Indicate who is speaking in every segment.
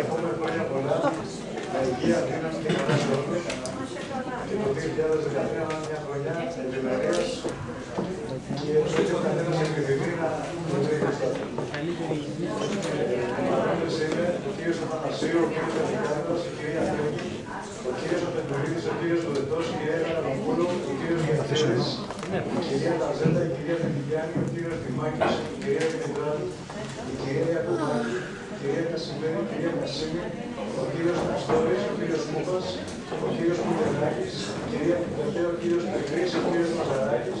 Speaker 1: Εύχομαι χρόνια πολλά, με υγεία, δύναμη και καλά σε όλους. Και το 2013 να είναι μια χρονιά ευημερίας και έτσι ο καθένας επιθυμεί να το βρει στάδιο. Παρόντες είναι ο κύριος Αθανασίου, ο κύριος Ελικάρδας, η κυρία Κρέκη, ο κύριος Απεντουρίδης, ο κύριος Ουδετός, η κυρία Καραμοπούλου, ο κύριος Γιαντσέλης, η κυρία Ταζέντα, η κυρία Δημητιάνη, ο κύριος Δημάκης, η κυρία Δημητράδη, η κυρία Ιακωβάκη, η κυρία Κασιμένη, η κυρία Κασίμη, ο κύριος Καστόρης, ο κύριος Μούχας, ο κύριος Κουτελάκης, η κυρία Κουτελέ, ο κύριος Πεκρής, ο κύριος Μαζαράκης,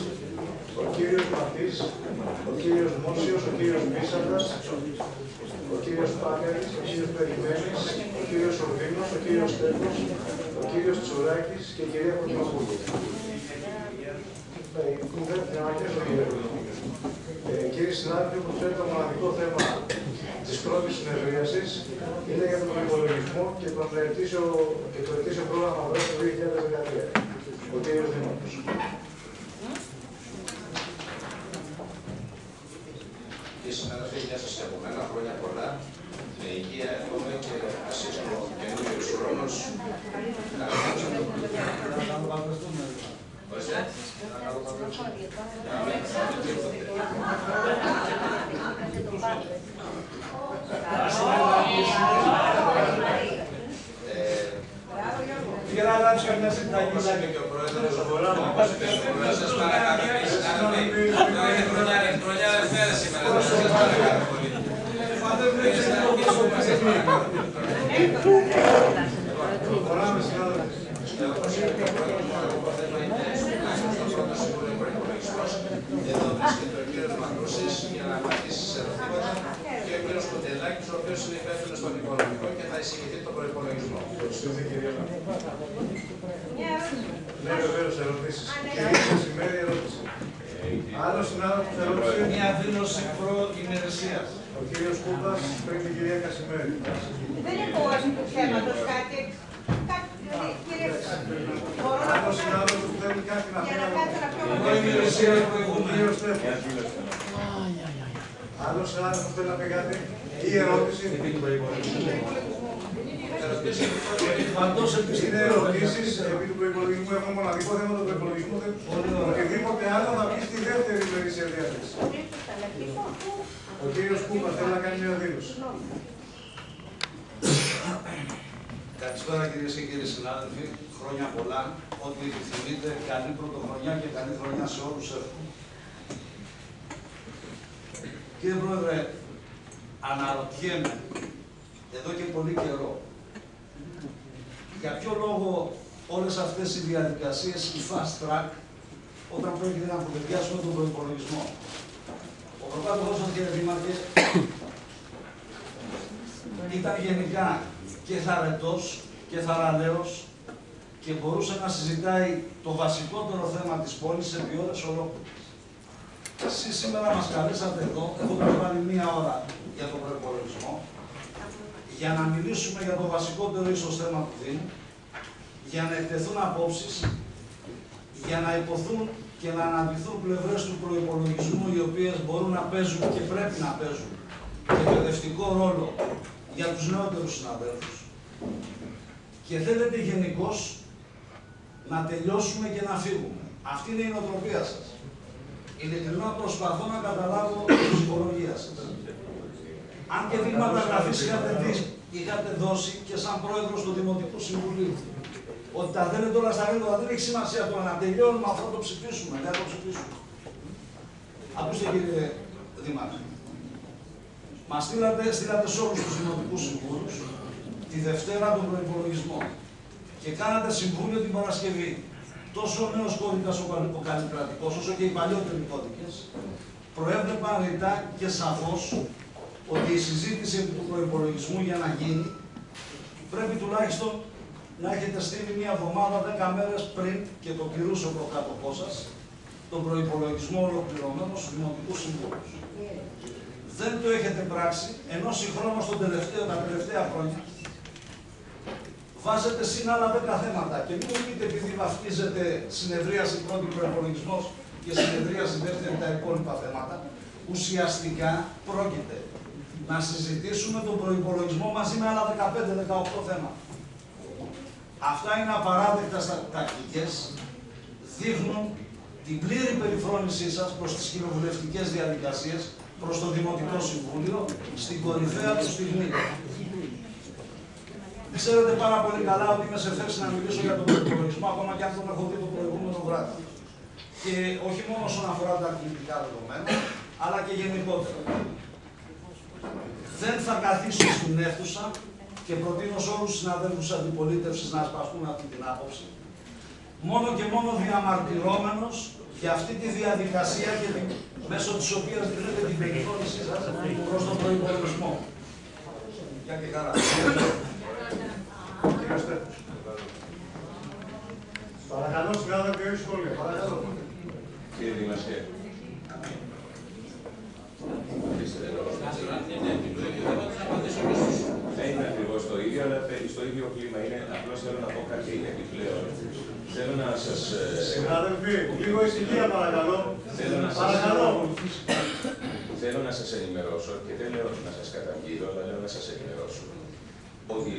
Speaker 1: ο κύριος Μαθής, ο κύριος Μόσιος, ο κύριος Μίσαντας, ο κύριος Πάκαρης, ο κύριος Περιμένης, ο κύριος Ορδίνος, ο κύριος Στέφος, ο κύριος Τσουράκης και η κυρία Κοντοπούλου. Ε, κύριε συνάδελφοι, όπως ξέρετε, το μοναδικό θέμα της πρώτης συνεδρίασης είναι για τον προπολογισμό και, τον ετήσιο, και το ετήσιο πρόγραμμα δράσης του 2013. Ο κύριος Δήμαρχος.
Speaker 2: Κύριε συνάδελφοι, γεια σας και από μένα, χρόνια πολλά. Με υγεία εύχομαι και ασύ στο καινούριο χρόνος. Ορίστε. Ε,
Speaker 3: Για να αλλάξει καμιά συνταγή.
Speaker 2: όπως είπε και ο πρόεδρος, όπως είπε και ο πρόεδρος, σας παρακαλώ κύριε συνάδελφοι, εδώ είναι χρονιά, είναι χρονιά Δευτέρα σήμερα, σας παρακαλώ πολύ. Κύριε συνάδελφοι, μας σας παρακαλώ.
Speaker 1: Προχωράμε, συνάδελφοι.
Speaker 2: Όπως είπε και ο πρόεδρος, το αγαπητό θέμα είναι στο πρώτο Συμβούλιο Προϋπολογισμός. Εδώ βρίσκεται ο κύριος Μακρούσης για να απαντήσεις σε ερωτήματα και ο κύριος Κουτελάκης, ο οποίος είναι υπεύθυνος στον οικονομικό και θα εισηγηθεί τον προϋπολογισμό.
Speaker 1: Ευχαριστούμε, κυρία Λάμπη. Ναι, βεβαίως, ερωτήσεις. Κυρία Κασιμέρη, ερώτηση. Άλλος συνάδελφος ερώτηση.
Speaker 3: Μια δήλωση προ-ημερησίας.
Speaker 1: Ο κύριος Κούμπας, πριν την κυρία Κασιμέρη.
Speaker 4: Δεν έχω όχι του θέματος κάτι. Κάτι, δηλαδή, κύριε, μπορώ να
Speaker 1: Άλλο
Speaker 4: πω κάτι
Speaker 1: συνάδελφος που θέλει κάτι να πει.
Speaker 4: για να κάτω να πιω
Speaker 3: Προ-ημερησία
Speaker 1: Ο
Speaker 3: προηγούμενη.
Speaker 1: κύριος Στέφος. Άλλο συνάδελφος που θέλει να πει κάτι. Ή ερώτηση.
Speaker 3: Παντός
Speaker 1: Είναι
Speaker 3: επιστήμονες.
Speaker 1: ερωτήσει επί του προπολογισμού. Έχουμε μοναδικό θέμα του προπολογισμού. Οτιδήποτε άλλο θα μπει στη δεύτερη ημερήσια διάθεση. Ο κύριος Κούμπας θέλει να κάνει μια δήλωση.
Speaker 3: Καλησπέρα κυρίες και κύριοι συνάδελφοι. Χρόνια πολλά. Ό,τι επιθυμείτε. Καλή πρωτοχρονιά και καλή χρονιά σε όλους εύχομαι. Κύριε Πρόεδρε, αναρωτιέμαι εδώ και πολύ καιρό για ποιο λόγο όλες αυτές οι διαδικασίες, η fast track, όταν πρόκειται να αποδεδειάσουμε τον προϋπολογισμό. Ο προκάτοχός σας, κύριε Δήμαρχε, ήταν γενικά και θαρετός και θαραλέος και μπορούσε να συζητάει το βασικότερο θέμα της πόλης επί ώρες ολόκληρες. Εσείς σήμερα μας καλέσατε εδώ, έχω βάλει μία ώρα για τον προπολογισμό, για να μιλήσουμε για το βασικότερο ίσως θέμα του Δήμου, για να εκτεθούν απόψεις, για να υποθούν και να αναδειχθούν πλευρές του προϋπολογισμού οι οποίες μπορούν να παίζουν και πρέπει να παίζουν εκπαιδευτικό ρόλο για τους νεότερους συναδέλφους. Και θέλετε γενικώς να τελειώσουμε και να φύγουμε. Αυτή είναι η νοοτροπία σας. Ειλικρινά προσπαθώ να καταλάβω τη ψυχολογία σας. Αν και δείγματα γραφής είχατε, δει- είχατε δώσει και σαν πρόεδρος του Δημοτικού Συμβουλίου, ότι τα δένετε όλα στα γρήγορα δεν έχει σημασία τώρα να τελειώνουμε αυτό το ψηφίσουμε, δεν θα το ψηφίσουμε. Ακούστε κύριε Δήμαρχε. Μας στείλατε, στείλατε σε όλους τους δημοτικούς συμβούλους τη Δευτέρα τον προπολογισμό και κάνατε συμβούλιο την Παρασκευή. Τόσο ο νέος κώδικας ο καλλιτρατικό, όσο και οι παλιότεροι κώδικες προέβλεπαν ρητά και σαφώς ότι η συζήτηση επί του προπολογισμού για να γίνει πρέπει τουλάχιστον να έχετε στείλει μία εβδομάδα, δέκα μέρες πριν και το πληρούσε ο προκάτοχό σας τον προπολογισμό ολοκληρωμένος στους δημοτικούς συμβούλους δεν το έχετε πράξει, ενώ συγχρόνως τον τελευταίο, τα τελευταία χρόνια βάζετε συν άλλα δέκα θέματα. Και μην μου πείτε επειδή βαφτίζετε συνεδρίαση πρώτη προπολογισμό και συνεδρίαση δεύτερη τα υπόλοιπα θέματα, ουσιαστικά πρόκειται να συζητήσουμε τον προϋπολογισμό μαζί με άλλα 15-18 θέματα. Αυτά είναι απαράδεκτα στα τακτικές, δείχνουν την πλήρη περιφρόνησή σας προς τις κοινοβουλευτικές διαδικασίες, προς το Δημοτικό Συμβούλιο, στην κορυφαία του στιγμή. Ξέρετε πάρα πολύ καλά ότι είμαι σε θέση να μιλήσω για τον προϋπολογισμό, ακόμα και αν τον έχω δει το προηγούμενο βράδυ. Και όχι μόνο όσον αφορά τα αριθμητικά δεδομένα, αλλά και γενικότερα. Δεν θα καθίσω στην αίθουσα και προτείνω σε όλους τους συναδέλφους αντιπολίτευσης να ασπαστούν αυτή την άποψη. Μόνο και μόνο διαμαρτυρόμενος για αυτή τη διαδικασία και τη, μέσω της οποίας δίνετε την περιφώνησή σας προς τον προϋπολογισμό. Για και χαρά.
Speaker 1: Κύριε Στέφος. Παρακαλώ, συνάδελφοι, όχι σχόλια. Παρακαλώ.
Speaker 5: Κύριε Δημαρχέ. Δεν είναι ακριβώς το ίδιο, αλλά στο ίδιο κλίμα είναι. Απλώς θέλω να πω κάτι επιπλέον. Θέλω να σας.
Speaker 1: Συνάδελφοι, λίγο ησυχία παρακαλώ.
Speaker 5: Θέλω να σας-
Speaker 1: Παρακαλώ.
Speaker 5: Θέλω να σας ενημερώσω και δεν λέω να σας καταγγείλω, αλλά λέω να σας ενημερώσω. Ότι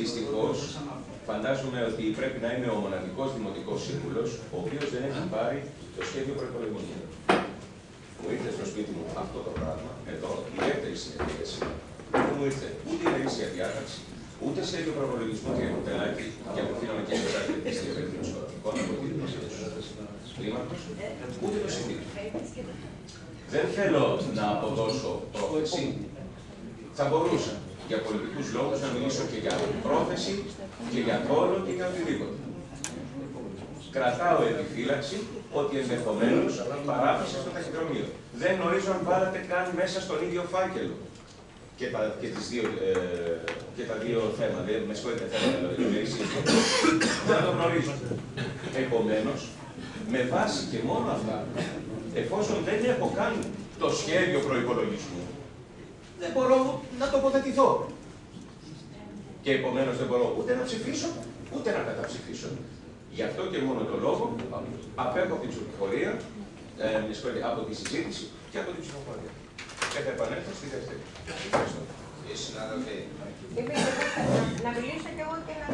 Speaker 5: δυστυχώς φαντάζομαι ότι πρέπει να είμαι ο μοναδικός δημοτικός σύμβουλος ο οποίος δεν έχει πάρει το σχέδιο προπολογισμού. Μου ήρθε στο σπίτι μου αυτό το πράγμα, εδώ, η δεύτερη συνεδρίαση. Δεν μου ήρθε ούτε η ημερήσια διάταξη, ούτε σχέδιο προπολογισμού για το τελάκι και αποφύγαμε και μετά και τη διαβεβαιωμένη σκοτεινικών από την κλίματο, ούτε το συνδίκιο. Δεν θέλω να αποδώσω πρόθεση. Θα μπορούσα για πολιτικούς λόγους να μιλήσω και για πρόθεση και για κόλλο και για οτιδήποτε. Κρατάω επιφύλαξη ότι ενδεχομένως παράδοση στο ταχυδρομείο. Δεν γνωρίζω αν βάλατε καν μέσα στον ίδιο φάκελο και τα, και τις δύο, ε, και τα δύο θέματα. Δεν με συγχωρείτε, θέματα, ημερήσια. Δεν το γνωρίζω. Επομένως, με βάση και μόνο αυτά, εφόσον δεν έχω καν το σχέδιο προπολογισμού, δεν μπορώ να τοποθετηθώ. Και επομένως δεν μπορώ ούτε να ψηφίσω, ούτε να καταψηφίσω. Γι' αυτό και μόνο το λόγο απέχω από την ψηφοφορία, ε, με συγχωρείτε, από τη συζήτηση και από την ψηφοφορία. Και θα επανέλθω στη δεύτερη. Ευχαριστώ.
Speaker 2: Οι συνάδελφοι,
Speaker 4: Είμαι εγώ θα- να μιλήσω κι εγώ και να...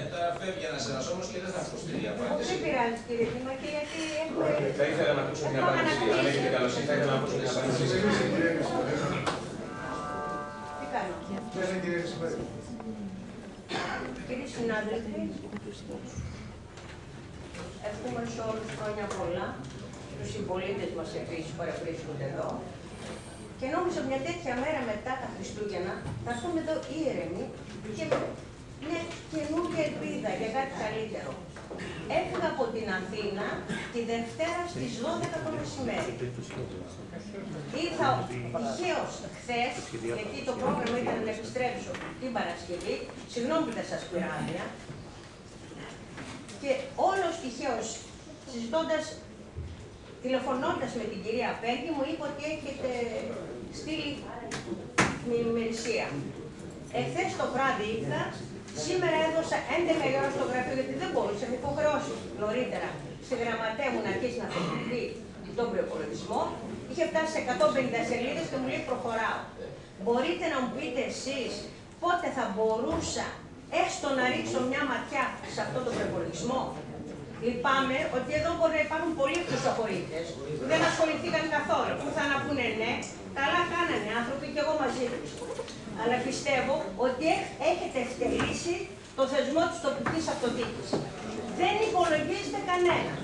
Speaker 2: ε, τώρα φεύγει ένας ένας όμως και δεν θα ακουστεί η
Speaker 4: Όχι,
Speaker 2: απάντηση.
Speaker 4: δεν πειράζει κύριε Δήμαρχε, γιατί έχουμε...
Speaker 5: Θα ήθελα να ακούσω μια απάντηση. Αν έχετε καλοσύνη, θα ήθελα να ακούσω μια απάντηση.
Speaker 4: Κύριοι συνάδελφοι, εύχομαι σε όλους χρόνια πολλά, τους συμπολίτες μας επίσης που βρίσκονται εδώ. Και νόμιζα μια τέτοια μέρα μετά τα Χριστούγεννα θα έρθουμε εδώ ήρεμοι και με μια καινούργια ελπίδα για κάτι καλύτερο. Έφυγα από την Αθήνα τη Δευτέρα στις 12 το μεσημέρι. Ήρθα τυχαίω χθες, γιατί το πρόγραμμα ήταν να επιστρέψω την Παρασκευή. Συγγνώμη που δεν σας πήρα άδεια. Και όλος τυχαίω, συζητώντας, τηλεφωνώντας με την κυρία Πέγκη, μου είπε ότι έχετε στείλει την ημερησία. Εχθές το βράδυ ήρθα, σήμερα έδωσα 11 η ώρα στο γραφείο γιατί δεν μπορούσα, με υποχρεώσει νωρίτερα στη γραμματέα μου να αρχίσει να θεσπιστεί τον προπολογισμό. Είχε φτάσει σε 150 σελίδες και μου λέει προχωράω. Μπορείτε να μου πείτε εσείς πότε θα μπορούσα έστω να ρίξω μια ματιά σε αυτό το προπολογισμό; Λυπάμαι ότι εδώ μπορεί να υπάρχουν πολλοί χρυσοχορίτε που δεν ασχοληθήκαν καθόλου. Που θα να πούνε ναι, καλά κάνανε άνθρωποι και εγώ μαζί τους. Αλλά πιστεύω ότι έχ- έχετε εκτελήσει το θεσμό της τοπικής αυτοδιοίκησης. Δεν υπολογίζετε κανένα.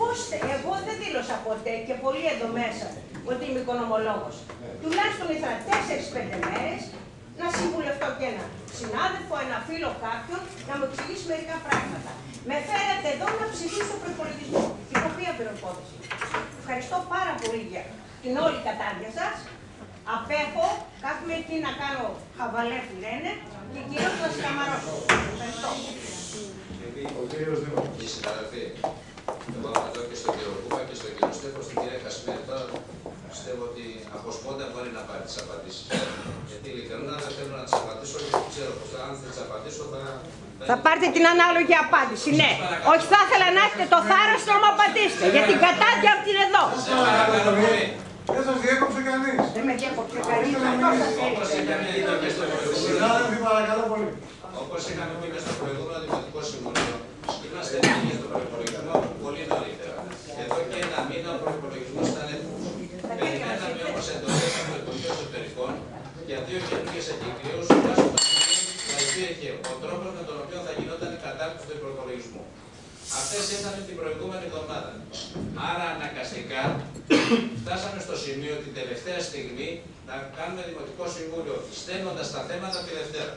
Speaker 4: Πώς, θε- εγώ δεν δήλωσα ποτέ και πολλοί εδώ μέσα ότι είμαι οικονομολόγος. Τουλάχιστον ήθελα 4-5 μέρες να συμβουλευτώ και ένα συνάδελφο, ένα φίλο κάποιον, να μου εξηγήσει μερικά πράγματα. Με φέρατε εδώ να ψηφίσω προπολογισμό. Υπό ποια προπόθεση. Ευχαριστώ πάρα πολύ για την όλη κατάδια σας. Απέχω, κάθομαι εκεί να κάνω χαβαλέ που λένε και κυρίως να σκαμαρώσω. Ευχαριστώ.
Speaker 1: Ο κύριος Δήμαρχος.
Speaker 2: Οι συναδελφοί, εγώ θα δω και στον κύριο Κούβα και στον κύριο Στέφο, στην κυρία Κασμέρη. Τώρα πιστεύω ότι από σπόντα μπορεί να πάρει τις απαντήσεις. Γιατί ειλικρινά δεν θέλω να τις απαντήσω, γιατί ξέρω πω αν δεν τις απαντήσω θα.
Speaker 4: Θα πάρετε την ανάλογη απάντηση, ναι. Όχι, θα ήθελα να έχετε το θάρρος να μου απαντήσετε. Για την κατάδια αυτή εδώ.
Speaker 2: Σε παρακαλώ πολύ.
Speaker 1: Δεν σας διέκοψε κανείς.
Speaker 4: Δεν με διάκοψε κανείς.
Speaker 1: Ήθελα να
Speaker 4: Αυτό σας
Speaker 1: μιλήσει.
Speaker 2: Όπως
Speaker 4: έριξε.
Speaker 2: είχαμε δει και στο προηγούμενο.
Speaker 1: Συνάδελφοι, παρακαλώ πολύ.
Speaker 2: Όπως είχαμε πει και στο προηγούμενο Δημοτικό Συμβούλιο, είμαστε έτοιμοι για τον προπολογισμό πολύ νωρίτερα. Εδώ και ένα μήνα ο προπολογισμός ήταν έτοιμος. Περιμέναμε όμως εντολές από το Υπουργείο Εσωτερικών για δύο καινούργιες εγκυκλίους βάσει των οποίων θα υπήρχε ο τρόπος με τον οποίο θα γινόταν η κατάρτιση του προπολογισμού. Αυτές ήρθαν την προηγούμενη εβδομάδα. Άρα αναγκαστικά φτάσαμε στο σημείο την τελευταία στιγμή να κάνουμε Δημοτικό Συμβούλιο στέλνοντα τα θέματα τη Δευτέρα.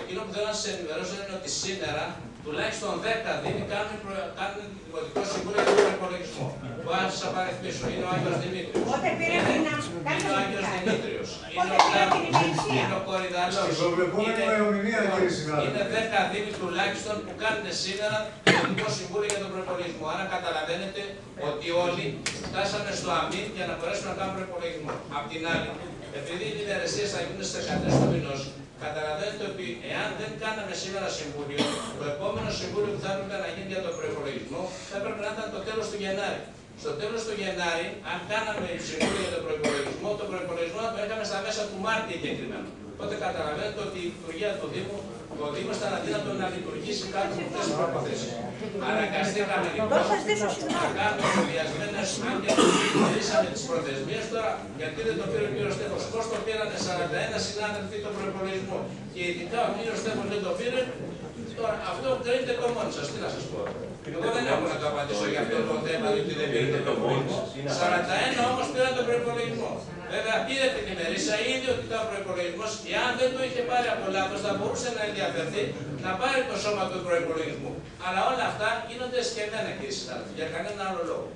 Speaker 2: Εκείνο που θέλω να σας ενημερώσω είναι ότι σήμερα τουλάχιστον 10 δήμοι κάνουν, προ- κάνουν δημοτικό συμβούλιο για τον προπολογισμό. Που αν σα απαριθμίσω, είναι ο Άγιος Δημήτριος.
Speaker 4: Πότε πήρε την
Speaker 2: Είναι ο Άγιος Δημήτριος. Είναι
Speaker 4: Πότε
Speaker 2: ο
Speaker 4: πήρε την
Speaker 2: Τάμος.
Speaker 4: υπηρεσία.
Speaker 2: Είναι ο Κορυδαλός.
Speaker 1: Στην προβλεπόμενη ημερομηνία, κύριε συνάδελφε.
Speaker 2: Είναι 10 δήμοι τουλάχιστον που κάνουν σήμερα δημοτικό συμβούλιο για τον προπολογισμό. Άρα καταλαβαίνετε ότι όλοι φτάσαμε στο αμήν για να μπορέσουμε να κάνουμε προπολογισμό. Απ' την άλλη, επειδή οι ημερεσίε θα γίνουν στι 13 του μηνός, καταλαβαίνετε ότι εάν δεν κάναμε σήμερα συμβούλιο, το επόμενο συμβούλιο που θα έπρεπε να γίνει για τον προπολογισμό θα έπρεπε να ήταν το τέλος του Γενάρη. Στο τέλος του Γενάρη, αν κάναμε συμβούλιο για τον προπολογισμό, τον προπολογισμό θα το έκαμε στα μέσα του Μάρτη εγκεκριμένο. Οπότε καταλαβαίνετε ότι η λειτουργία του Δήμου, το Δήμο ήταν αδύνατο να λειτουργήσει κάτω από αυτές τις προποθέσεις. Αναγκαστήκαμε λοιπόν
Speaker 4: Τώρα θα ζητήσω
Speaker 2: να
Speaker 4: συγγνώμη.
Speaker 2: κάνουμε σχεδιασμένε μάχε. Κλείσαμε τις προθεσμίες τώρα, γιατί δεν το πήρε ο κύριος Στέφος. Πώ το πήραν 41 συνάδελφοι τον προπολογισμό. Και ειδικά ο κύριος Στέφος δεν το πήρε. Τώρα αυτό κρίνεται το μόνο σας. Τι να σας πω. Εγώ δεν έχω να το απαντήσω για αυτό το θέμα, διότι δεν πήρε τον προπολογισμό. 41 όμως πήραν τον προπολογισμό. Βέβαια πήρε την ημερήσια, είδε ότι ήταν προπολογισμό. Εάν δεν το είχε πάρει από λάθος, θα μπορούσε να ενδιαφερθεί να πάρει το σώμα του προπολογισμού. Αλλά όλα αυτά γίνονται σκεμμένα, κύριε συνάδελφοι, για κανένα άλλο λόγο.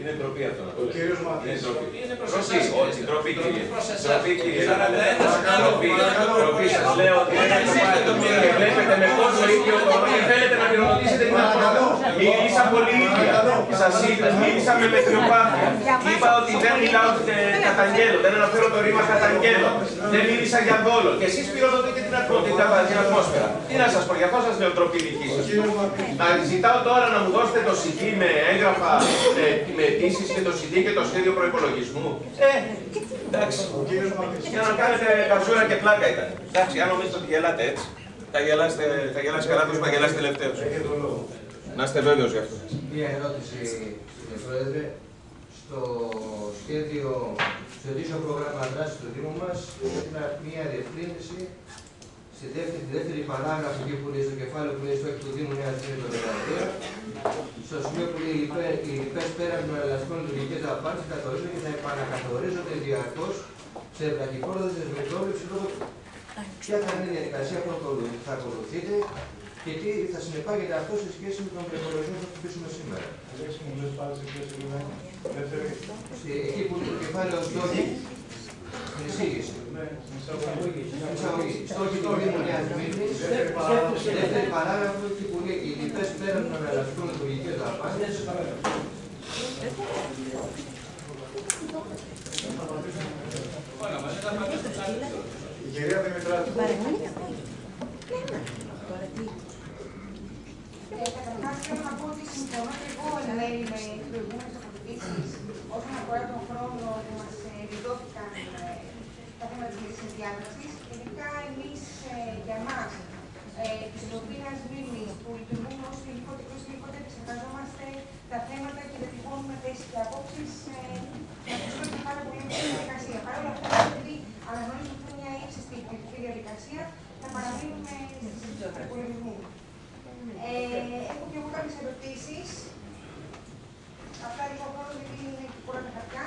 Speaker 5: Είναι ντροπή αυτό να το
Speaker 1: Ο
Speaker 5: λέτε.
Speaker 1: κύριος
Speaker 5: Είναι
Speaker 1: Ματής.
Speaker 5: ντροπή.
Speaker 2: Είναι προς
Speaker 5: Ντροπή,
Speaker 2: εσάς,
Speaker 5: όχι,
Speaker 2: κύριε.
Speaker 5: ντροπή
Speaker 2: Ντροπή
Speaker 5: κύριε.
Speaker 2: προς εσάς.
Speaker 5: Ντροπή κύριε.
Speaker 2: 41
Speaker 5: Ντροπή,
Speaker 1: παρακαλώ,
Speaker 5: ντροπή. Σας
Speaker 1: παρακαλώ.
Speaker 5: λέω ότι δεν έχετε πάρει το πήρε και βλέπετε με πόσο ίδιο χρόνο και θέλετε να πυροδοτήσετε την
Speaker 1: Παρακαλώ.
Speaker 5: Μίλησα πολύ ίδια.
Speaker 1: Παρακαλώ.
Speaker 5: Σας είπα, μίλησα με μετριοπάθεια. Είπα ότι δεν μιλάω ε, καταγγέλλω, δεν αναφέρω το ρήμα καταγγέλλω. Δεν μίλησα για δόλο. Και εσείς πυροδοτείτε την ατμόσφαιρα. την ατμόσφαιρα. Τι να σας πω, γι' αυτό σας λέω ντροπή δική
Speaker 1: Ο
Speaker 5: σας.
Speaker 1: κύριος Ματής.
Speaker 5: Να ζητάω τώρα να μου δώσετε το CD με έγγραφα, με, με αιτήσεις και το CD και το σχέδιο προπολογισμού. Ε, εντάξει.
Speaker 1: Ο κύριος Ματής.
Speaker 5: Για να κάνετε καψούρα και πλάκα ήταν. Εντάξει, αν νομίζετε ότι γελάτε έτσι, θα γελάσετε, θα γελάσει καλά τους, θα γελάσει τελευταίος.
Speaker 1: Έχετε το λόγο.
Speaker 5: Να είστε βέβαιος γι' αυτό.
Speaker 6: Μία ερώτηση, κύριε Πρόεδρε. Στο σχέδιο, στο ετήσιο πρόγραμμα δράσης του Δήμου μας, έδειξα μία διευκρίνηση στη δεύτερη, τη δεύτερη παράγραφο εκεί που λέει στο κεφάλαιο που λέει στο του Δήμου Νέα Δήμη το 13, στο σημείο που λέει οι λοιπές πέραν των ελαστικών λειτουργικέ δαπάνε καθορίζονται και θα επανακαθορίζονται διαρκώς σε βραχυπρόθεσμε μετρόληψη λόγω ποια θα είναι η διαδικασία που θα ακολουθείτε και τι θα συνεπάγεται αυτό σε σχέση με τον προπολογισμό που θα ψηφίσουμε σήμερα.
Speaker 1: Αλέξη, μου λες πάλι σε ποια σελίδα είναι. Δεύτερη.
Speaker 6: Στη- Εκεί που είναι το κεφάλαιο στόχοι, στην εισήγηση.
Speaker 1: Ναι, στην εισαγωγή.
Speaker 6: Στην εισαγωγή. Στόχοι του Δήμου Νέας Μήνης,
Speaker 1: Δεύτερη παράγραφο.
Speaker 6: δεύτερη παράγραφο, εκεί που λέει οι λοιπές πέραν των ελαστικών λειτουργικές δαπάνες,
Speaker 2: Όλα μαζί θα απαντήσουμε κάτι τώρα.
Speaker 1: Η κυρία Δημητράκη.
Speaker 7: Ε, Καταρχάς θέλω να πω ότι συμφωνώ και εγώ εν μέρει με τις προηγούμενες τοποθετήσεις όσον αφορά τον χρόνο που μας ε, διδόθηκαν ε, τα θέματα της μερικής διάταξης. Ειδικά εμείς ε, για μας, ε, της Ευρωπαϊκής Μήνης, που λειτουργούμε ως λιγότερο και λιγότερο εξεργαζόμαστε τα θέματα και διατυπώνουμε θέσεις και απόψεις, ε, να πιστεύω ότι πάρα πολύ μικρή διαδικασία. Παρ' όλα αυτά, επειδή αναγνωρίζουμε ότι είναι μια ύψιστη πολιτική διαδικασία, θα παραμείνουμε στη συζήτηση του προπολογισμού. Ε, έχω και εγώ κάποιες ερωτήσεις. Αυτά λίγο χρόνο γιατί είναι πολλά τα χαρτιά.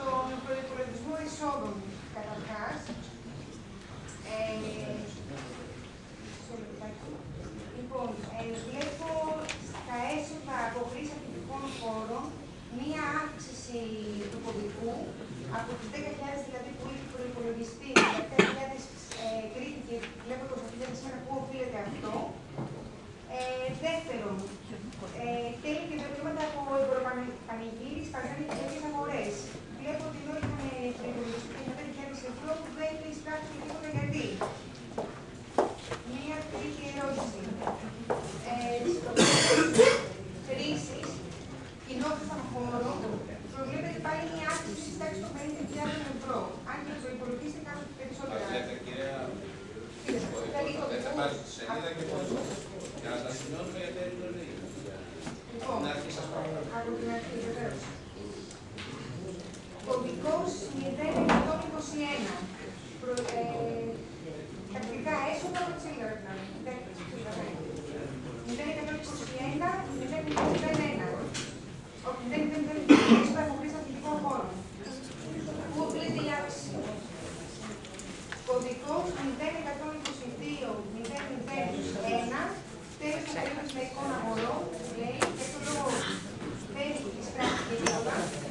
Speaker 7: Στον προϋπολογισμό εισόδων, καταρχάς. Ε, μισό λεπτάκι. λοιπόν, ε, βλέπω στα έσοδα από χρήση ακουστικών χώρων μία αύξηση του κωδικού από τις 10.000 δηλαδή που είχε προϋπολογιστεί, για 10.000 ε, κρίθηκε, βλέπω το σαφίδια σήμερα πού οφείλεται αυτό. Ε, δεύτερον, ε, τέλη και διορθώματα από ευρωπανηγύρι σπασμένοι και τέτοιες αγορές βλέπω ότι η Νόρα είναι σε αυτό που δεν εισπράξει τίποτα. Μία τρίτη ερώτηση. Ε, χρήσης κοινόχρηστων χώρων προβλέπεται πάλι μια αύξηση
Speaker 2: της των 50.000 ευρώ. Αν και το προπολογίσετε κάπω
Speaker 7: περισσότερα.
Speaker 2: Να αρχίσει σας πράγματα.
Speaker 7: Από την αρχή, βεβαίως κωδικός 0121. Προ, ε, τακτικά έσοδα από τσίλερα. 0121, 0001. Όχι, δεν είναι παραγωγής αθλητικών χώρων. Πού πλήττει η άκρηση. Κωδικός 0122, 0001. Τέλος με εικόνα μερικών αγορών, λέει, και το
Speaker 8: λόγο θέλει της πράξης και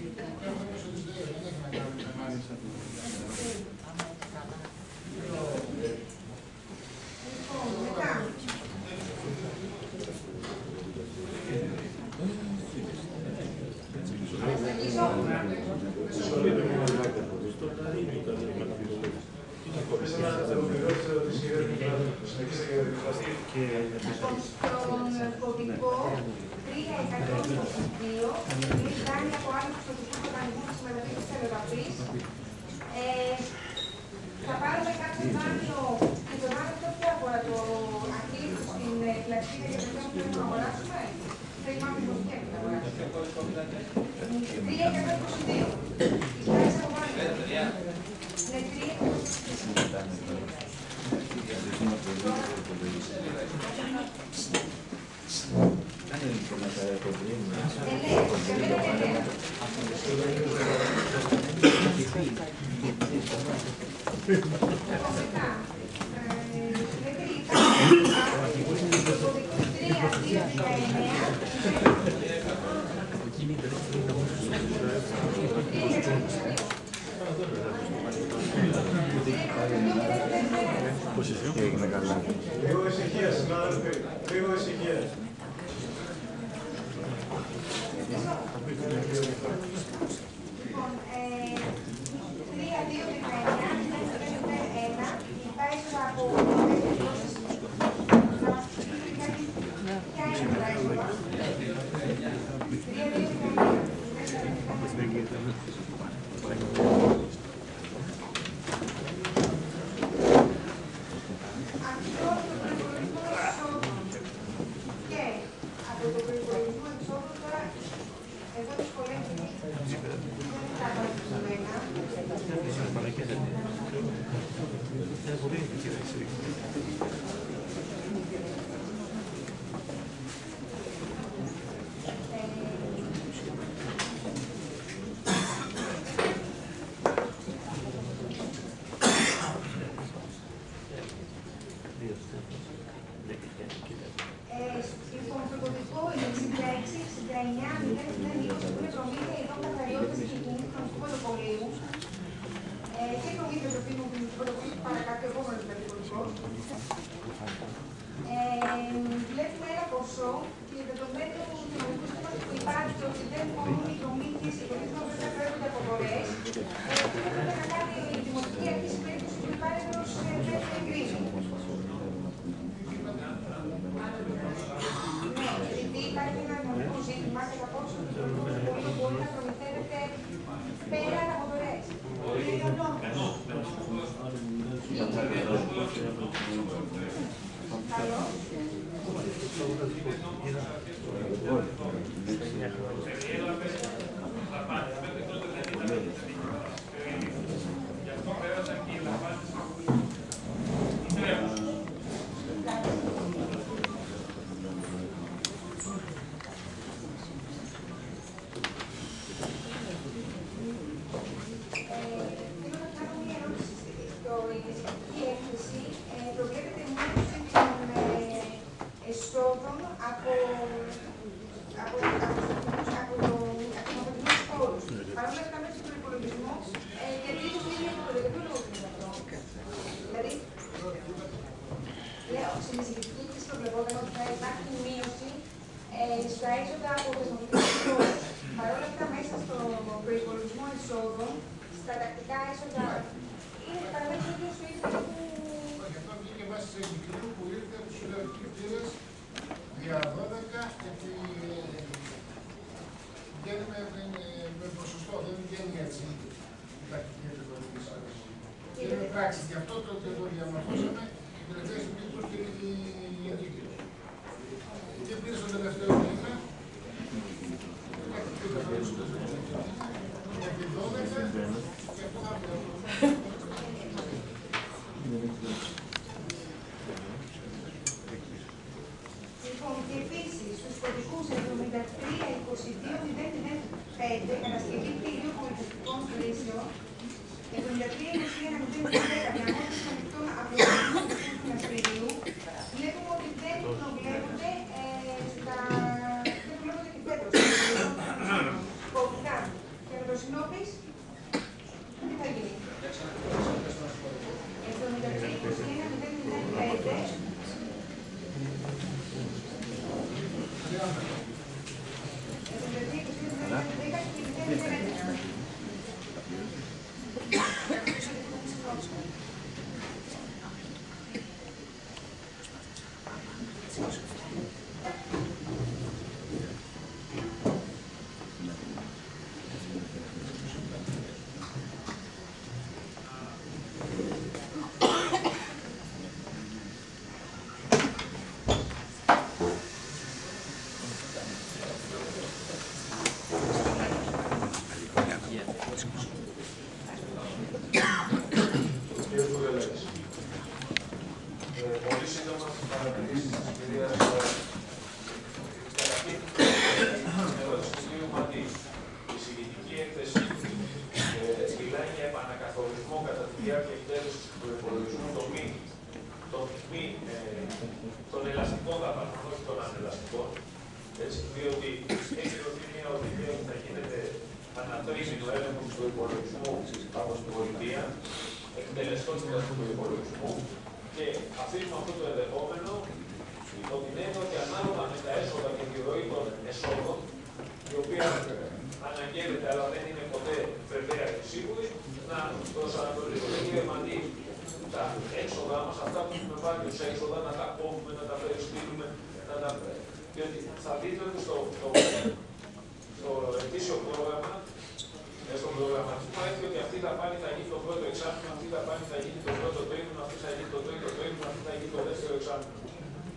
Speaker 8: θα γίνει το πρώτο τρίμηνο, αυτή θα γίνει το τρίτο τρίμηνο, αυτή θα γίνει το δεύτερο εξάμεινο.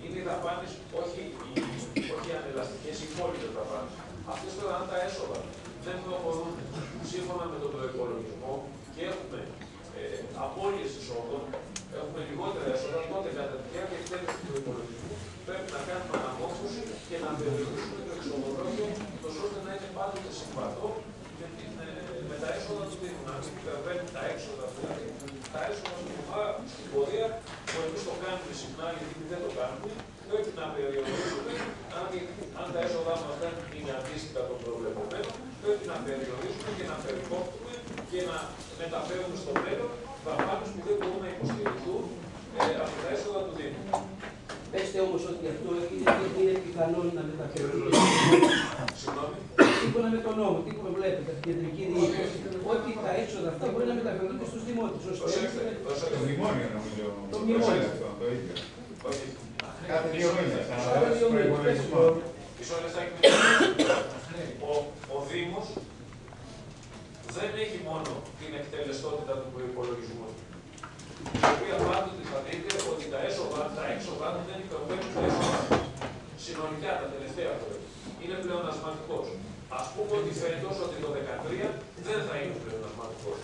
Speaker 8: Είναι οι δαπάνες, όχι οι, όχι οι ανελαστικές, οι υπόλοιπες δαπάνες. Αυτές τώρα, αν τα έσοδα δεν προχωρούν σύμφωνα με τον προπολογισμό και έχουμε ε, απώλειες εισόδων, έχουμε λιγότερα έσοδα, τότε κατά τη διάρκεια της τέλεση του προπολογισμού πρέπει να κάνουμε αναμόρφωση και να περιορίσουμε το εξοδολόγιο, ώστε να είναι πάντοτε συμβατό με, την, ε, με τα έσοδα του Δήμου. Να μην υπερβαίνουν τα έξοδα δηλαδή. Τα έσοδα του Δήμου. Άρα στην πορεία που εμεί το κάνουμε συχνά, γιατί δεν το κάνουμε, πρέπει να περιορίσουμε, αν, αν τα έσοδά μας δεν είναι αντίστοιχα των προβλεπωμένων, πρέπει να περιορίσουμε και να περικόπτουμε και να μεταφέρουμε στο μέλλον δαπάνε που δεν μπορούν να υποστηριχθούν ε, από τα έσοδα του Δήμου.
Speaker 9: Πέστε όμως ότι αυτό είναι, είναι πιθανό να μεταφερθεί.
Speaker 8: Συγγνώμη.
Speaker 9: Σύμφωνα με τον νόμο, τι προβλέπεται από την κεντρική διοίκηση, ότι τα έξοδα αυτά μπορεί να μεταφερθούν και στους δημότες. ώστε
Speaker 8: Προσέξτε,
Speaker 9: έτσι-
Speaker 8: προσέξτε.
Speaker 1: Το μνημόνιο νομίζω.
Speaker 9: Το μνημόνιο.
Speaker 1: αυτό, το ίδιο.
Speaker 8: Όχι.
Speaker 1: Κάθε δύο μήνες,
Speaker 9: Κάθε
Speaker 1: αναλάβεις
Speaker 9: δύο μήνες.
Speaker 1: προϋπολογισμό.
Speaker 8: Μισό λεπτάκι. Ο, ο Δήμος δεν έχει μόνο την εκτελεστότητα του προϋπολογισμού. Η οποία πάντοτε θα δείτε ότι τα έσοδα, τα έξοδα του δεν υπερβαίνουν τα έσοδα. Συνολικά τα τελευταία χρόνια. Είναι πλεονασματικός. Ας πούμε ότι φέτος ότι το 2013 δεν θα είναι πλεονασματικός.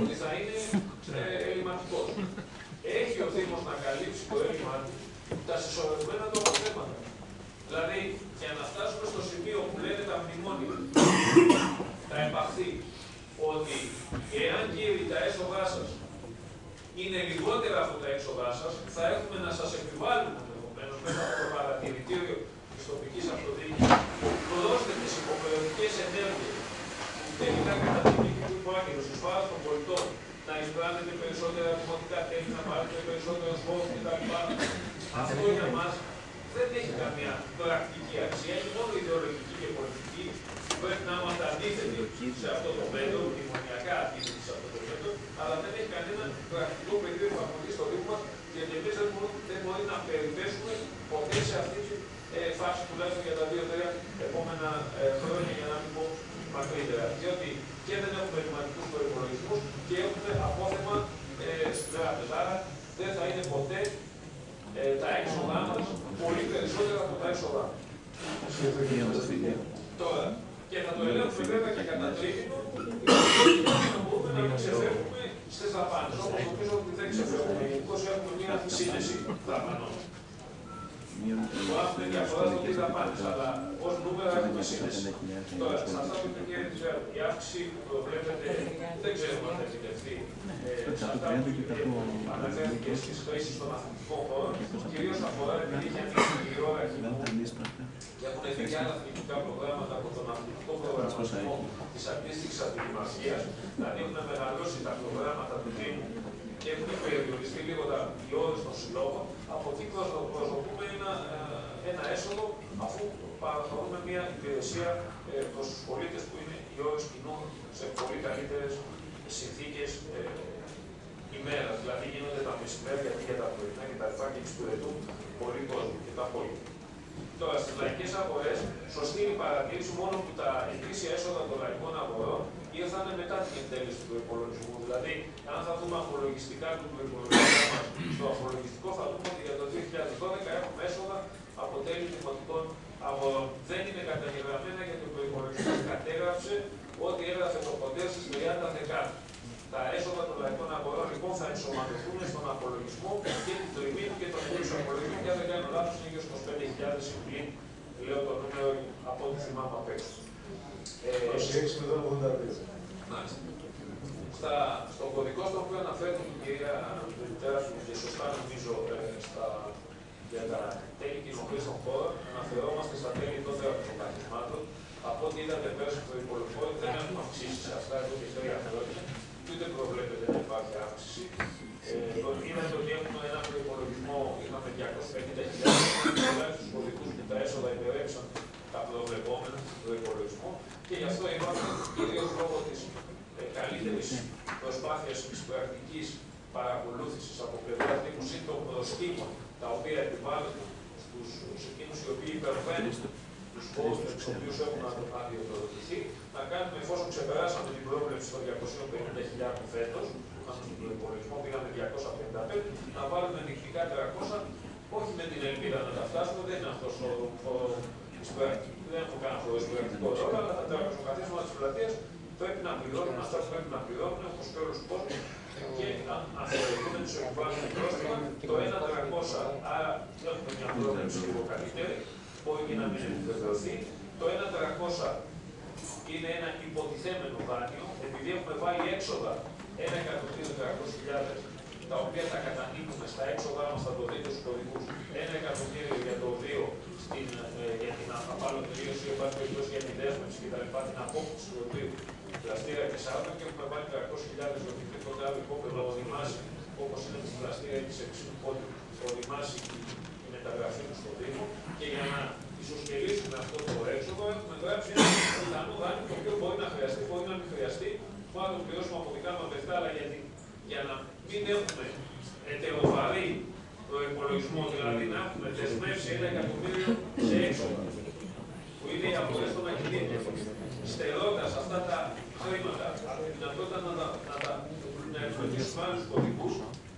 Speaker 8: Ότι θα είναι ε, ελληματικός. Έχει ο Δήμος να καλύψει το έλλειμμα του τα συσσωρευμένα του αποθέματα. Δηλαδή, για να φτάσουμε στο σημείο που λένε τα μνημόνια, τα επαχθεί, ότι εάν κύριοι τα έσοδά σας είναι λιγότερα από τα έξοδά σας, θα έχουμε να σας επιβάλλουμε ενδεχομένως μέσα από το παρατηρητήριο της τοπικής αυτοδιοίκησης. Δώστε τις υποχρεωτικές ενέργειες που τελικά κατά τη δίκη του υπάγγελου ει βάρο των πολιτών να εισπράττετε περισσότερα δημοτικά τέλη, να πάρετε περισσότερο φόρου κτλ. αυτό για μας δεν έχει καμία πρακτική αξία, έχει μόνο ιδεολογική και πολιτική. Πρέπει να είμαστε αντίθετοι σε αυτό το μέτρο, κοινωνιακά αντίθετοι σε αυτό το μέτρο, αλλά δεν έχει κανένα πρακτικό πεδίο εφαρμογής στο Δήμο μας, γιατί εμείς δεν, μπορούμε, δεν μπορεί να περιπέσουμε ποτέ σε αυτή τη ε, φάση τουλάχιστον για τα δύο-τρία επόμενα ε, χρόνια, για να μην πω μακρύτερα. Διότι και δεν έχουμε ρηματικούς προπολογισμού και έχουμε απόθεμα ε, στην τράπεζα. Άρα δεν θα είναι ποτέ ε, τα έξοδά μας πολύ περισσότερα από τα έξοδά μα. Τώρα, και θα το ελέγχουμε βέβαια και κατά τρίτο, να μπορούμε να μην ξεφεύγουμε στις δαπάνε. Όπως νομίζω ότι δεν ξεφεύγουμε. Γενικώ έχουμε μια σύνδεση δαπανών. Το έχουμε διαφορά στο τι δαπάνε, αλλά ως νούμερα έχουμε σύνδεση. Τώρα, σε αυτά που είπε και η αύξηση που προβλέπεται, δεν ξέρουμε αν θα επιτευχθεί. Ε, σε αυτά που αναφέρθηκε στι χρήσει των αθλητικών χώρων, κυρίω αφορά επειδή έχει ανοίξει η ώρα και έχουν δει και άλλα αθλητικά προγράμματα από τον αθλητικό προγραμματισμό τη αντίστοιχη αντιδημαρχία. Δηλαδή έχουν μεγαλώσει τα προγράμματα του Δήμου και έχουν περιοριστεί λίγο τα, οι ώρε των συλλόγων. Από εκεί προσδοκούμε ένα, ε, ένα έσοδο αφού παραχωρούμε μια υπηρεσία ε, προ του πολίτε που είναι οι ώρε κοινού σε πολύ καλύτερε συνθήκε ε, ημέρα. Δηλαδή γίνονται τα μεσημέρια και τα πρωινά και τα λοιπά και εξυπηρετούν πολύ κόσμο και τα απόλυτα. Τώρα, στις λαϊκές αγορές, σωστή είναι η παρατήρηση μόνο που τα ετήσια έσοδα των λαϊκών αγορών ήρθαν μετά την εκτέλεση του υπολογισμού. Δηλαδή, αν θα δούμε αφορολογιστικά του υπολογισμού μας στο αφορολογιστικό, θα δούμε ότι για το 2012 έχουμε έσοδα από τέλη δημοτικών αγορών. Δεν είναι καταγεγραμμένα γιατί ο προπολογισμό κατέγραψε ότι έγραφε το κοντέρ στις 30 Δεκάτου. Τα έσοδα των λαϊκών αγορών λοιπόν θα ενσωματωθούν στον απολογισμό και του τριμήνου και τον ετήσιο απολογισμό. Και αν δεν κάνω λάθος, είναι γύρω στους 25.000 συμπλήν, λέω το νούμερο από ό,τι θυμάμαι απ' έξω.
Speaker 1: Ε, 26 με 82.
Speaker 8: Μάλιστα. Στα, στον κωδικό στο οποίο αναφέρεται η κυρία Μητέρα και σωστά νομίζω ε, στα, για τα τέλη κοινωνίας των χώρων, αναφερόμαστε στα τέλη των δραπεζοκαθισμάτων. Από ό,τι είδατε πέρσι το υπολογισμό, δεν έχουμε αυξήσει σε αυτά εδώ και τρία χρόνια και ούτε προβλέπεται να υπάρχει αύξηση. Ε, είδατε ότι έχουμε ένα προπολογισμό, είχαμε 250.000 τουλάχιστον στου κωδικού που τα έσοδα υπερέψαν τα προβλεπόμενα του προπολογισμού και γι' αυτό είπαμε κυρίω λόγω της ε, καλύτερης προσπάθειας της πρακτική παρακολούθησης από πλευρά Δήμου ή των προστήμων τα οποία επιβάλλονται στους εκείνους οι οποίοι υπερβαίνουν του πόρου του οποίου έχουν αδειοδοτηθεί, να κάνουμε εφόσον ξεπεράσαμε την πρόβλεψη των 250.000 φέτο, που είχαμε στον προπολογισμό, πήγαμε 255, να βάλουμε νυχτικά 300, όχι με την ελπίδα να τα φτάσουμε, δεν είναι αυτό ο δεν έχω κανένα φορέ πρακτικό ρόλο, αλλά τα τραπεζοκαθίσματα τη πλατεία πρέπει να πληρώνουν αυτά που πρέπει να πληρώνουν όπως και όλους τους κόσμους. Και αν θεωρηθούμε του επιβάλλουμε πρόστιμα, το 1.300, άρα έχουμε μια πρόβλεψη λίγο καλύτερη, μπορεί και να μην επιβεβαιωθεί. Το 1.300 είναι ένα υποτιθέμενο δάνειο, επειδή έχουμε βάλει έξοδα 1.300.000 τα οποία θα κατανείμουμε στα έξοδά μας, θα το δείτε στους κωδικού, 1 εκατομμύριο για το 2 στην, ε, για την απαλωτρίωση, για τη δέσμευση κτλ. Την απόκτηση του οποίου πλαστήρα και σάρκα και έχουμε βάλει 300.000 για οτιδήποτε άλλο υπόπεδο οδημάσει, όπως είναι της πλαστήρα τη εξυπηρετή, οδημάσει η μεταγραφή του στο Δήμο. Και για να ισοσκελίσουμε αυτό το έξοδο, έχουμε γράψει ένα πιθανό δάνειο το οποίο μπορεί να χρειαστεί, μπορεί να μην χρειαστεί. Μπορεί να το πληρώσουμε από δικά μας λεφτά, αλλά γιατί, για να μην έχουμε ετεροβαρή προπολογισμό, δηλαδή να έχουμε δεσμεύσει ένα εκατομμύριο σε έξοδα, που είναι οι απορρέ των ακινήτων. Στερώντας αυτά τα χρήματα, τη δυνατότητα να τα, να τα να εξοπλίσουμε άλλους κωδικούς,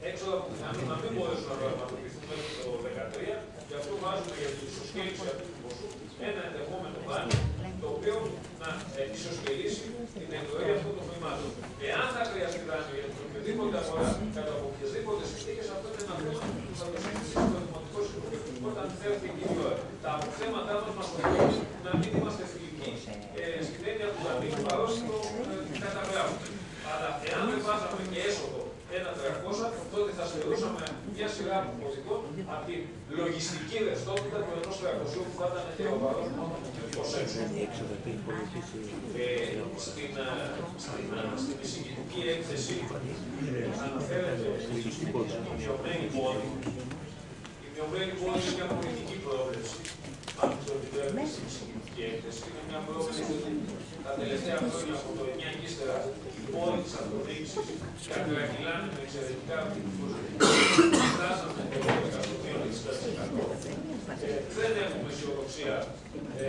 Speaker 8: έξοδα που πιθανόν να μην μπορέσουν να πραγματοποιηθούν μέχρι το 2013, γι' αυτό βάζουμε για την ισοσκέληση αυτού του ποσού ένα ενδεχόμενο δάνειο, το οποίο να ισοσκελίσει την εκροή αυτών των χρημάτων. Εάν θα χρειαστεί δάνειο για την οποιοδήποτε αγορά, κατά οποιασδήποτε συνθήκε, αυτό είναι ένα θέμα που θα το συζητήσει το Δημοτικό Συμβούλιο όταν θέλετε εκείνη η ώρα. Τα αποθέματά μα μα οδηγούν να μην είμαστε φιλικοί ε, στην έννοια του δανείου, παρότι το ε, καταγράφουμε. Αλλά εάν δεν βάζαμε και έσοδο ένα 300, τότε θα στερούσαμε μια σειρά από κωδικών από τη λογιστική ρευστότητα του ενός 300 που θα ήταν και ο βαρός μόνος ω έξω. Ε, στην, στην, στην εισηγητική έκθεση αναφέρεται η μειωμένη πόρη. Η μειωμένη πόρη είναι μια πολιτική πρόβλεψη. Αν το κυβέρνηση η συγκεκριτική έκθεση είναι μια πρόβλεψη ότι τα τελευταία χρόνια από το 9 και ύστερα οι πόροι της αυτοδιοίκηση κατρακυλάνε με εξαιρετικά Φτάσαμε το 12% δεν έχουμε αισιοδοξία, ε,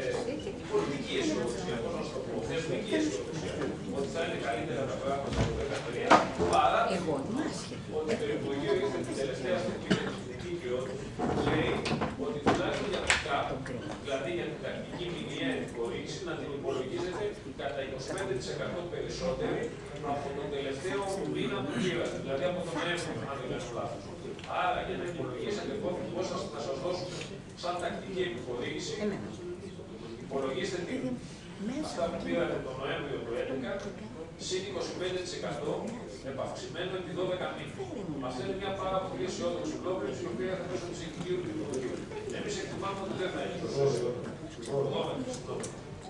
Speaker 8: πολιτική αισιοδοξία, πώ να το πω, θεσμική αισιοδοξία, ότι θα είναι καλύτερα τα πράγματα το 2013, παρά ότι το Υπουργείο ήρθε την τελευταίας στιγμή με τη δίκαιο, λέει ότι τουλάχιστον για το κάτω, δηλαδή για την τακτική μηνιαία επιχορήγηση, να την υπολογίζεται κατά 25% περισσότερη από τον τελευταίο μήνα που πήρατε, δηλαδή από τον Νοέμβριο, αν δεν κάνω λάθος. Άρα για να υπολογίσετε πώ θα σας δώσουμε σαν τακτική επιχορήγηση, υπολογίστε την αυτά που πήρατε τον Νοέμβριο του 2011, συν 25% επαυξημένο επί 12 μήνες. Αυτή είναι μια πάρα πολύ αισιόδοξη πρόβλεψη, η οποία θα μέσω τη ειδική του Υπουργείου. Εμεί εκτιμάμε ότι δεν θα είναι τόσο αισιόδοξο.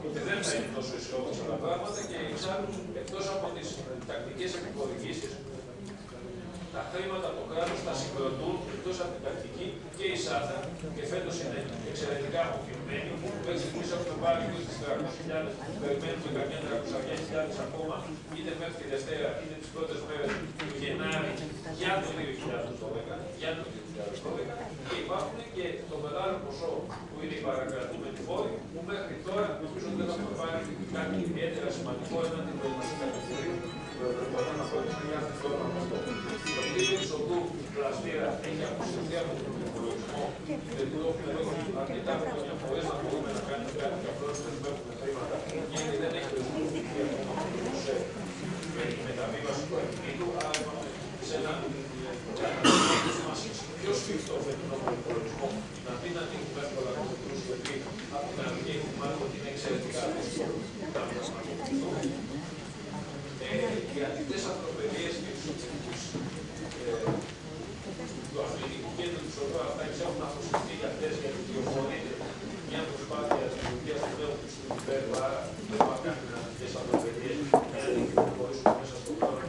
Speaker 8: Ότι δεν θα είναι τόσο αισιόδοξα τα πράγματα και εξάλλου εκτός από τις τακτικές επιχορηγήσει, τα χρήματα από το κράτο τα συγκροτούν εκτός από την τακτική και η ΣΑΤΑ και φέτος είναι εξαιρετικά αποφυγμένη. Μέχρι στιγμής έχουμε πάρει και στις 300.000, περιμένουμε καμιά 300.000 ακόμα, είτε μέχρι τη Δευτέρα είτε τις πρώτες μέρες του Γενάρη για το 2012. Για το 2012 και υπάρχουν και το μεγάλο ποσό που είναι οι παρακρατούμενοι φόροι, που μέχρι τώρα νομίζω ότι δεν έχουμε πάρει κάτι ιδιαίτερα σημαντικό έναντι του ελληνικού κατευθυντήριου μπορώ να πω ότι είναι μια αυτό. Το κτίριο της οδού Πλαστήρα έχει αποσυρθεί από τον υπολογισμό, γιατί το έχουμε εδώ αρκετά χρόνια χωρίς να μπορούμε να κάνουμε κάτι και απλώς δεν έχουμε χρήματα, γιατί δεν έχει προσδοκηθεί ακόμα με τη μεταβίβαση του ακινήτου, άρα είμαστε σε ένα πιο σφιχτό φετινό προπολογισμό, να μην ανοίγουμε εύκολα του μικρούς, γιατί από την αρχή έχουμε ότι είναι εξαιρετικά δύσκολο να πραγματοποιηθούν οι αντιτές ανθρωπαιδίες και τους εθνικούς του αθλητικού κέντρου του ΟΠΑ αυτά έχουν αποσυρθεί για αυτές γιατί διοφορείται μια προσπάθεια της λειτουργίας του νέου του Υπέρου, άρα δεν θα κάνει αντιτές ανθρωπαιδίες έναντι και να μπορέσουμε μέσα στον χρόνο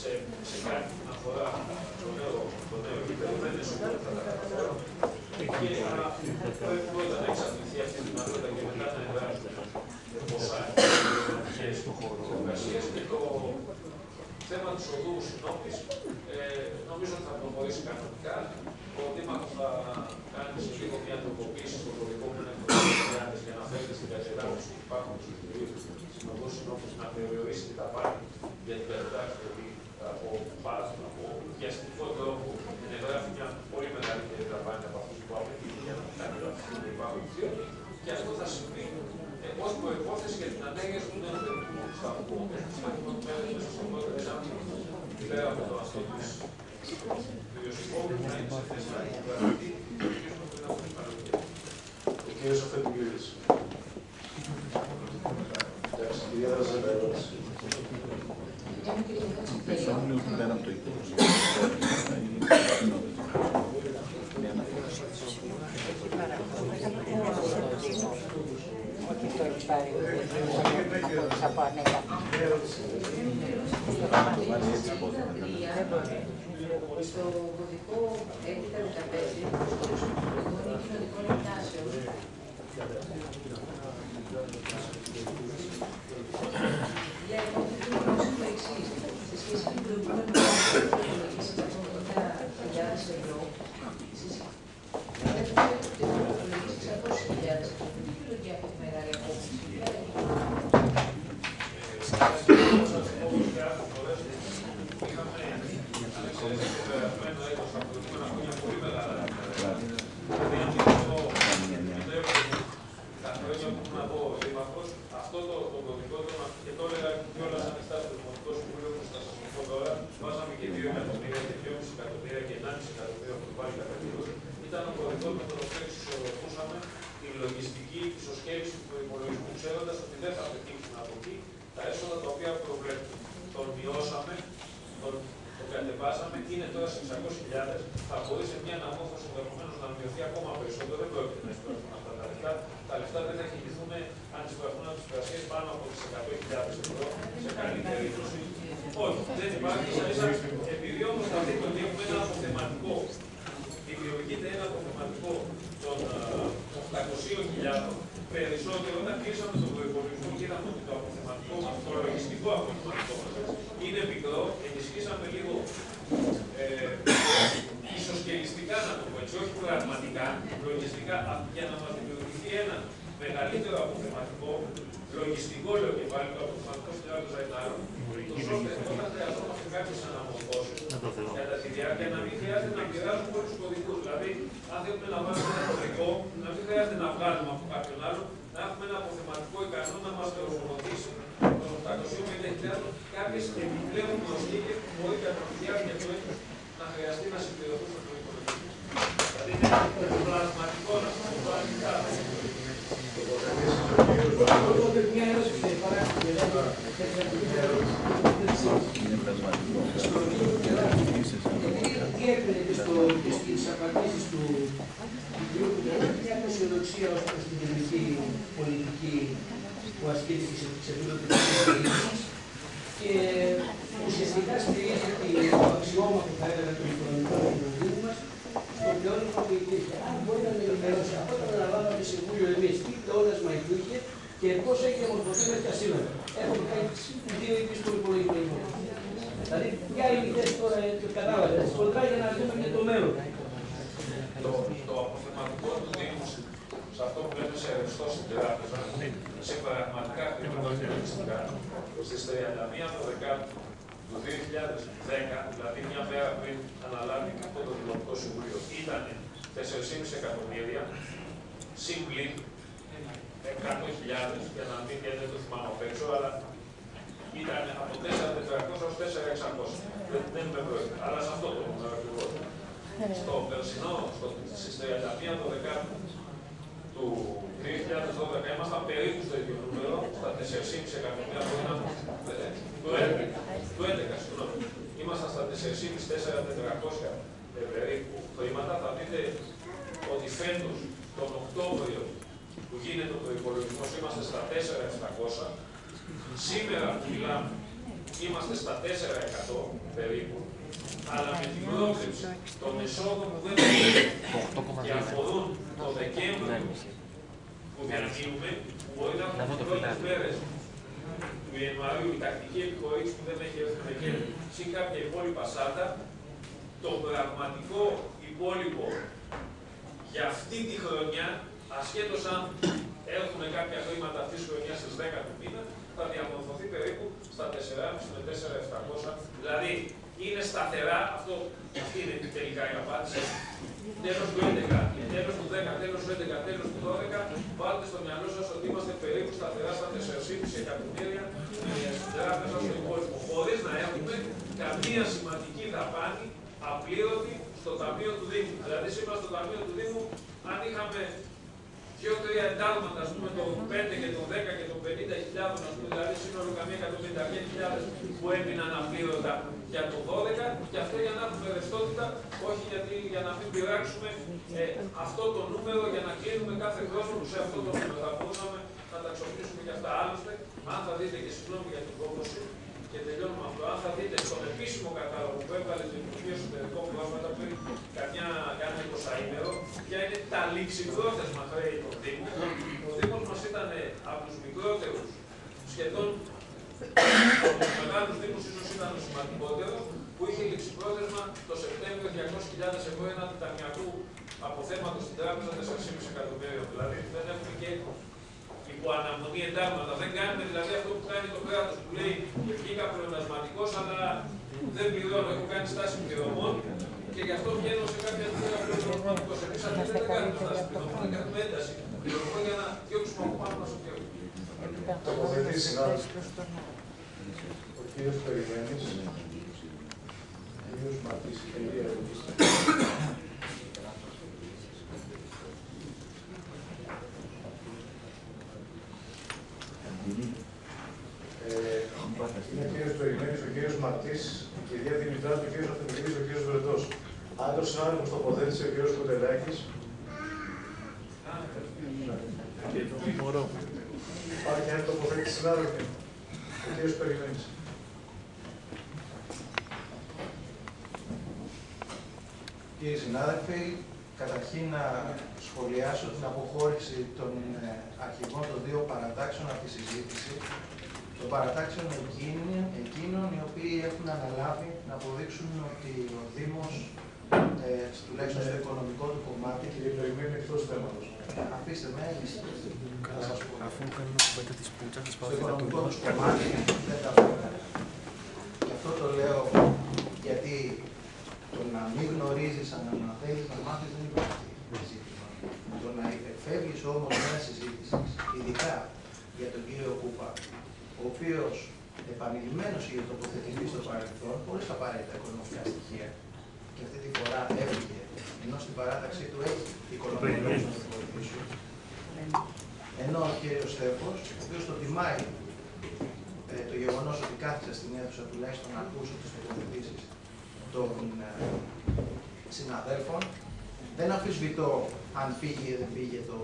Speaker 8: σε, σε κάτι που αφορά το νέο, το νέο επίπεδο, δεν είναι σίγουρο ότι θα τα καταφέρω. Και πρέπει πρώτα να εξαρτηθεί αυτή η δυνατότητα και μετά να εγγράψουμε ποσά εργασίες και το θέμα της οδού συνόπης ε, νομίζω ότι θα προχωρήσει κανονικά. Ο Δήμαρχος θα κάνει σε λίγο μια τροποποίηση στο κωδικό που είναι για να φέρει στην κατεδάφιση του υπάρχουν στους κυρίους στην οδού συνόπης να περιορίσει την ταπάνη για την κατεδάφιση δηλαδή από, από διαστητικό τρόπο εγγράφει μια πολύ μεγαλύτερη ταπάνη από αυτούς που απαιτείται για να κάνει την υπάρχουν και αυτό θα συμβεί ως προπόθεση για την ανέγερση του νέου τελικού σταθμού μαθηματημένου μέσα στον πρώτο εξάμεινο. Πέρα από το αυτό τη βιοσυκόπου να είναι σε θέση να υπογραφεί
Speaker 1: Ο κύριος Αφεντουργίδης. Εντάξει, κυρία Ραζέλα, ερώτηση.
Speaker 10: Πέρα από το
Speaker 11: ότι το έχει πάρει από τις απανέτα.
Speaker 12: Στο κωδικό 11-15, προηγούμενη κοινωνικών εκτάσεων, Λέγω ότι το γνώση το εξή. Σε σχέση με την προηγούμενη φορολογήση τα 80.000 ευρώ, βλέπετε ότι το φορολογήσει 600.000 ευρώ. Τι λογική αυτή τη μεγάλη
Speaker 8: Θα θα σε μια αναμόρφωση ενδεχομένως να μειωθεί ακόμα περισσότερο. Δεν πρόκειται να εισπραχθούν αυτά τα λεφτά. Τα λεφτά δεν θα χειριστούν αν εισπραχθούν από τις κρασίε πάνω από τις 100.000 ευρώ. Σε καλή περίπτωση, όχι, δεν υπάρχει. Επειδή όμως θα δείτε ότι έχουμε ένα αποθεματικό, δημιουργείται ένα αποθεματικό των ε, 800.000 περισσότερο όταν κλείσαμε τον προπολογισμό και είδαμε ότι το αποθεματικό μας, το λογιστικό αποθεματικό μας είναι μικρό, ενισχύσαμε λίγο ε, ισοσκελιστικά να το πω έτσι, όχι πραγματικά, λογιστικά, α- για να μας δημιουργηθεί ένα μεγαλύτερο αποθεματικό, λογιστικό λέω και πάλι, το αποθεματικό στην Ελλάδα είναι άλλο, ούτως ώστε όταν χρειαζόμαστε κάποιε αναμορφώσεις κατά τη διάρκεια να μην χρειάζεται να πειράζουμε όλους τους κωδικούς. Δηλαδή, αν θέλουμε να βάλουμε ένα κωδικό, να μην χρειάζεται να βγάλουμε από κάποιον άλλο, να έχουμε ένα αποθεματικό ικανό να μα τροφοδοτήσει των 850.000 κάποιε επιπλέον προσθήκε που μπορεί κατά τη διάρκεια του έτου να χρειαστεί να συμπληρωθούν στο προπολογισμό. Δηλαδή, είναι πλασματικό να το πω αρχικά.
Speaker 9: Οπότε μια ερώτηση κύριε Παράκη, και δεν τι έπαιρνε στο, και στις απαντήσεις του κ. Κουτελάκη μια αισιοδοξία ως προς την ελληνική πολιτική που ασκήθηκε σε σε επίπεδο της κυβέρνησης και ουσιαστικά στηρίζει το αξιώμα που θα έλεγα των οικονομικών κοινωνίων μας στο πλεόνασμα που υπήρχε. Αν μπορεί να με ενημερώσει από όταν αναλάβαμε Συμβούλιο εμείς, τι πλεόνασμα υπήρχε και πώς έχει διαμορφωθεί μέχρι τα σήμερα. Έχουμε κάνει δύο ειδήσεις του υπολογισμού. Δηλαδή, ποια είναι η θέση τώρα, ε, κατάλαβες, κοντρά για να δούμε και το μέλλον.
Speaker 8: Το, το αποθεματικό του Δήμου σε αυτό που λέμε σε ρευστό στην τράπεζα, σε πραγματικά χρηματοδοτικά, στι 31 του 10 του 2010, δηλαδή μια μέρα πριν αναλάβει από το Δημοτικό Συμβούλιο, ήταν 4,5 εκατομμύρια, συμπλήν 100.000, για να μην γιατί δεν το θυμάμαι απ' έξω, αλλά ήταν από 4.400 έως 4.600. Δεν, δεν με πρόκειται, αλλά σε αυτό το νούμερο ακριβώς. Στο περσινό, στο, στις 31 του 10 του 2012 ήμασταν περίπου στο ίδιο νούμερο, στα 4,5 εκατομμύρια που ήταν ε, του 11, του 11 συγγνώμη. Ήμασταν στα 4,5-4,400 ε, περίπου χρήματα. Θα δείτε ότι φέτος τον Οκτώβριο που γίνεται ο προπολογισμό είμαστε στα 4,700. Σήμερα που μιλάμε είμαστε στα 4% περίπου, αλλά με την πρόβλεψη των εσόδων που δεν έχουμε και αφορούν το Δεκέμβριο που διανύουμε, που μπορεί να έχουμε τις πρώτες μέρες του Ιανουαρίου, η τακτική επιχορήγηση που δεν έχει έρθει με κέρδη, συν κάποια υπόλοιπα σάντα, το πραγματικό υπόλοιπο για αυτή τη χρονιά, ασχέτως αν έχουμε κάποια χρήματα αυτής της χρονιάς στις 10 του μήνα, θα διαμορφωθεί περίπου στα 4,5 με 4,700. Δηλαδή είναι σταθερά, αυτό, αυτή είναι τελικά η απάντηση. Τέλος του 11, τέλος του 10, τέλος του 11, τέλος του 12, βάλτε στο μυαλό σας ότι είμαστε περίπου σταθερά στα 4,5 εκατομμύρια στην τράπεζα στο υπόλοιπο. Χωρίς να έχουμε καμία σημαντική δαπάνη απλήρωτη στο Ταμείο του Δήμου. Δηλαδή σήμερα στο Ταμείο του Δήμου, αν είχαμε δύο-τρία εντάλματα, ας πούμε, το 5 και το 10 και το 50 χιλιάδων, ας πούμε, δηλαδή σύνολο καμία 150.000 που έμειναν απλήρωτα για το 12 και αυτό για να έχουμε ρευστότητα, όχι γιατί, για να μην πειράξουμε ε, αυτό το νούμερο για να κλείνουμε κάθε χρόνο σε αυτό το νούμερο. Θα μπορούσαμε να τα εξοπλίσουμε και αυτά. Άλλωστε, αν θα δείτε και συγγνώμη για την κόπωση, και τελειώνουμε αυτό. Αν θα δείτε στον επίσημο κατάλογο που έβγαλε το Υπουργείο Εσωτερικών Πρόγραμματα πριν καμιά, κάνα εικοσαήμερο, ποια είναι τα ληξιπρόθεσμα χρέη των Δήμων. Ο Δήμος μας ήταν από τους μικρότερους, σχεδόν από του μεγάλου Δήμου, ίσω ήταν ο σημαντικότερο, που είχε ληξιπρόθεσμα το Σεπτέμβριο 200.000 ευρώ ένα ταμιακού αποθέματος στην τράπεζα 4,5 εκατομμύρια. Δηλαδή δεν έχουμε και υπό αναμονή εντάγματα. Δεν κάνουμε δηλαδή αυτό που κάνει το κράτος που λέει βγήκα πλεονασματικό, αλλά δεν πληρώνω. Έχω κάνει στάση πληρωμών και γι' αυτό βγαίνω σε κάποια στιγμή πλεονασματικό. Εμείς αυτοί δεν κάνουμε στάση πληρωμών, δεν κάνουμε ένταση πληρωμών για να διώξουμε από πάνω μα το κέρδο.
Speaker 1: Τοποθετήσει συνάδελφοι. Ο κύριος Περιμένης, ο κύριος Ματής, η κυρία Ευγίστα. Ε, είναι ο κύριος Περιμένης, ο κύριος Ματής, η κυρία Δημητράτου, ο κύριος Αυτοκινήτης, ο κύριος Βρετός. Άλλος συνάδελφος τοποθέτησε ο κύριος Κοντελάκης. Υπάρχει άλλη τοποθέτηση συνάδελφοι. Ο κύριος Περιμένης.
Speaker 6: Κύριοι συνάδελφοι,
Speaker 13: καταρχήν να σχολιάσω την αποχώρηση των ε, αρχηγών των δύο παρατάξεων από τη συζήτηση, των παρατάξεων εκείνων, εκείνων οι οποίοι έχουν αναλάβει να αποδείξουν ότι ο Δήμος, ε, τουλάχιστον στο οικονομικό του κομμάτι,
Speaker 1: Κύριε Προηγούμενη, εκτός θέματος.
Speaker 13: αφήστε με, να σας πω.
Speaker 14: Αφού κάνουμε την κουβέντα της πουτσα, θα
Speaker 13: στο
Speaker 14: σπάω
Speaker 13: οικονομικό
Speaker 14: το
Speaker 13: του κομμάτι δεν τα βρήκαν. Γι' αυτό το λέω γιατί το να μην γνωρίζεις αν να θέλει να μάθεις δεν υπάρχει ζήτημα. Το να υπερφεύγει όμως μια συζήτηση, ειδικά για τον κύριο Κούπα, ο οποίος επανειλημμένος είχε τοποθετηθεί στο παρελθόν χωρίς απαραίτητα οικονομικά στοιχεία και αυτή τη φορά έφυγε, ενώ στην παράταξή του έχει οικονομικά να το βοηθήσουν. Ενώ ο κύριος Στέφος, ο οποίος το τιμάει ε, το γεγονός ότι κάθισε στην αίθουσα τουλάχιστον να ακούσει τις τοποθετήσεις των ε, συναδέλφων. Δεν αμφισβητώ αν πήγε ή δεν πήγε το,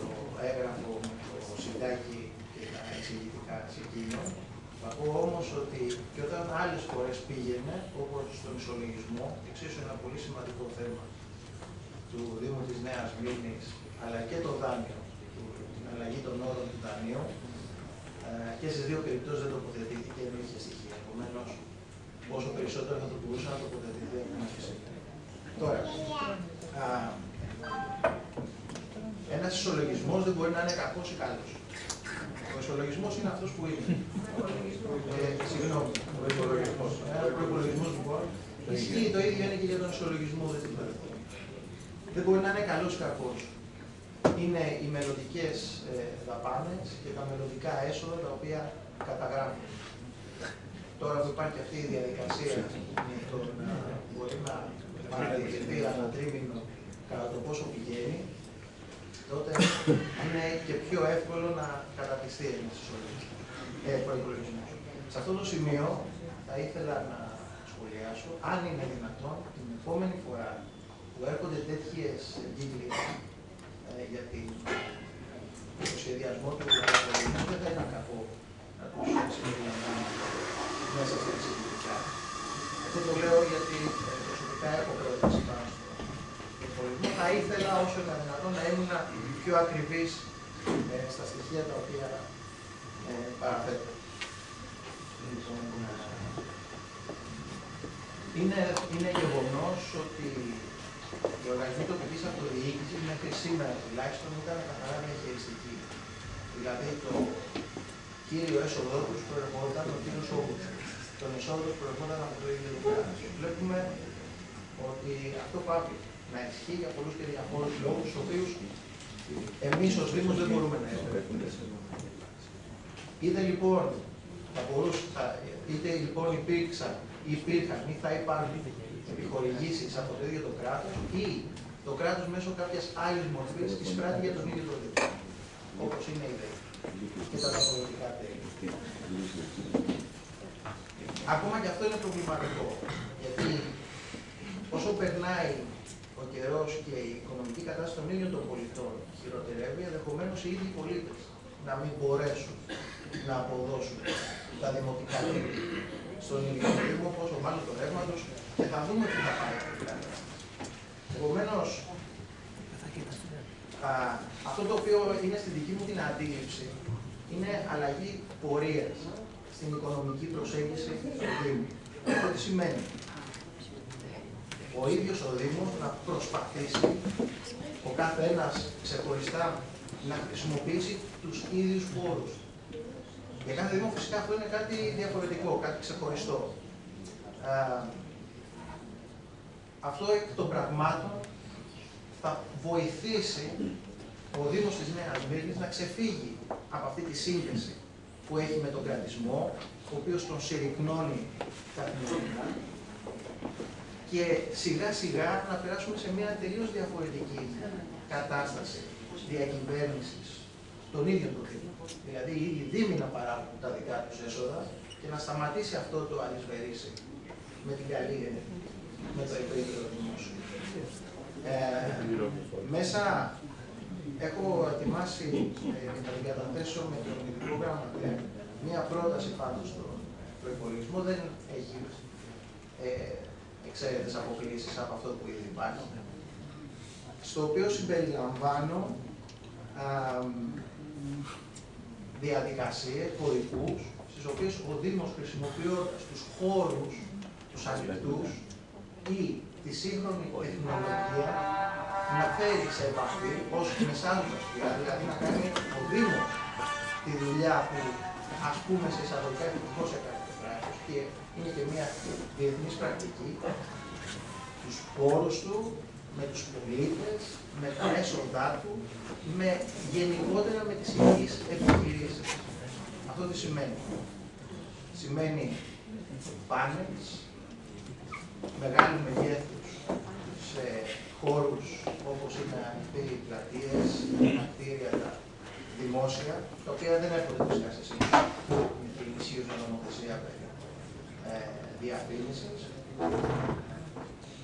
Speaker 13: το έγγραφο με το συντάκι και τα εξηγητικά σε εκείνο. Θα πω όμως ότι και όταν άλλες φορές πήγαινε, όπως στον ισολογισμό, εξίσου ένα πολύ σημαντικό θέμα του Δήμου της Νέας Μήνη, αλλά και το δάνειο, του- την αλλαγή των όρων του δανείου, ε, και στις δύο περιπτώσεις δεν τοποθετήθηκε ενώ είχε στοιχεία. Επομένως, όσο περισσότερο θα το μπορούσε να τοποθετηθεί από την φυσικά. Τώρα, ένας ισολογισμός δεν μπορεί να είναι κακός ή καλός. Ο ισολογισμός είναι αυτός που είναι. Ε, συγγνώμη, ο υπολογισμός. Ένα προπολογισμό λοιπόν ισχύει το ίδιο είναι και για τον ισολογισμό, δεν υπάρχει. Δεν μπορεί να είναι καλός ή κακός. Είναι οι μελλοντικές δαπάνες και τα μελλοντικά έσοδα τα οποία καταγράφουν. Τώρα που υπάρχει αυτή η διαδικασία με το να μπορεί να παρατηρηθεί ένα τρίμηνο κατά το πόσο πηγαίνει, τότε είναι και πιο εύκολο να καταπιστεί ένα ε, προπολογισμό. Σε αυτό το σημείο θα ήθελα να σχολιάσω, αν είναι δυνατόν, την επόμενη φορά που έρχονται τέτοιες κύκλοι ε, για την, το σχεδιασμό του προπολογισμού, δεν θα ήταν κακό να τους συμπεριλαμβάνουμε μέσα στα εξηγητικά. Αυτό το λέω γιατί ε, προσωπικά έχω πρόταση πάνω στο προπολογισμό. Θα ήθελα όσο είναι δυνατόν να ήμουν πιο ακριβής ε, στα στοιχεία τα οποία ε, παραθέτω. Λοιπόν, ε, είναι, είναι γεγονός ότι οι οργανισμοί τοπική αυτοδιοίκηση μέχρι σήμερα τουλάχιστον ήταν καθαρά διαχειριστικοί. Δηλαδή το κύριο έσοδό τους προερχόταν ο κύριο όγκου. Τον εισόδο του προερχόταν από το ίδιο το κράτο. Βλέπουμε ότι αυτό πάει να ισχύει για πολλούς και διαφόρους λόγους, του οποίους εμείς ως Δήμος δεν μπορούμε να έχουμε. Είτε λοιπόν θα μπορούσε, θα, είτε λοιπόν υπήρξαν, υπήρχαν ή θα υπάρχουν επιχορηγήσεις από το ίδιο το κράτος ή το κράτος μέσω κάποιας άλλης μορφής εισπράττει για τον ίδιο τον Δήμο. Όπως είναι η ΔΕΗ και τα διαφορετικά τέλη. Ακόμα και αυτό είναι προβληματικό. Γιατί όσο περνάει ο καιρός και η οικονομική κατάσταση των ίδιων των πολιτών χειροτερεύει, ενδεχομένως οι ίδιοι πολίτες να μην μπορέσουν να αποδώσουν τα δημοτικά τέλη στον ηλεκτρισμό, πόσο μάλλον το ρεύματος και θα δούμε τι θα πάει τελικά. Επομένως, αυτό το οποίο είναι στην δική μου την αντίληψη είναι αλλαγή πορείας στην οικονομική προσέγγιση του Δήμου. Αυτό τι σημαίνει. Ο ίδιος ο Δήμος να προσπαθήσει ο κάθε ένας ξεχωριστά να χρησιμοποιήσει τους ίδιους πόρους. Για κάθε Δήμο φυσικά αυτό είναι κάτι διαφορετικό, κάτι ξεχωριστό. Α, αυτό εκ των πραγμάτων θα βοηθήσει ο Δήμος της Νέας Μύρνης να ξεφύγει από αυτή τη σύνδεση που έχει με τον κρατισμό, ο οποίος τον συρρυκνώνει καθημερινά και σιγά σιγά να περάσουμε σε μια τελείως διαφορετική κατάσταση διακυβέρνησης των ίδιων των Δήμων. Δηλαδή οι ίδιοι Δήμοι να παράγουν τα δικά τους έσοδα και να σταματήσει αυτό το αλυσβερίσι με την καλή έννοια, με το υπέροχο δημόσιο. Ε, μέσα έχω ετοιμάσει ε, να την καταθέσω με τον ειδικό γραμματέα μία πρόταση πάνω στον προπολογισμό. Δεν έχει ε, εξαίρετες αποκλήσεις από αυτό που ήδη υπάρχει. στο οποίο συμπεριλαμβάνω α, διαδικασίες, χωρικούς, στις οποίες ο Δήμος χρησιμοποιώντας τους χώρους, τους ανοιχτούς ή τη σύγχρονη τεχνολογία να φέρει σε επαφή ως μεσάζοντας πια, δηλαδή να κάνει ο Δήμος τη δουλειά που ας πούμε σε εισαγωγικά εθνικός έκανε και είναι και μια διεθνής πρακτική, τους πόρους του, με τους πολίτες, με τα έσοδά του, με γενικότερα με τις υγιείς επιχειρήσεις. Αυτό τι σημαίνει. Σημαίνει πάνελς, μεγάλου μεγέθους σε χώρους όπως είναι ανοιχτοί οι πλατείες, τα κτίρια, τα δημόσια, τα οποία δεν έρχονται φυσικά σε σύγκριση με την ισχύουσα νομοθεσία περί ε, διαφήμισης,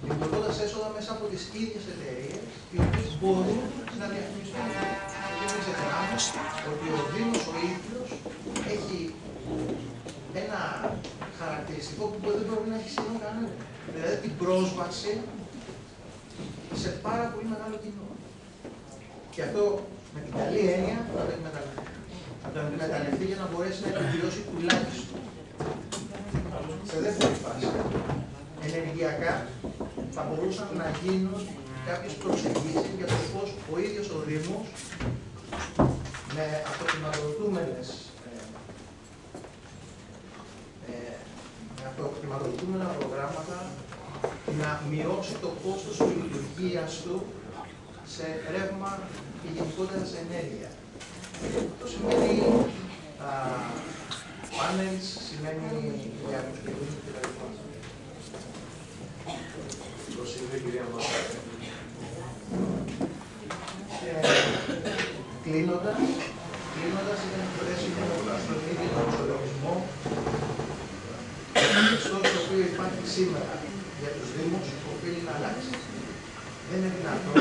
Speaker 13: δημιουργώντας έσοδα μέσα από τις ίδιες εταιρείες, οι οποίες μπορούν να διαφημιστούν. Και μην ξεχνάμε ότι ο Δήμος ο ίδιος έχει ένα χαρακτηριστικό που δεν μπορεί να έχει σχεδόν κανένα. Δηλαδή την πρόσβαση σε πάρα πολύ μεγάλο κοινό. Και αυτό με την καλή έννοια θα το εκμεταλλευτεί. Θα το εκμεταλλευτεί για να μπορέσει να επιβιώσει τουλάχιστον. Σε δεύτερη φάση, ενεργειακά θα μπορούσαν να γίνουν κάποιες προσεγγίσεις για το πώς ο ίδιος ο Δήμος με αυτοχρηματοδοτούμενες ε, ε, με αυτοχρηματοδοτούμενα προγράμματα να μειώσει το κόστος λειτουργίας του σε ρεύμα και γενικότερα σε ενέργεια. Αυτό σημαίνει πάνελς, σημαίνει διαρροσκευή κτλ.
Speaker 1: Προσοχή, κυρία Μασάκη.
Speaker 13: Κλείνοντας, κλείνοντας ήταν προτείνω στον ίδιο τον εξολογισμό το το οποίο υπάρχει σήμερα για τους Δήμους οφείλει να αλλάξει. Δεν είναι δυνατόν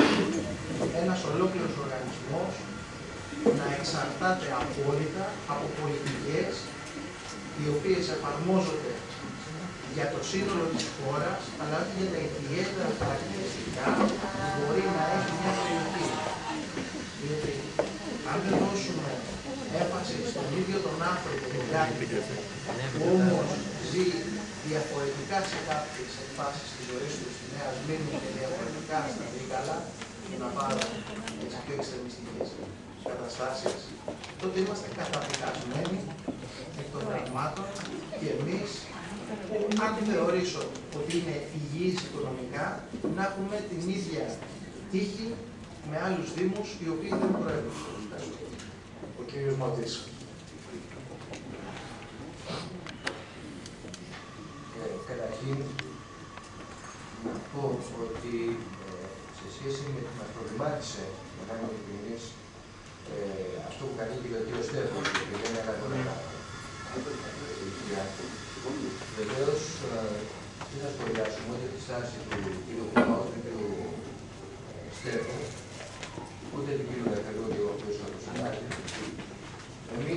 Speaker 13: ένας ολόκληρος οργανισμός να εξαρτάται απόλυτα από πολιτικές οι οποίες εφαρμόζονται για το σύνολο της χώρας, αλλά όχι για τα ιδιαίτερα χαρακτηριστικά που μπορεί να έχει μια περιοχή. Γιατί αν δεν δώσουμε έμφαση στον ίδιο τον άνθρωπο που που όμως ζει διαφορετικά σε κάποιες εκφάσεις της ζωής τους στη Νέα Σμύρνη και διαφορετικά στα Τρίκαλα, για να πάρω τις πιο εξτρεμιστικές καταστάσεις, τότε είμαστε καταδικασμένοι εκ των πραγμάτων και εμείς αν θεωρήσω ότι είναι υγιής οικονομικά, να έχουμε την ίδια τύχη με άλλους δήμους οι οποίοι δεν προέβουν.
Speaker 1: Ο κύριος Ματής.
Speaker 13: Ε, καταρχήν, να πω ότι ε, σε σχέση με τι μας προβλημάτισε να κάνουμε ειλικρινής ε, αυτό που κάνει και ο κ. Στέφος, και δεν είναι Βεβαίως, τι να σχολιάσουμε ούτε τη στάση του κ. Κουμάου, του κ. Στέφου, ούτε του κ. Δεκαλού και ο κ. Σαρκοσανάκη. Εμεί,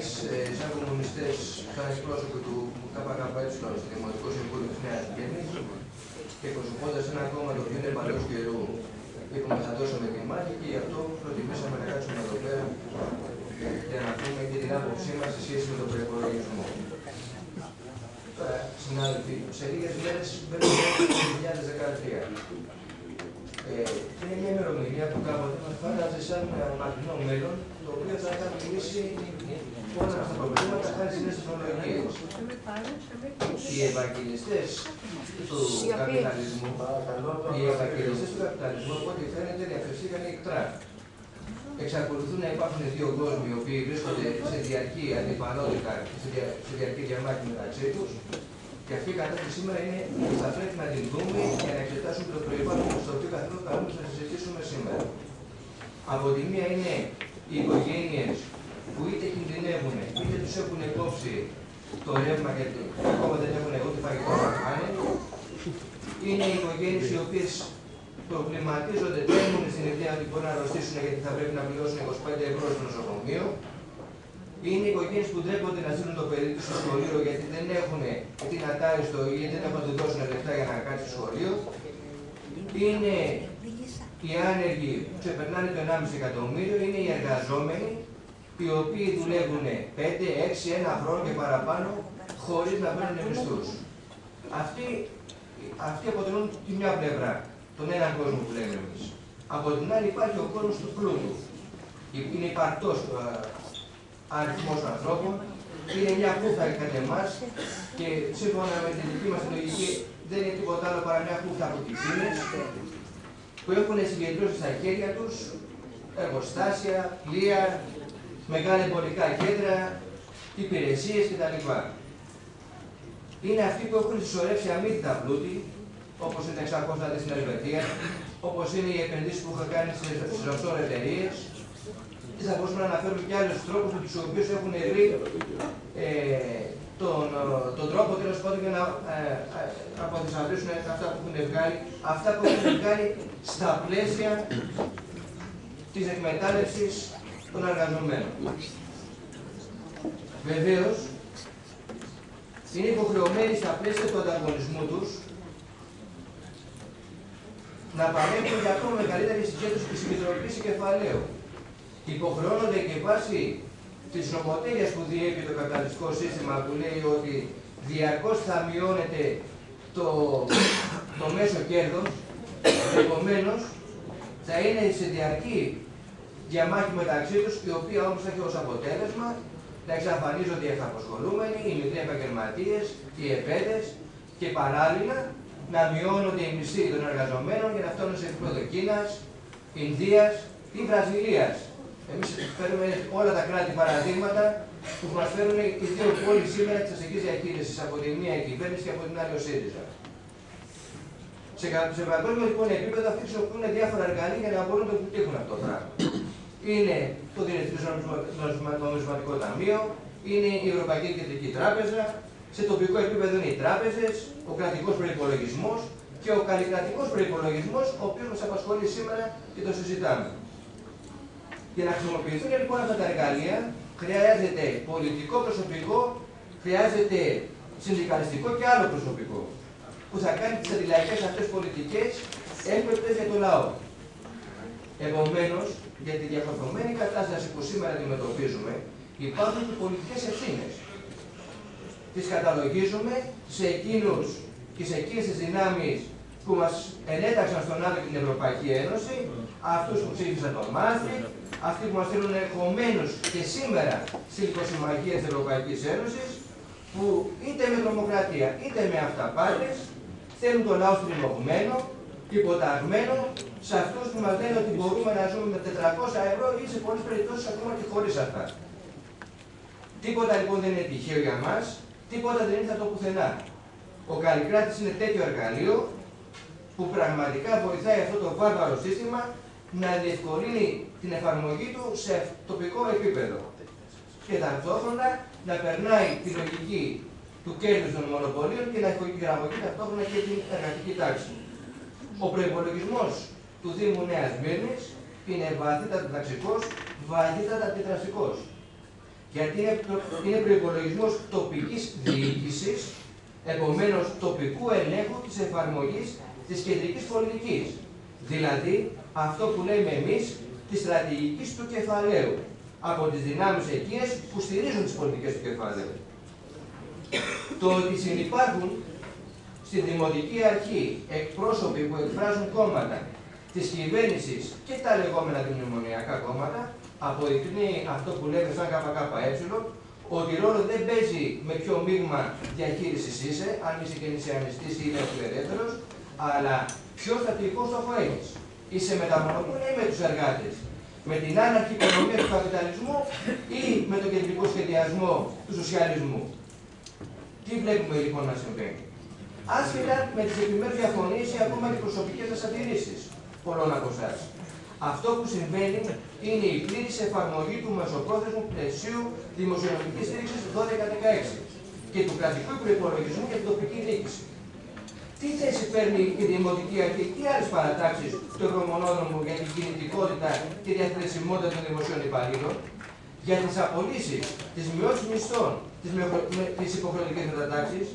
Speaker 13: σαν κομμουνιστές, σαν εκπρόσωποι του ΚΚΕ στο Δημοτικό Συμβούλιο της Νέας Γενή και εκπροσωπώντας ένα κόμμα το οποίο είναι παλαιός καιρού, είπαμε θα δώσουμε τη μάχη και γι' αυτό προτιμήσαμε να κάτσουμε εδώ πέρα για να πούμε και την άποψή μας σε σχέση με τον προπολογισμό. Συνάδελφοι, σε λίγες μέρες μπαίνουμε το 2013. Ε, είναι μια ημερομηνία που κάποτε μας φάναζε σαν μακρινό μέλλον, το οποίο θα είχαν λύσει όλα αυτά τα προβλήματα χάρη στι νέε τεχνολογίε. Οι ευαγγελιστέ του καπιταλισμού, οι ευαγγελιστές του καπιταλισμού, από ό,τι φαίνεται, διαφερθήκαν εκτρά εξακολουθούν να υπάρχουν δύο κόσμοι οι οποίοι βρίσκονται σε διαρκή αντιπαλότητα και σε, δια, σε διαρκή διαμάχη μεταξύ τους. Και αυτή η κατάσταση σήμερα είναι θα πρέπει να την δούμε και να εξετάσουμε το προϊόν στο οποίο καθόλου καλούμε να συζητήσουμε σήμερα. Από τη μία είναι οι οικογένειες που είτε κινδυνεύουν είτε τους έχουν κόψει το ρεύμα γιατί ακόμα δεν έχουν ούτε φαγητό να φάνε. Είναι οι οικογένειες οι οποίες προβληματίζονται, τρέμουν στην ιδέα ότι μπορεί να αρρωστήσουν γιατί θα πρέπει να πληρώσουν 25 ευρώ στο νοσοκομείο. Είναι οι οικογένειες που ντρέπονται να στείλουν το παιδί τους στο σχολείο γιατί δεν έχουν την ατάριστο ή δεν έχουν να του δώσουν λεφτά για να κάνει στο σχολείο.
Speaker 6: είναι οι άνεργοι που ξεπερνάνε το 1,5 εκατομμύριο, είναι οι εργαζόμενοι οι οποίοι δουλεύουν 5, 6, 1 χρόνο και παραπάνω χωρίς να παίρνουν μισθούς. Αυτοί, αυτοί αποτελούν τη μια πλευρά, τον έναν κόσμο που λέμε εμείς. Από την άλλη υπάρχει ο κόσμος του πλούτου. Είναι υπαρκτός αριθμός ανθρώπων, είναι μια κούφτα κατά εμάς και σύμφωνα με την δική μας λογική δεν είναι τίποτα άλλο παρά μια κούφτα από τις που έχουν συγκεντρώσει στα χέρια τους εργοστάσια, πλοία, μεγάλα εμπορικά κέντρα, υπηρεσίες κτλ. Είναι αυτοί που έχουν συσσωρεύσει αμύθιτα πλούτη, όπως είναι τα 600 δις στην Ελβετία, όπως είναι οι επενδύσεις που είχαν κάνει στις offshore εταιρείες. Και θα μπορούσαμε να αναφέρουμε και άλλους τρόπους με τους οποίους έχουν βρει ε, τον, τον τρόπο τέλος πάντων για να ε, ε, αποθυσαυρίσουν αυτά που έχουν βγάλει, αυτά που έχουν βγάλει στα πλαίσια της εκμετάλλευσης των εργαζομένων. Βεβαίως, είναι υποχρεωμένοι στα πλαίσια του ανταγωνισμού τους να παρέχουν για ακόμα μεγαλύτερη συγκέντρωση και συγκεντροποίηση κεφαλαίου. Υποχρεώνονται και βάσει της νομοτέλεια που διέπει το καπιταλιστικό σύστημα που λέει ότι διαρκώς θα μειώνεται το, το μέσο κέρδος, επομένως θα είναι σε διαρκή διαμάχη μεταξύ τους, η οποία όμως θα έχει ως αποτέλεσμα να εξαφανίζονται οι ευταποσχολούμενοι, οι μικροί επαγγελματίες, οι επέδε και παράλληλα να μειώνονται οι μισθοί των εργαζομένων για να φτάνουν σε επίπεδο Κίνα, Ινδίας ή Βραζιλίας. Εμείς φέρουμε όλα τα κράτη παραδείγματα που μας φέρουν οι δύο πόλεις σήμερα της αστικής διαχείρισης από τη μία κυβέρνηση και από την άλλη ο ΣΥΡΙΖΑ. Σε, σε παγκόσμιο λοιπόν επίπεδο αυτοί χρησιμοποιούν διάφορα εργαλεία για να μπορούν να το επιτύχουν αυτό το πράγμα. Είναι το Διεθνές Νομισματικό Ταμείο, είναι η Ευρωπαϊκή Κεντρική Τράπεζα, σε τοπικό επίπεδο είναι οι τράπεζες, ο κρατικός προπολογισμό και ο καλλικρατικός προπολογισμό, ο οποίος μας απασχολεί σήμερα και το συζητάμε. Για να χρησιμοποιηθούν λοιπόν αυτά τα εργαλεία, χρειάζεται πολιτικό προσωπικό, χρειάζεται συνδικαλιστικό και άλλο προσωπικό που θα κάνει τις αντιλαϊκές αυτές πολιτικές έπρεπε για το λαό. Επομένως, για τη διαφορετική κατάσταση που σήμερα αντιμετωπίζουμε, υπάρχουν και πολιτικές ευθύνες. Τις καταλογίζουμε σε εκείνους και σε εκείνες τις δυνάμεις που μας ενέταξαν στον άδειο την Ευρωπαϊκή Ένωση, αυτούς που ψήφισαν τον Μάστρικ, αυτοί που μας θέλουν χωμένου και σήμερα στη λικοσυμμαχία της Ευρωπαϊκής Ένωσης, που είτε με τρομοκρατία είτε με αυταπάτες θέλουν τον λαό στριμωγμένο, υποταγμένο σε αυτούς που μας λένε ότι μπορούμε να ζούμε με 400 ευρώ ή σε πολλές περιπτώσεις ακόμα και χωρίς αυτά. Τίποτα λοιπόν δεν είναι τυχαίο για μας, τίποτα δεν ήρθε το πουθενά. Ο Καλλικράτης είναι τέτοιο εργαλείο που πραγματικά βοηθάει αυτό το βάρβαρο σύστημα να διευκολύνει την εφαρμογή του σε τοπικό επίπεδο. Και ταυτόχρονα να περνάει τη λογική του κέρδους των μονοπωλίων και να γραμμογεί ταυτόχρονα και την εργατική τάξη. Ο προπολογισμό του Δήμου Νέας Μύρνη είναι βαθύτατα ταξικός, βαθύτατα αντιδραστικό. Γιατί είναι, είναι προπολογισμό τοπικής διοίκησης, επομένως τοπικού ελέγχου της εφαρμογής της κεντρικής πολιτικής. Δηλαδή, αυτό που λέμε εμείς, της στρατηγικής του κεφαλαίου. Από τις δυνάμεις εκείνες που στηρίζουν τις πολιτικές του κεφαλαίου. Το ότι συνεπάρχουν στη Δημοτική Αρχή εκπρόσωποι που εκφράζουν κόμματα της κυβέρνησης και τα λεγόμενα δημιουργιακά κόμματα αποδεικνύει αυτό που λέμε σαν ΚΚΕ ότι ρόλο δεν παίζει με ποιο μείγμα διαχείρισης είσαι, αν είσαι κενησιανιστή ή ελεύθερο, αλλά ποιος στρατηγικό στόχο έχει. Είσαι με τα μονοπόλια ή με τους εργάτες. Με την άναρχη οικονομία του καπιταλισμού ή με τον κεντρικό σχεδιασμό του σοσιαλισμού. Τι βλέπουμε λοιπόν να συμβαίνει. Άσχετα με τις επιμέρους διαφωνίες ή ακόμα και προσωπικές σας αντιρρήσεις πολλών από εσά. Αυτό που συμβαίνει είναι η πλήρης εφαρμογή του μεσοπρόθεσμου πλαισίου δημοσιονομικής στήριξης 12-16 και του κρατικού προπολογισμού για την τοπική διοίκηση. Τι θέση παίρνει η Δημοτική Αρχή και άλλες παρατάξεις του Ευρωμονόδρομου για την κινητικότητα και διαθεσιμότητα των δημοσίων υπαλλήλων, για τις απολύσεις, τι μειώσει μισθών, τι υποχρεωτικέ μετατάξεις,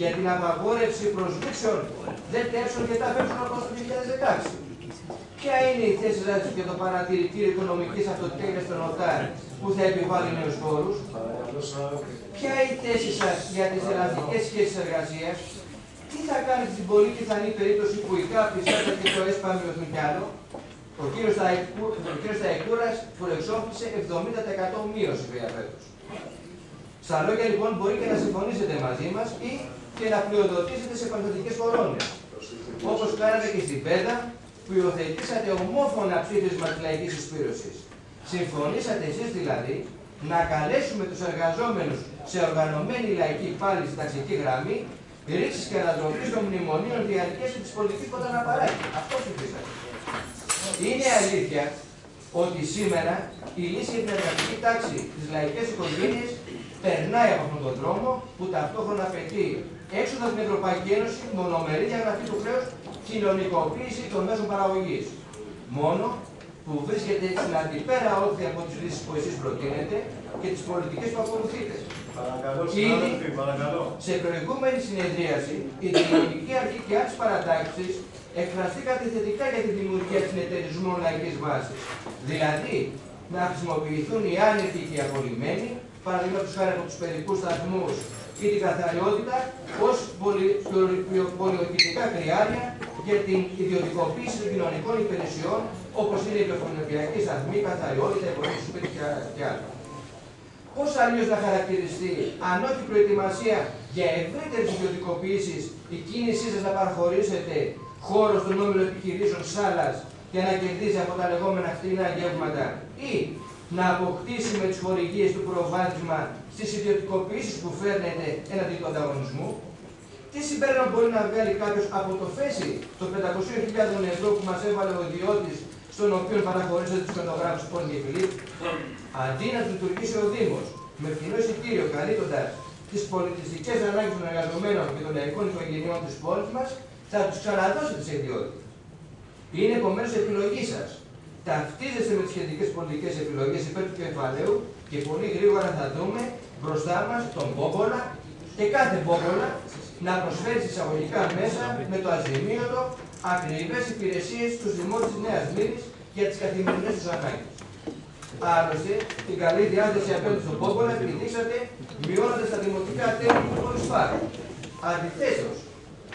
Speaker 6: για την απαγόρευση προσλήψεων δεν τέσσερων και τα πέφτουν από το 2016. Ποια είναι η θέση σας για το παρατηρητήριο οικονομικής αυτοτέλεια των ΟΤΑΡ που θα επιβάλλει νέους φόρου, Ποια είναι η θέση σας για τις ελλαδικές σχέσεις εργασίας, Τι θα κάνετε στην πολύ πιθανή περίπτωση που η ΚΑΠ, η ΣΑΤΑ και το ΕΣΠΑ μειωθούν κι άλλο; Ο κύριος Σταϊκούρα προεξόφλησε 70% μείωση για φέτος. Στα λόγια λοιπόν μπορεί και να συμφωνήσετε μαζί μας ή και να πλειοδοτήσετε σε πανθετικέ κορώνε. Όπως κάνατε και στην ΠΕΔΑ που υιοθετήσατε ομόφωνα ψήφισμα της λαϊκής συσπήρωση. Συμφωνήσατε εσείς δηλαδή να καλέσουμε τους εργαζόμενους σε οργανωμένη λαϊκή πάλι στη ταξική γραμμή ρήξη και ανατροπή των μνημονίων διαρκείας της πολιτικής που ήταν απαραίτητη. Αυτό ψηφίσατε. Είναι αλήθεια ότι σήμερα η λύση για την εργατική τάξη της λαϊκής οικογένειας περνάει από αυτόν τον δρόμο που ταυτόχρονα απαιτεί έξοδο από την Ευρωπαϊκή Ένωση μονομερή διαγραφή του χρέους κοινωνικοποίηση των μέσων παραγωγή. Μόνο που βρίσκεται στην αντιπέρα όρθια από τι λύσει που εσεί προτείνετε και τι πολιτικέ που ακολουθείτε.
Speaker 1: Παρακαλώ,
Speaker 6: Ήδη
Speaker 1: παρακαλώ.
Speaker 6: σε προηγούμενη συνεδρίαση, η Δημοτική Αρχή και άλλη παρατάξει εκφραστήκατε θετικά για τη δημιουργία συνεταιρισμών λαϊκή βάση. Δηλαδή, να χρησιμοποιηθούν οι άνετοι και οι απολυμμένοι, παραδείγματο χάρη από του παιδικού σταθμού ή την καθαριότητα, ω πολιορκητικά κρυάρια για την ιδιωτικοποίηση των κοινωνικών υπηρεσιών, όπως είναι η υπερφωνιακή σταθμή, η καθαριότητα, η υποδομή σπίτι και άλλα. Πώς αλλιώς να χαρακτηριστεί, αν όχι προετοιμασία για ευρύτερες ιδιωτικοποιήσει, η κίνησή σας να παραχωρήσετε χώρος στον όμιλο επιχειρήσεων Σάλα για να κερδίσει από τα λεγόμενα φτηνά γεύματα ή να αποκτήσει με τις χορηγίες του προβάδισμα στις ιδιωτικοποιήσει που φέρνετε έναντι του ανταγωνισμού; Τι συμπέρασμα μπορεί να βγάλει κάποιος από το φέση των 500.000 ευρώ που μας έβαλε ο ιδιώτης, στον οποίο παραχωρήσατε τους φωτογράφου του Πόντι Φιλίπ, αντί να τους λειτουργήσει ο Δήμος με φθηνό εισιτήριο καλύπτοντας τις πολιτιστικές ανάγκες των εργαζομένων και των λαϊκών οικογενειών της πόλης μας, θα τους ξαναδώσετε σε ιδιότητα. Είναι επομένως επιλογή σας. Ταυτίζεστε με τις σχετικές πολιτικές επιλογές υπέρ του κεφαλαίου και πολύ γρήγορα θα δούμε μπροστά μας τον Πόμπολα και κάθε Πόμπολα να προσφέρει εισαγωγικά μέσα με το αζημίωτο ακριβές υπηρεσίες στους δημότε της Νέας Μήνης για τις καθημερινές του ανάγκες. Άλλωστε, την καλή διάθεση απέναντι στον Πόμπολα επιδείξατε μειώνοντας τα δημοτικά τέλη του Πολυσφάρου. Αντιθέτως,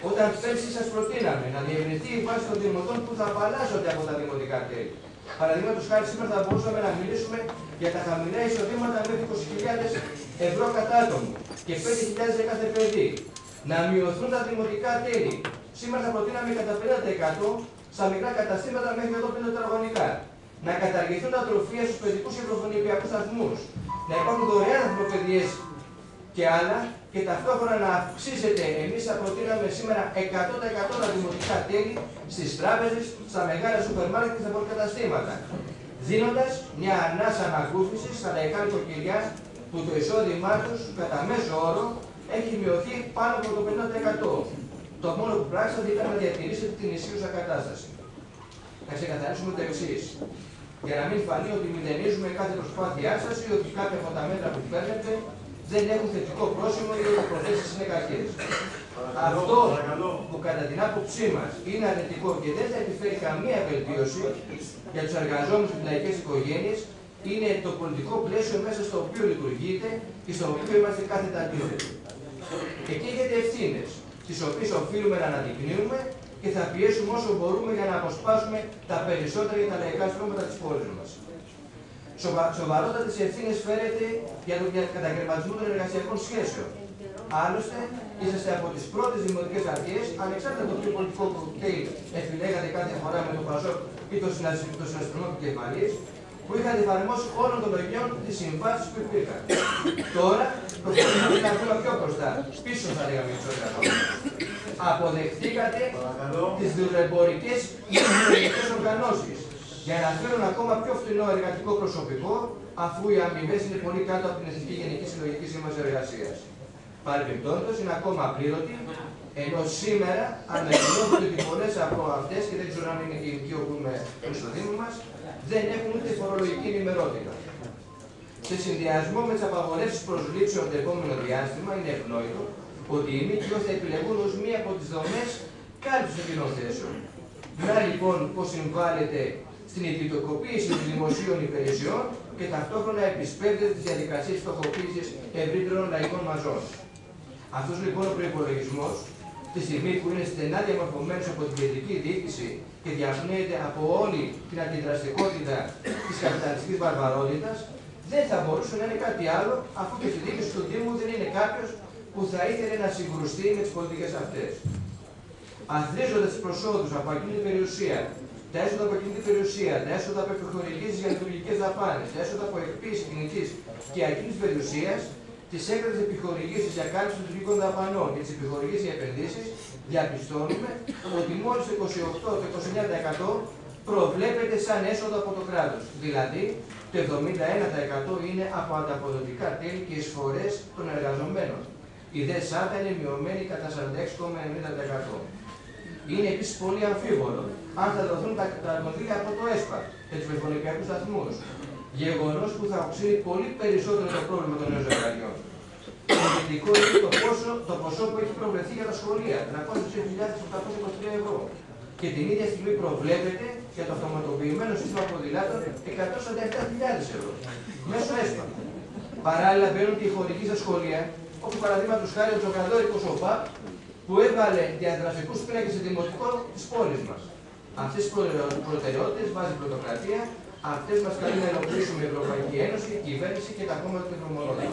Speaker 6: όταν πέρσι σας προτείναμε να διευρυνθεί η βάση των δημοτών που θα απαλλάσσονται από τα δημοτικά τέλη. Παραδείγματος χάρη, σήμερα θα μπορούσαμε να μιλήσουμε για τα χαμηλά εισοδήματα μέχρι 20.000 ευρώ κατά άτομο και 5.000 για κάθε παιδί. Να μειωθούν τα δημοτικά τέλη. Σήμερα θα προτείναμε κατά 50% στα μικρά καταστήματα μέχρι 150 τετραγωνικά. Να καταργηθούν τα τροφία στους παιδικούς και προφωνηπιακού σταθμούς. Να υπάρχουν δωρεάν ανθρωπαιδειέ και άλλα και ταυτόχρονα να αυξήσετε, εμείς θα προτείναμε σήμερα 100% τα δημοτικά τέλη στις τράπεζες, στα μεγάλα σούπερ μάρκετ και στα πολυκαταστήματα. Δίνοντας μια ανάσα ανακούφιση στα λαϊκά νοικοκυριά που το εισόδημά τους κατά μέσο όρο έχει μειωθεί πάνω από το 50%. Το μόνο που πράξατε ήταν να διατηρήσετε την ισχύουσα κατάσταση. Να ξεκαθαρίσουμε το εξής. Για να μην φανεί ότι μηδενίζουμε κάθε προσπάθειά σας ή ότι κάποια από τα μέτρα που παίρνετε δεν έχουν θετικό πρόσημο ή ότι οι προθέσεις είναι κακές. Αυτό που κατά την άποψή μας είναι αρνητικό και δεν θα επιφέρει καμία βελτίωση για τους εργαζόμενους και τι λαϊκέ οικογένειε είναι το πολιτικό πλαίσιο μέσα στο οποίο λειτουργείτε και στο οποίο είμαστε κάθετα αντίθετοι. Εκεί έχετε ευθύνες, τις οποίες οφείλουμε να αναδεικνύουμε και θα πιέσουμε όσο μπορούμε για να αποσπάσουμε τα περισσότερα για τα λαϊκά στρώματα της πόλης μας. Σοβα, σοβαρότατες ευθύνες φέρετε για τον κατακαιρματισμό των εργασιακών σχέσεων. Άλλωστε, είσαστε από τις πρώτες δημοτικές αρχές, ανεξάρτητα το ποιο πολιτικό κοκτέιλ επιλέγατε κάθε φορά με τον Πασόκ ή το συνασπισμό του κεφαλής, που είχατε εφαρμόσει όλων των λογιών τι συμβάσει που υπήρχαν. Τώρα προσπαθούμε να βγούμε πιο μπροστά, πίσω θα λέγαμε του εργαζόμενου. Αποδεχτήκατε τις δουλεμπορικές οργανώσεις για να φέρουν ακόμα πιο φθηνό εργατικό προσωπικό, αφού οι αμοιβές είναι πολύ κάτω από την Εθνική Γενική Συλλογική Σύμβαση Εργασίας. Παρεμπιπτόντως, είναι ακόμα απλήρωτοι, ενώ σήμερα ανακοινώνονται ότι πολλές από αυτές, και δεν ξέρω αν είναι και οι που είμαι στο Δήμο μας, δεν έχουν ούτε φορολογική ενημερότητα. Σε συνδυασμό με τις απαγορεύσεις προσλήψεων το επόμενο διάστημα, είναι ευνόητο ότι οι ΜΚΟ θα επιλεγούν ως μία από τις δομές κάλυψης των κοινών θέσεων. Να λοιπόν πώς συμβάλλεται στην ιδιωτικοποίηση των δημοσίων υπηρεσιών και ταυτόχρονα επισπεύδεται τις διαδικασίες φτωχοποίηση ευρύτερων λαϊκών μαζών. Αυτός λοιπόν ο προπολογισμό, τη στιγμή που είναι στενά διαμορφωμένος από την κεντρική διοίκηση και διαπνέεται από όλη την αντιδραστικότητα της καπιταλιστικής βαρβαρότητας, δεν θα μπορούσε να είναι κάτι άλλο, αφού και στη διοίκηση του Δήμου δεν είναι κάποιος που θα ήθελε να συγκρουστεί με τις πολιτικές αυτές. Αθρίζοντας τις προσόδους από εκείνη την περιουσία, τα έσοδα από εκείνη την περιουσία, τα έσοδα από επιχορηγήσεις για λειτουργικές δαπάνες, τα έσοδα από εκποίηση κινητής και εκείνης της περιουσίας, τις έκτατε επιχορηγήσεις για κάλυψη των λειτουργικών δαπανών και τις επιχορηγήσεις για επενδύσεις, διαπιστώνουμε ότι μόλις το 28-29% προβλέπεται σαν έσοδο από το κράτος. Δηλαδή, το 71% είναι από ανταποδοτικά τέλη και εισφορές των εργαζομένων. Η δε ΣΑΤΑ είναι μειωμένη κατά 46,90%. Είναι επίσης πολύ αμφίβολο αν θα δοθούν τα, τα κονδύλια από το ΕΣΠΑ και τους περιφωνικιακού σταθμούς. Γεγονός που θα οξύνει πολύ περισσότερο το πρόβλημα των νέων ζευγαριών. Το θετικό είναι το, πόσο, το ποσό που έχει προβλεφθεί για τα σχολεία, 306.823 ευρώ. Και την ίδια στιγμή προβλέπεται για το αυτοματοποιημένο σύστημα ποδηλάτων 147.000 ευρώ. Μέσω ΕΣΠΑ. Παράλληλα μπαίνουν και οι χωρικοί στα σχολεία, όπω παραδείγματος χάρη ο Τζοκαδόρικος ΟΠΑ, που έβαλε διαδραστικού πίνακε σε δημοτικό της πόλης μας. Αυτές τις προτεραιότητες βάζει πρωτοκρατία, αυτές μας καλεί να υλοποιήσουμε η Ευρωπαϊκή Ένωση, η κυβέρνηση και τα κόμματα του δρομολόγου.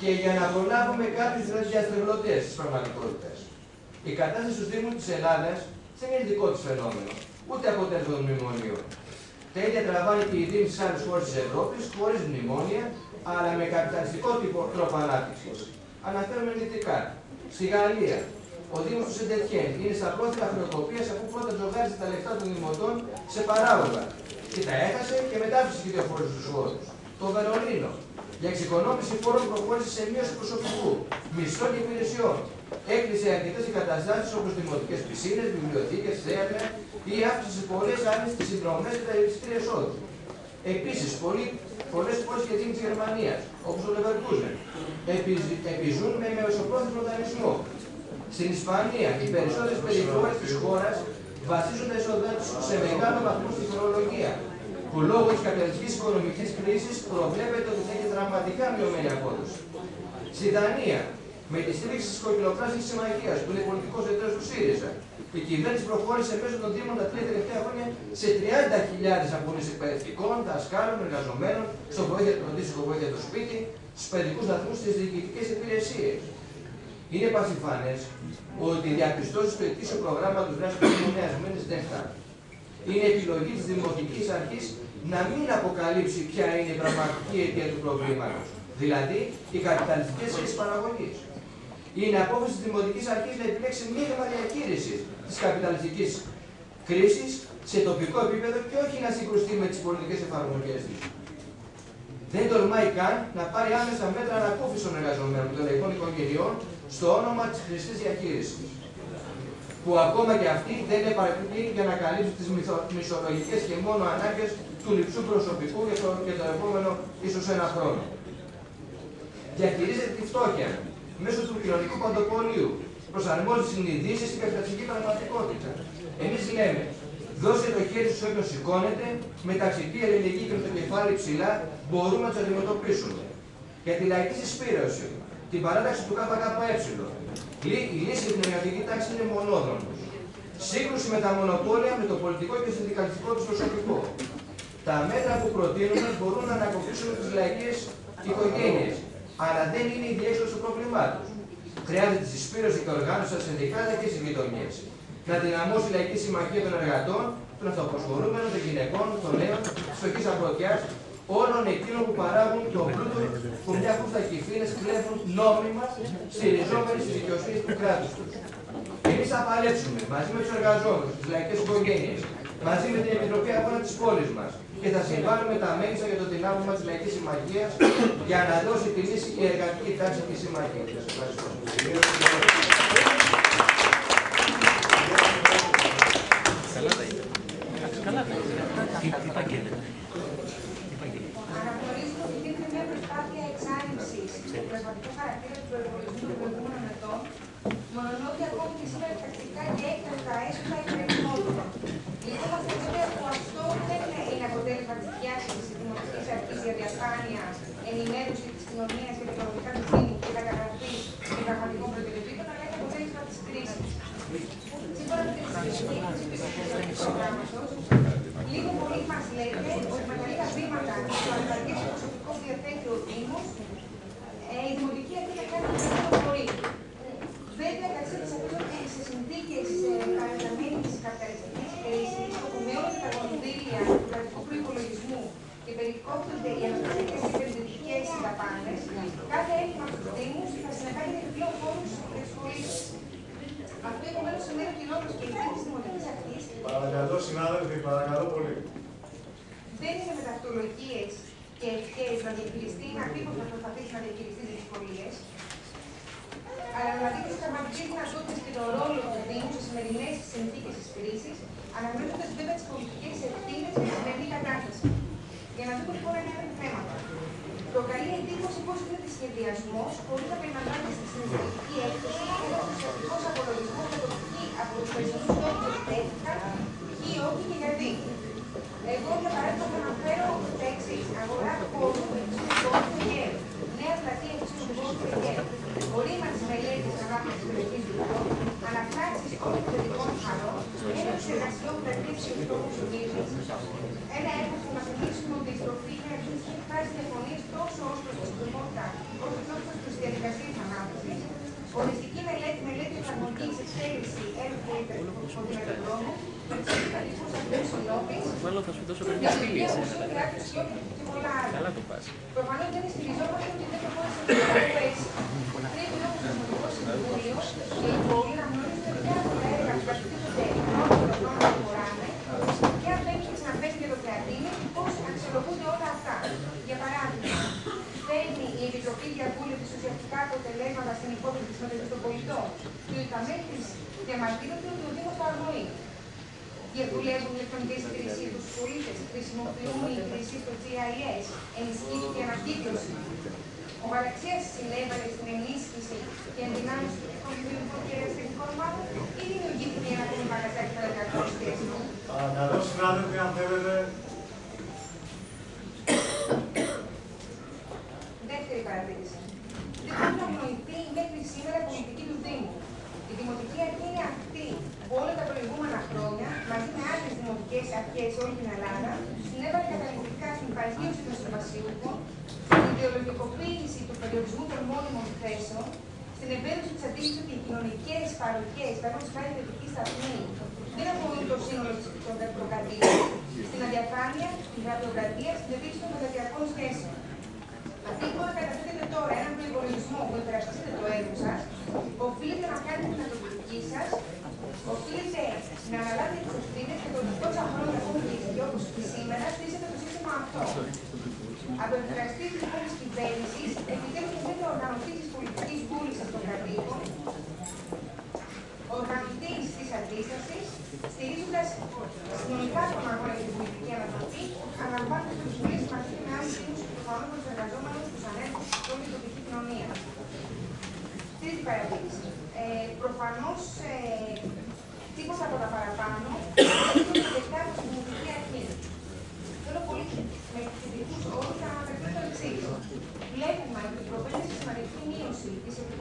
Speaker 6: Και για να προλάβουμε κάποιους διαστρεβλωτέ της πραγματικότητας. Η κατάσταση στους Δήμους της Ελλάδας δεν είναι δικό της φαινόμενο, ούτε αποτέλεσμα των μνημονίων. Τα ίδια τραβάνε και οι Δήμοι στις άλλες χώρες της Ευρώπης, χωρίς μνημόνια, αλλά με καπιταλιστικό τύπο τρόπο ανάπτυξης. Αναφέρουμε ενδεικτικά. Στη Γαλλία, ο Δήμος του Σεντετιέν είναι στα πρόθυρα χρεοκοπίας αφού πρώτα τζογάρισε τα λεφτά των δημοτών σε παράγωγα. Και τα έχασε και μετά φυσικά δύο φορέ του φόρου. Το Βερολίνο, για εξοικονόμηση φόρων προχώρησε σε μείωση προσωπικού, μισθών και υπηρεσιών. Έκλεισε αρκετές εγκαταστάσεις όπως δημοτικές πισίνες, βιβλιοθήκες, θέατρα ή αύξησε πολλές άλλες τι συνδρομές και τα εισιτήρια εισόδου. Επίσης, πολλές πόλεις και δήμοι της Γερμανίας, όπως ο Λεβερκούζεν, επιζούν με μεσοπρόθεσμο δανεισμό. Στην Ισπανία, οι περισσότερες περιοχέ της χώρας βασίζουν τα εισόδια του σε μεγάλο βαθμό στη φορολογία, που λόγω της καπιταλιστικής οικονομικής κρίσης προβλέπεται ότι θα έχει δραματικά μειωμένη απόδοση. Στη Δανία, με τη στήριξη της κοκκινοπράσινη συμμαχίας, που είναι πολιτικός εταίρο του ΣΥΡΙΖΑ, η κυβέρνηση προχώρησε μέσω των Δήμων τα τρία τελευταία χρόνια σε 30.000 απολύσεις εκπαιδευτικών, δασκάλων, εργαζομένων, στο βοήθεια του αντίστοιχο βοήθεια του σπίτι, στους παιδικούς σταθμού, στις διοικητικές υπηρεσίες. Είναι πασιφανέ ότι οι διαπιστώσεις του ετήσιου προγράμματος δράσης του Δήμου Νέας Μήνη δεν φτάνουν. Είναι επιλογή της Δημοτικής Αρχής να μην αποκαλύψει ποια είναι η πραγματική αιτία του προβλήματος, δηλαδή οι καπιταλιστικές σχέσεις παραγωγής. Είναι απόφαση της Δημοτικής Αρχής να επιλέξει μείγμα διαχείριση της καπιταλιστικής κρίσης σε τοπικό επίπεδο και όχι να συγκρουστεί με τις πολιτικές εφαρμογές της. Δεν τολμάει καν να πάρει άμεσα μέτρα ανακούφισης των εργαζομένων των λαϊκών οικογενειών στο όνομα της χρηστής διαχείριση. Που ακόμα και αυτή δεν επαρκεί για να καλύψει τις μισολογικές και μόνο ανάγκες του λυψού προσωπικού για το, για το επόμενο ίσως ένα χρόνο. Διαχειρίζεται τη φτώχεια μέσω του κοινωνικού παντοπολίου. Προσαρμόζει συνειδήσεις στην καπιταλιστική πραγματικότητα. Εμείς λέμε, δώσε το χέρι σου όποιον σηκώνεται, με ταξική ελληνική και με το κεφάλι ψηλά, μπορούμε να του αντιμετωπίσουμε. Για τη λαϊκή συσπήρωση, την παράταξη του ΚΚΕ, η λύση για την εργατική τάξη είναι μονόδρομος. Σύγκρουση με τα μονοπόλια, με το πολιτικό και συνδικαλιστικό του προσωπικό. Τα μέτρα που προτείνουμε μπορούν να ανακοπήσουν τις λαϊκές οικογένειες, αλλά δεν είναι η διέξοδο του προβλημάτων. Χρειάζεται τη συσπήρωση και οργάνωση στα συνδικάτα και στις γειτονιές. Να δυναμώσει η Λαϊκή Συμμαχία των Εργατών, των Αυτοπροσχολούμενων, των Γυναικών, των Νέων, της φτωχής αγροτιά, όλων εκείνων που παράγουν τον πλούτο που μια φούστα κυφίνε κλέβουν νόμιμα στηριζόμενοι στη δικαιοσύνη του κράτους τους. Εμείς θα παλέψουμε μαζί με τους εργαζόμενους, τις λαϊκές οικογένειες, μαζί με την Επιτροπή Αγώνα της πόλης μας και θα συμβάλλουμε τα μέγιστα για το δυνάμωμα της Λαϊκής Συμμαχίας για να δώσει τη λύση η εργατική τάξη της συμμαχίας. Ευχαριστώ.
Speaker 13: Καλά
Speaker 7: τα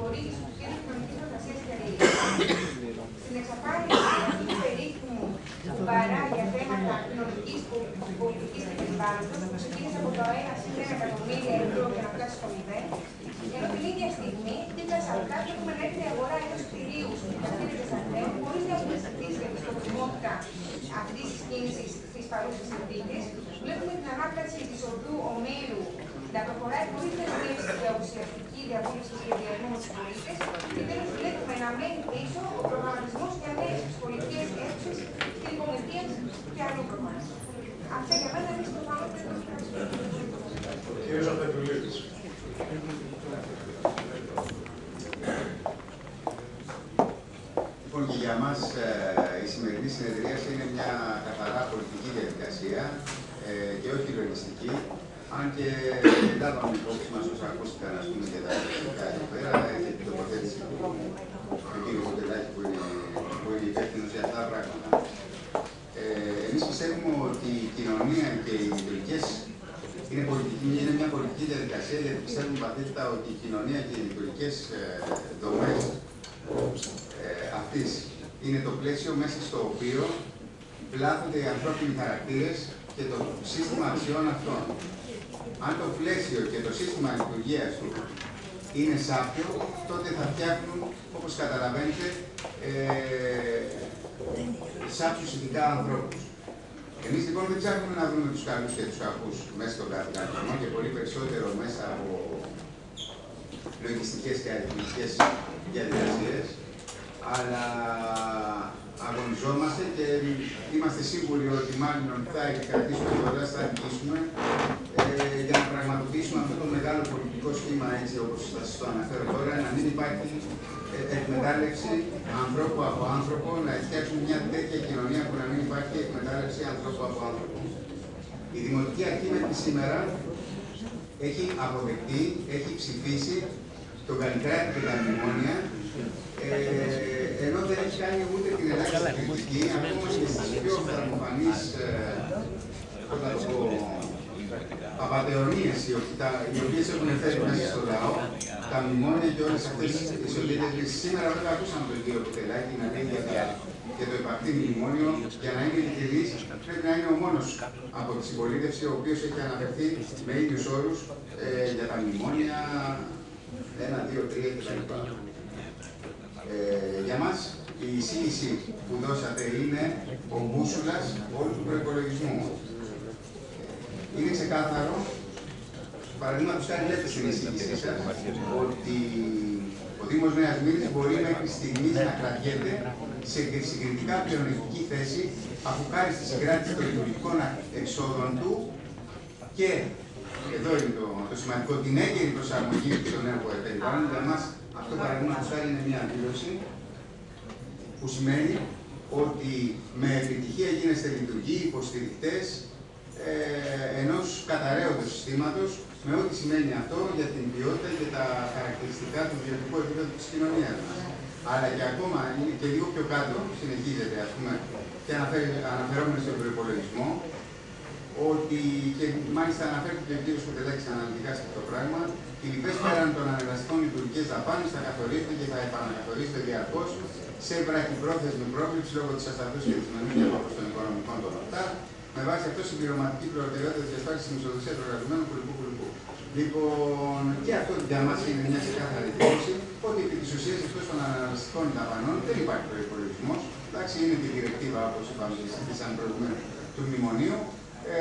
Speaker 7: χορήγηση του κέντρου οικονομική προστασία της Αλληλεγγύη. Στην εξαπάρυνση αυτή περίφημου κουμπαρά για θέματα κοινωνικής πολιτικής και περιβάλλοντος, που ξεκίνησε από το 1 συν 1 εκατομμύρια ευρώ για να φτάσει στο 0, ενώ την ίδια στιγμή δίπλα σε αυτά έχουμε να έρχεται η αγορά ενός κτηρίου που στου κατήρε Αντέν, χωρίς να έχουμε συζητήσει για τη σκοπιμότητα αυτής της κίνησης στι παρούσε συνθήκε. Βλέπουμε την ανάπτυξη της οδού ομίλου να προχωράει χωρί να μιλήσει για ουσιαστική διαβούλευση και σχεδιασμό με του πολίτες, και τέλος βλέπουμε να μένει πίσω ο προγραμματισμός για νέες πολιτικές αίθουσε και υπομετία και άλλων προγραμμάτων. Αυτά για μένα είναι προφανώ
Speaker 1: πρέπει να
Speaker 15: Λοιπόν, και για μας ε, η σημερινή συνεδρίαση είναι μια καθαρά πολιτική διαδικασία ε, και όχι κοινωνιστική αν και δεν λάβαμε υπόψη μας όσα ακούστηκαν ας πούμε και τα σχετικά εδώ πέρα, έχει την τοποθέτηση του κ. Κοντελάκη που είναι, που είναι για αυτά τα πράγματα. Ε, εμείς πιστεύουμε ότι η κοινωνία και οι λειτουργικές είναι, πολιτική, είναι μια πολιτική διαδικασία γιατί πιστεύουμε βαθύτητα ότι η κοινωνία και οι λειτουργικές ε, δομές ε, αυτής είναι το πλαίσιο μέσα στο οποίο πλάθονται οι ανθρώπινοι χαρακτήρες και το σύστημα αξιών αυτών. Αν το πλαίσιο και το σύστημα λειτουργίας του είναι σάπιο, τότε θα φτιάχνουν, όπως καταλαβαίνετε, ε, σάπιους ειδικά ανθρώπους. Εμείς λοιπόν δεν ψάχνουμε να βρούμε τους καλούς και τους κακούς μέσα στον κάθε κανονισμό και πολύ περισσότερο μέσα από λογιστικές και αριθμητικέ διαδικασίες. Αλλά αγωνιζόμαστε και είμαστε σίγουροι ότι μάλλον θα επικρατήσουμε κιόλα, θα νικήσουμε ε, για να πραγματοποιήσουμε αυτό το μεγάλο πολιτικό σχήμα, έτσι όπως θα σας το αναφέρω τώρα, να μην υπάρχει ε, εκμετάλλευση ανθρώπου από άνθρωπο, να φτιάξουμε μια τέτοια κοινωνία που να μην υπάρχει εκμετάλλευση ανθρώπου από άνθρωπο. Η Δημοτική Αρχή μέχρι σήμερα έχει αποδεκτεί, έχει ψηφίσει τον Καλλικράτη και τα μνημόνια, ε, ενώ δεν έχει κάνει ούτε την ελάχιστη κριτική, ακόμα και στις πιο θερμοφανείς απαταιωνίες οι, οι οποίες έχουν φέρει μέσα στο λαό, τα μνημόνια και όλες αυτές τις ισοτήτες. Σήμερα βέβαια ακούσαμε τον κύριο Κουτελάκη να λέει για, για το επακτή μνημόνιο, για να είναι ειλικρινής, πρέπει να είναι ο μόνος από τη συμπολίτευση ο οποίος έχει αναφερθεί με ίδιους όρους ε, για τα μνημόνια, ένα, δύο, τρία κτλ. Ε, για μας η εισήγηση που δώσατε είναι ο μπούσουλας όλου του προπολογισμού. Είναι ξεκάθαρο, παραδείγματος χάρη λέτε στην εισήγησή σας, ότι ο Δήμος Νέας Μύρης μπορεί μέχρι στιγμής να κρατιέται σε συγκριτικά πλεονεκτική θέση αφού χάρη στη συγκράτηση των λειτουργικών εξόδων του και εδώ είναι το, το σημαντικό, την έγκαιρη προσαρμογή στον έργο περιβάλλον. Για μας αυτό παραδείγματος χάρη είναι μια δήλωση που σημαίνει ότι με επιτυχία γίνεστε λειτουργοί, υποστηρικτές ε, ενός καταραίοντος συστήματος με ό,τι σημαίνει αυτό για την ποιότητα και τα χαρακτηριστικά του βιωτικού επίπεδου της κοινωνίας μας. Αλλά και ακόμα και λίγο πιο κάτω, συνεχίζεται ας πούμε, και αναφερόμενο στον προπολογισμό, ότι και μάλιστα αναφέρθηκε ο κ. Κουτελάκη αναλυτικά σε αυτό το πράγμα, οι λοιπέ πέραν των ανεργαστικών λειτουργικές δαπάνες θα καθορίζονται και θα επανακαθορίζονται διαρκώς σε βραχυπρόθεσμη πρόβληψη λόγω της ασταθούς και της μενού διαμόρφωση των οικονομικών των ΟΤΑ, με βάση αυτό συμπληρωματική προτεραιότητα της διασφάλιση της μισοδοσία των εργαζομένων κουλικού κουλικού. Λοιπόν, και αυτό για μας είναι μια ξεκάθαρη δήλωση ότι επί της ουσίας εκτός των ανεργαστικών δαπανών δεν υπάρχει προπολογισμό. Εντάξει, είναι και η διρεκτίβα, όπως είπαμε, συζήτησαν προηγουμένω του μνημονίου, ε,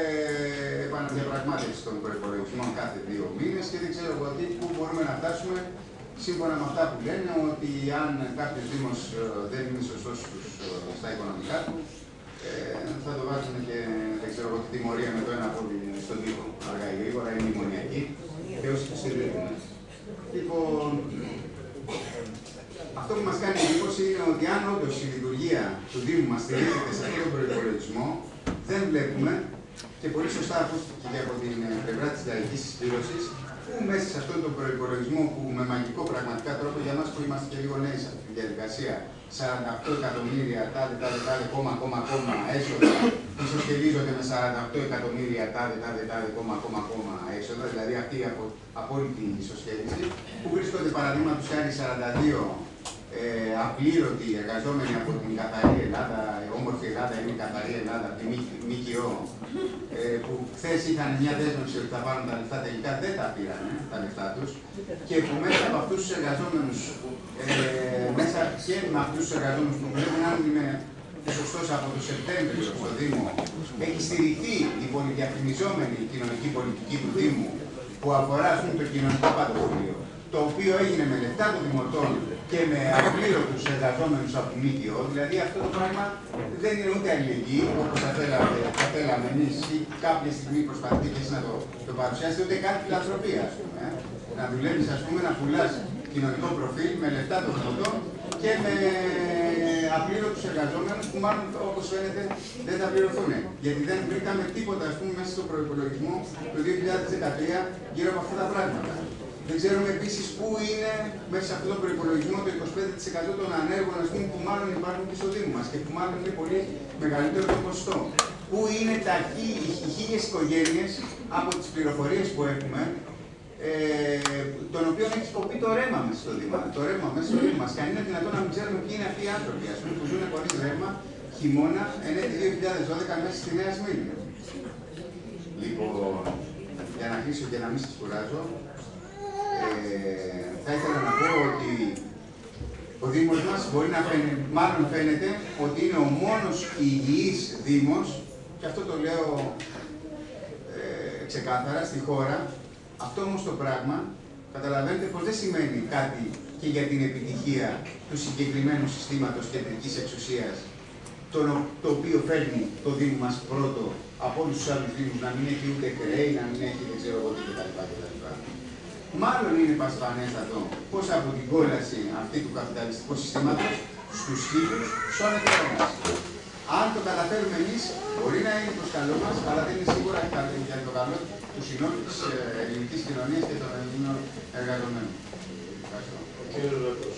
Speaker 15: επαναδιαπραγμάτευση των προπολογισμών κάθε δύο μήνες και δεν ξέρω εγώ τι, πού μπορούμε να φτάσουμε σύμφωνα με αυτά που λένε ότι αν κάποιος Δήμος ε, δεν είναι σωστός ε, στα οικονομικά του, ε, θα το βάζουν και δεν ξέρω εγώ τι τιμωρία με το ένα πόδι στον τύπο. Αργά ή γρήγορα είναι μνημονιακή και όσοι του στηρίζουν. Λοιπόν, αυτό που μας κάνει εντύπωση είναι ότι αν όντως η λειτουργία του Δήμου μας στηρίζεται σε αυτόν τον προπολογισμό, δεν βλέπουμε και πολύ σωστά ακούστηκε και από την πλευρά της λαϊκής συσπήρωση, που μέσα σε αυτόν τον προπολογισμό που με μαγικό πραγματικά τρόπο για μας που είμαστε και λίγο νέοι σε αυτή τη διαδικασία, 48 εκατομμύρια, τάδε, τάδε, τάδε, κόμμα, κόμμα, κόμμα, έσοδα, ισοσκελίζονται με 48 εκατομμύρια, τάδε, τάδε, τάδε, κόμμα, κόμμα, κόμμα, έσοδα, δηλαδή αυτή η απο, απόλυτη ισοσκέλιση, που βρίσκονται παραδείγματος χάρη 42 ε, απλήρωτοι εργαζόμενοι από την καθαρή Ελλάδα, η όμορφη Ελλάδα είναι η καθαρή Ελλάδα, τη ΜΚΟ, ε, που χθες είχαν μια δέσμευση ότι θα πάρουν τα λεφτά, τελικά δεν τα πήραν ε, τα λεφτά τους. Και που μέσα από αυτούς τους εργαζόμενους, ε, μέσα και με αυτούς τους εργαζόμενους που βλέπουν αν είμαι σωστός από το Σεπτέμβριο στο Δήμο, έχει στηριχθεί η πολυδιαφημιζόμενη κοινωνική πολιτική του Δήμου που αφορά πούμε, το κοινωνικό πατροφύλιο, το οποίο έγινε με λεφτά των δημοτών και με απλήρωτους εργαζόμενους από ΜΚΟ. Δηλαδή αυτό το πράγμα δεν είναι ούτε αλληλεγγύη, όπως θα θέλαμε, θα θέλαμε εμείς ή κάποια στιγμή προσπαθείτε να το, το παρουσιάσετε, ούτε καν φιλανθρωπία, ας πούμε. Ε. Να δουλεύεις, ας πούμε, να πουλάς κοινωνικό προφίλ με λεφτά των δημοτών και με απλήρωτους εργαζόμενους που μάλλον όπως φαίνεται δεν θα πληρωθούν. Γιατί δεν βρήκαμε τίποτα ας πούμε, μέσα στο προπολογισμό του 2013 γύρω από αυτά τα πράγματα. Δεν ξέρουμε επίσης πού είναι μέσα σε αυτό το προπολογισμό το 25% των ανέργων ας πούμε, που μάλλον υπάρχουν και στο Δήμο μας και που μάλλον είναι πολύ μεγαλύτερο το ποσοστό. Πού είναι τα χίλιες οικογένειες από τις πληροφορίες που έχουμε ε, τον οποίο έχει κοπεί το ρέμα μέσα στο Δήμα. Το ρέμα μέσα στο Δήμα μας. Και αν είναι δυνατόν να μην ξέρουμε ποιοι είναι αυτοί οι άνθρωποι, ας πούμε, που ζουν χωρίς ρέμα χειμώνα ενέτη 2012 μέσα στη Νέα Σμύρνη. Λοιπόν, για να κλείσω και να μην σας κουράζω, ε, θα ήθελα να πω ότι ο Δήμος μας μπορεί να φαίνεται, μάλλον φαίνεται ότι είναι ο μόνος υγιής Δήμος και αυτό το λέω ε, ξεκάθαρα στη χώρα. Αυτό όμως το πράγμα καταλαβαίνετε πως δεν σημαίνει κάτι και για την επιτυχία του συγκεκριμένου συστήματος κεντρικής εξουσίας το, το οποίο φέρνει το Δήμο μας πρώτο από όλους τους άλλους Δήμους να μην έχει ούτε χρέη, να μην έχει δεν ξέρω εγώ τι κτλ. Μάλλον είναι πασφανέστατο πώς από την κόλαση αυτή του καπιταλιστικού συστήματος στους χίλιου σώνεται ο ένα. Αν το καταφέρουμε εμείς, μπορεί να είναι προς καλό μας, αλλά δεν είναι σίγουρα για το καλό του συνόλου της ελληνικής κοινωνίας και των Ελλήνων εργαζομένων. Ευχαριστώ.
Speaker 1: Ο κύριο Ρέτο.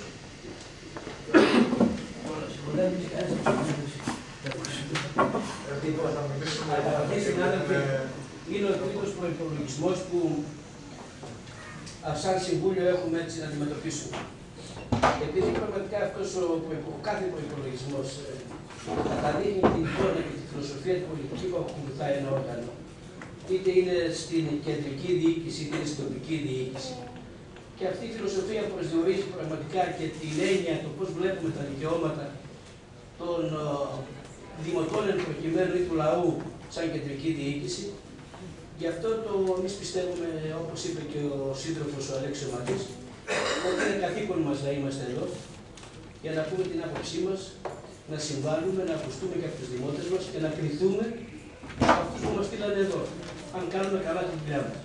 Speaker 9: Αγαπητοί συνάδελφοι, είναι ο τρίτος προπολογισμό που σαν Συμβούλιο έχουμε έτσι να αντιμετωπίσουμε. Επειδή πραγματικά αυτός ο, ο κάθε προπολογισμό ε, καταδείχνει την εικόνα και τη φιλοσοφία του πολιτική που ακολουθάει ένα όργανο, είτε είναι στην κεντρική διοίκηση είτε είναι στην τοπική διοίκηση. Και αυτή η φιλοσοφία προσδιορίζει πραγματικά και την έννοια το πώς βλέπουμε τα δικαιώματα των ε, δημοτών εν προκειμένου ή του λαού σαν κεντρική διοίκηση Γι' αυτό το εμείς πιστεύουμε, όπως είπε και ο σύντροφος ο Αλέξης Μαλής, ότι είναι καθήκον μας να είμαστε εδώ για να πούμε την άποψή μας, να συμβάλλουμε, να ακουστούμε και από τους δημότες μας και να κρυθούμε από αυτούς που μας στείλανε εδώ, αν κάνουμε καλά τη δουλειά μας.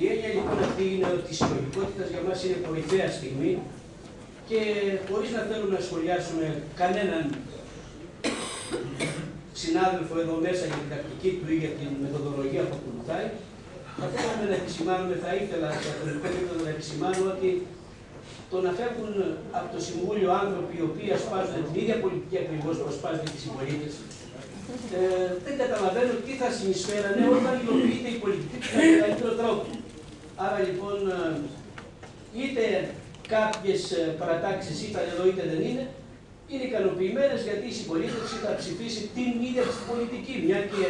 Speaker 9: Η έννοια λοιπόν αυτή είναι ότι η συλλογικότητας για μας είναι κορυφαία στιγμή και χωρίς να θέλουμε να σχολιάσουμε κανέναν συνάδελφο εδώ μέσα για την τακτική του ή για την μεθοδολογία που ακολουθάει, θα θέλαμε να επισημάνουμε, θα ήθελα σε ατομικό επίπεδο να επισημάνω ότι το να φεύγουν από το Συμβούλιο άνθρωποι οι οποίοι ασπάζουν την ίδια πολιτική ακριβώς που ασπάζουν τη συμπολίτες, ε, δεν καταλαβαίνω τι θα συνεισφέρανε όταν υλοποιείται η πολιτική του με καλύτερο τρόπο. Άρα λοιπόν, ε, είτε κάποιες παρατάξεις ήταν εδώ είτε δεν είναι, είναι ικανοποιημένες γιατί η συμπολίτευση θα ψηφίσει την ίδια τη πολιτική, μια και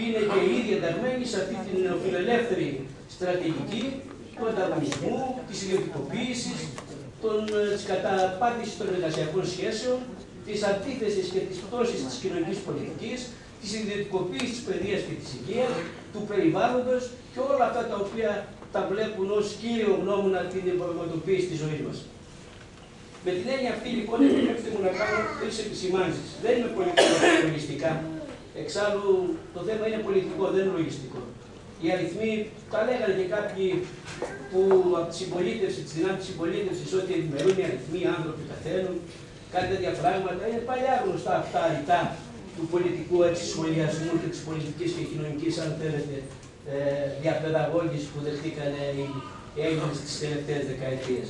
Speaker 9: είναι και οι ίδιοι ενταγμένοι σε αυτή την νεοφιλελεύθερη στρατηγική του ανταγωνισμού, της ιδιωτικοποίησης, ε, της καταπάτησης των εργασιακών σχέσεων, της αντίθεσης και της πτώσης της κοινωνικής πολιτικής, της ιδιωτικοποίησης της παιδείας και της υγείας, του περιβάλλοντος και όλα αυτά τα οποία τα βλέπουν ως κύριο γνώμονα την πραγματοποίηση της ζωής μας. Με την έννοια αυτή λοιπόν επιτρέψτε μου να κάνω τρεις επισημάνσεις. Δεν είμαι πολιτικό λογιστικά. Εξάλλου το θέμα είναι πολιτικό, δεν είναι λογιστικό. Οι αριθμοί, τα λέγανε και κάποιοι που από τη συμπολίτευση, τη δυνάμει της συμπολίτευσης, ότι ενημερούν οι αριθμοί, οι άνθρωποι καθαίνουν, κάτι τέτοια πράγματα. Είναι παλιά γνωστά αυτά ρητά του πολιτικού έτσι, σχολιασμού και της πολιτικής και κοινωνικής, αν θέλετε, ε, διαπαιδαγώγησης που δεχτήκανε οι Έλληνες τις τελευταίες δεκαετίες.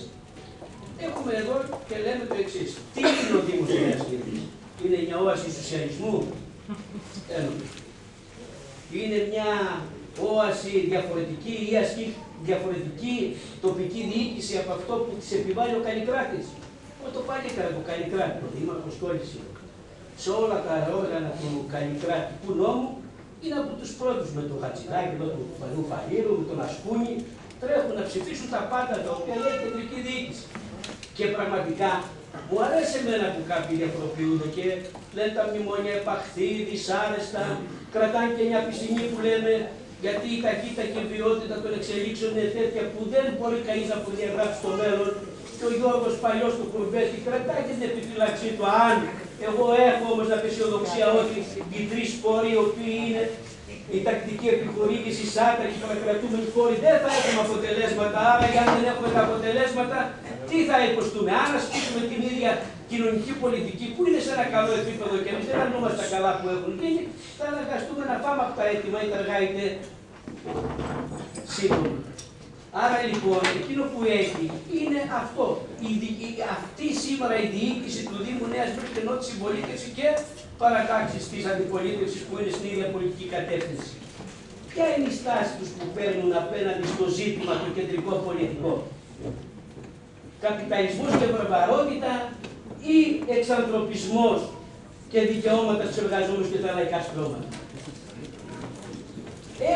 Speaker 9: Έχουμε εδώ και λέμε το εξής. Τι είναι ο Δήμο Νέα Είναι μια όαση σοσιαλισμού; Είναι μια όαση διαφορετική ή ασκή διαφορετική τοπική διοίκηση από αυτό που της επιβάλλει ο Καλλικράτη. Ο το παλίκαρα του Καλλικράτη, ο Δήμαρχο Κόλληση. Σε όλα τα όργανα του Καλλικράτικου νόμου είναι από τους πρώτους με τον Χατζηδάκη, με τον Παλού Φαλήρου, με τον Ασκούνη. Τρέχουν να ψηφίσουν τα πάντα τα οποία λέει η κεντρική διοίκηση. Και πραγματικά μου αρέσει εμένα που κάποιοι διαφοροποιούνται και λένε τα μνημόνια επαχθή, δυσάρεστα, κρατάνε και μια πισινή που λέμε γιατί η ταχύτητα και η ποιότητα των εξελίξεων είναι τέτοια που δεν μπορεί κανείς να προδιαγράψει στο μέλλον. Και ο Γιώργος παλιός του Κουρμπέτη κρατάει και την επιφύλαξή του. Αν εγώ έχω όμως την απεσιοδοξία ότι οι τρεις πόροι οι οποίοι είναι η τακτική επιχορήγηση, η σάτα και οι παρακρατούμενοι φόροι δεν θα έχουμε αποτελέσματα. Άρα, αν δεν έχουμε τα αποτελέσματα, τι θα υποστούμε. Αν ασκήσουμε την ίδια κοινωνική πολιτική που είναι σε ένα καλό επίπεδο και εμείς δεν αρνούμαστε τα καλά που έχουν γίνει, θα αναγκαστούμε να πάμε από τα έτοιμα είτε αργά είτε σύντομα. Άρα λοιπόν, εκείνο που έχει είναι αυτό. Η, η, αυτή σήμερα η διοίκηση του Δήμου Νέας Βρίσκεται ενώ τη συμπολίτευση και παρατάξεις της αντιπολίτευσης που είναι στην ίδια πολιτική κατεύθυνση. ποια είναι η στάση τους που παίρνουν απέναντι στο ζήτημα το κεντρικό πολιτικό; Καπιταλισμός και βαρβαρότητα ή εξανθρωπισμός και δικαιώματα στους εργαζόμενους και τα λαϊκά στρώματα.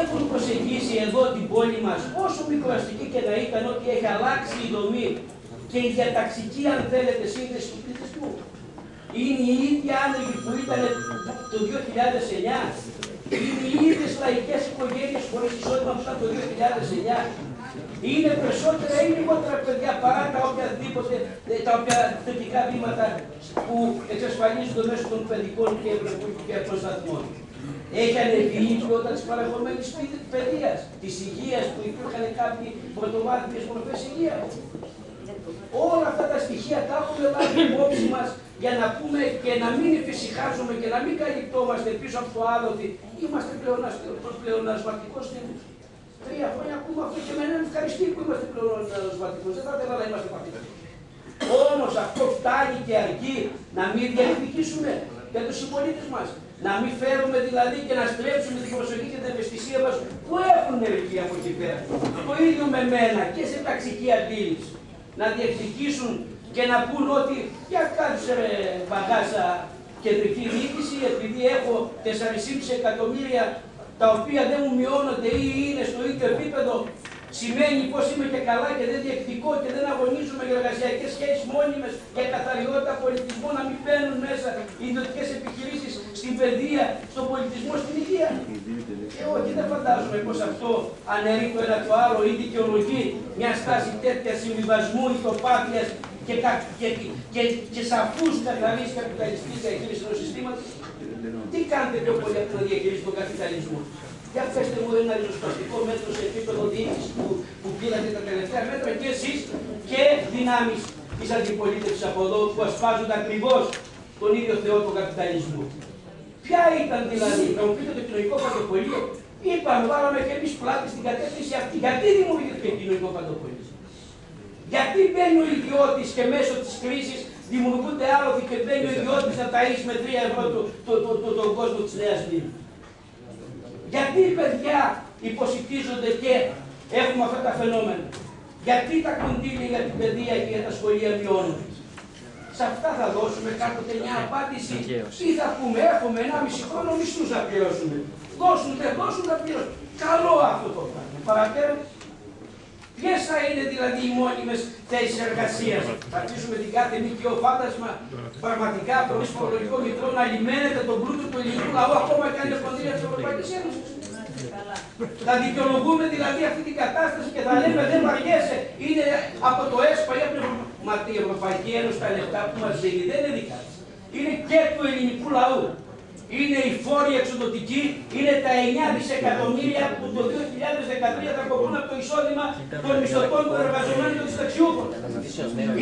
Speaker 9: Έχουν προσεγγίσει εδώ την πόλη μας, όσο μικροαστική και να ήταν, ότι έχει αλλάξει η δομή και η διαταξική, αν θέλετε, σύνδεση του πληθυσμού. Είναι οι ίδιοι άνεργοι που ήταν το 2009. Είναι οι ίδιες λαϊκές οικογένειες χωρίς εισόδημα που ήταν το 2009. Είναι περισσότερα ή λιγότερα παιδιά παρά τα οποιαδήποτε, ε, τα οποία θετικά βήματα που εξασφαλίζονται μέσω των παιδικών και ευρωπαϊκών σταθμών. Έχει ανεβεί η ποιότητα της παραχωρημένη παιδείας, της υγείας που υπήρχαν κάποιοι πρωτοβάθμιες μορφές υγείας. Όλα αυτά τα στοιχεία τα έχουμε λάβει υπόψη μας για να πούμε και να μην εφησυχάζουμε και να μην καλυπτόμαστε πίσω από το άλλο ότι είμαστε πλεονασματικό στήλο. Τρία χρόνια ακούμε αυτό και με έναν ευχαριστή που είμαστε πλεονασματικό. Δεν θα ήθελα να είμαστε παθητικοί. Όμως αυτό φτάνει και αρκεί να μην διεκδικήσουμε για τους συμπολίτες μας. Να μην φέρουμε δηλαδή και να στρέψουμε την προσοχή και την ευαισθησία μας που έχουν ελεγχθεί από εκεί πέρα. Το ίδιο με μένα και σε ταξική αντίληψη. Να διεκδικήσουν και να πούν ότι για κάτσε ρε μπαγάσα κεντρική διοίκηση επειδή έχω 4,5 εκατομμύρια τα οποία δεν μου μειώνονται ή είναι στο ίδιο επίπεδο σημαίνει πως είμαι και καλά και δεν διεκδικώ και δεν αγωνίζομαι για εργασιακές σχέσεις μόνιμες, για καθαριότητα, πολιτισμό, να μην μπαίνουν μέσα οι ιδιωτικές επιχειρήσεις στην παιδεία, στον πολιτισμό, στην υγεία. Και όχι, δεν φαντάζομαι πως αυτό αναιρεί το ένα το άλλο ή δικαιολογεί μια στάση τέτοιας συμβιβασμού ηθοπάθειας και, και, και, και σαφούς καθαρής καπιταλιστικής διαχείρισης του συστήματος. Τι κάνετε πιο πολύ από το να διαχειρίσετε τον καπιταλισμό. Για πετε μου ένα ριζοσπαστικό μέτρο σε επίπεδο διοίκησης που, που πήρατε τα τελευταία μέτρα και εσείς και δυνάμεις της αντιπολίτευσης από εδώ που ασπάζονται ακριβώς τον ίδιο Θεό του καπιταλισμού. Ποια ήταν δηλαδή, να μου πείτε το κοινωνικό παντοπολείο, είπαμε, βάλαμε και εμείς πλάτη στην κατεύθυνση αυτή. Γιατί δημιουργήθηκε το κοινωνικό παντοπολείο; Γιατί μπαίνει ο ιδιώτη και μέσω της κρίσης δημιουργούνται άλοθη και μπαίνει ο ιδιώτη να ταΐσει με 3 ευρώ τον το, το, το, το, κόσμο της Νέας Μήνυ. Γιατί οι παιδιά υποσυτίζονται και έχουμε αυτά τα φαινόμενα; Γιατί τα κονδύλια για την παιδεία και για τα σχολεία μειώνονται; Σε αυτά θα δώσουμε κάποτε μια απάντηση. Τι θα πούμε, έχουμε ένα μισή χρόνο μισθούς να πληρώσουμε. Δώσουν, δεν δώσουν, να πληρώσουν. Καλό αυτό το πράγμα. Παρακαλώ. Ποιες θα είναι δηλαδή οι μόνιμες θέσεις εργασίας; Θα αφήσουμε την κάθε νοικιό φάντασμα πραγματικά από το φορολογικό μητρό να λιμένεται τον πλούτο του ελληνικού λαού ακόμα και αν είναι κονδύλια της Ευρωπαϊκής Ένωσης. Θα δικαιολογούμε δηλαδή αυτή την κατάσταση και θα λέμε δεν βαριέσαι. Είναι από το ΕΣΠΑ ή από την Ευρωπαϊκή Ένωση τα λεφτά που μας δίνει. Δεν είναι δικά Είναι και του ελληνικού λαού είναι οι φόροι εξοδοτικοί, είναι τα 9 δισεκατομμύρια που το 2013 θα κοπούν από το εισόδημα των μισθωτών των εργαζομένων των συνταξιούχων.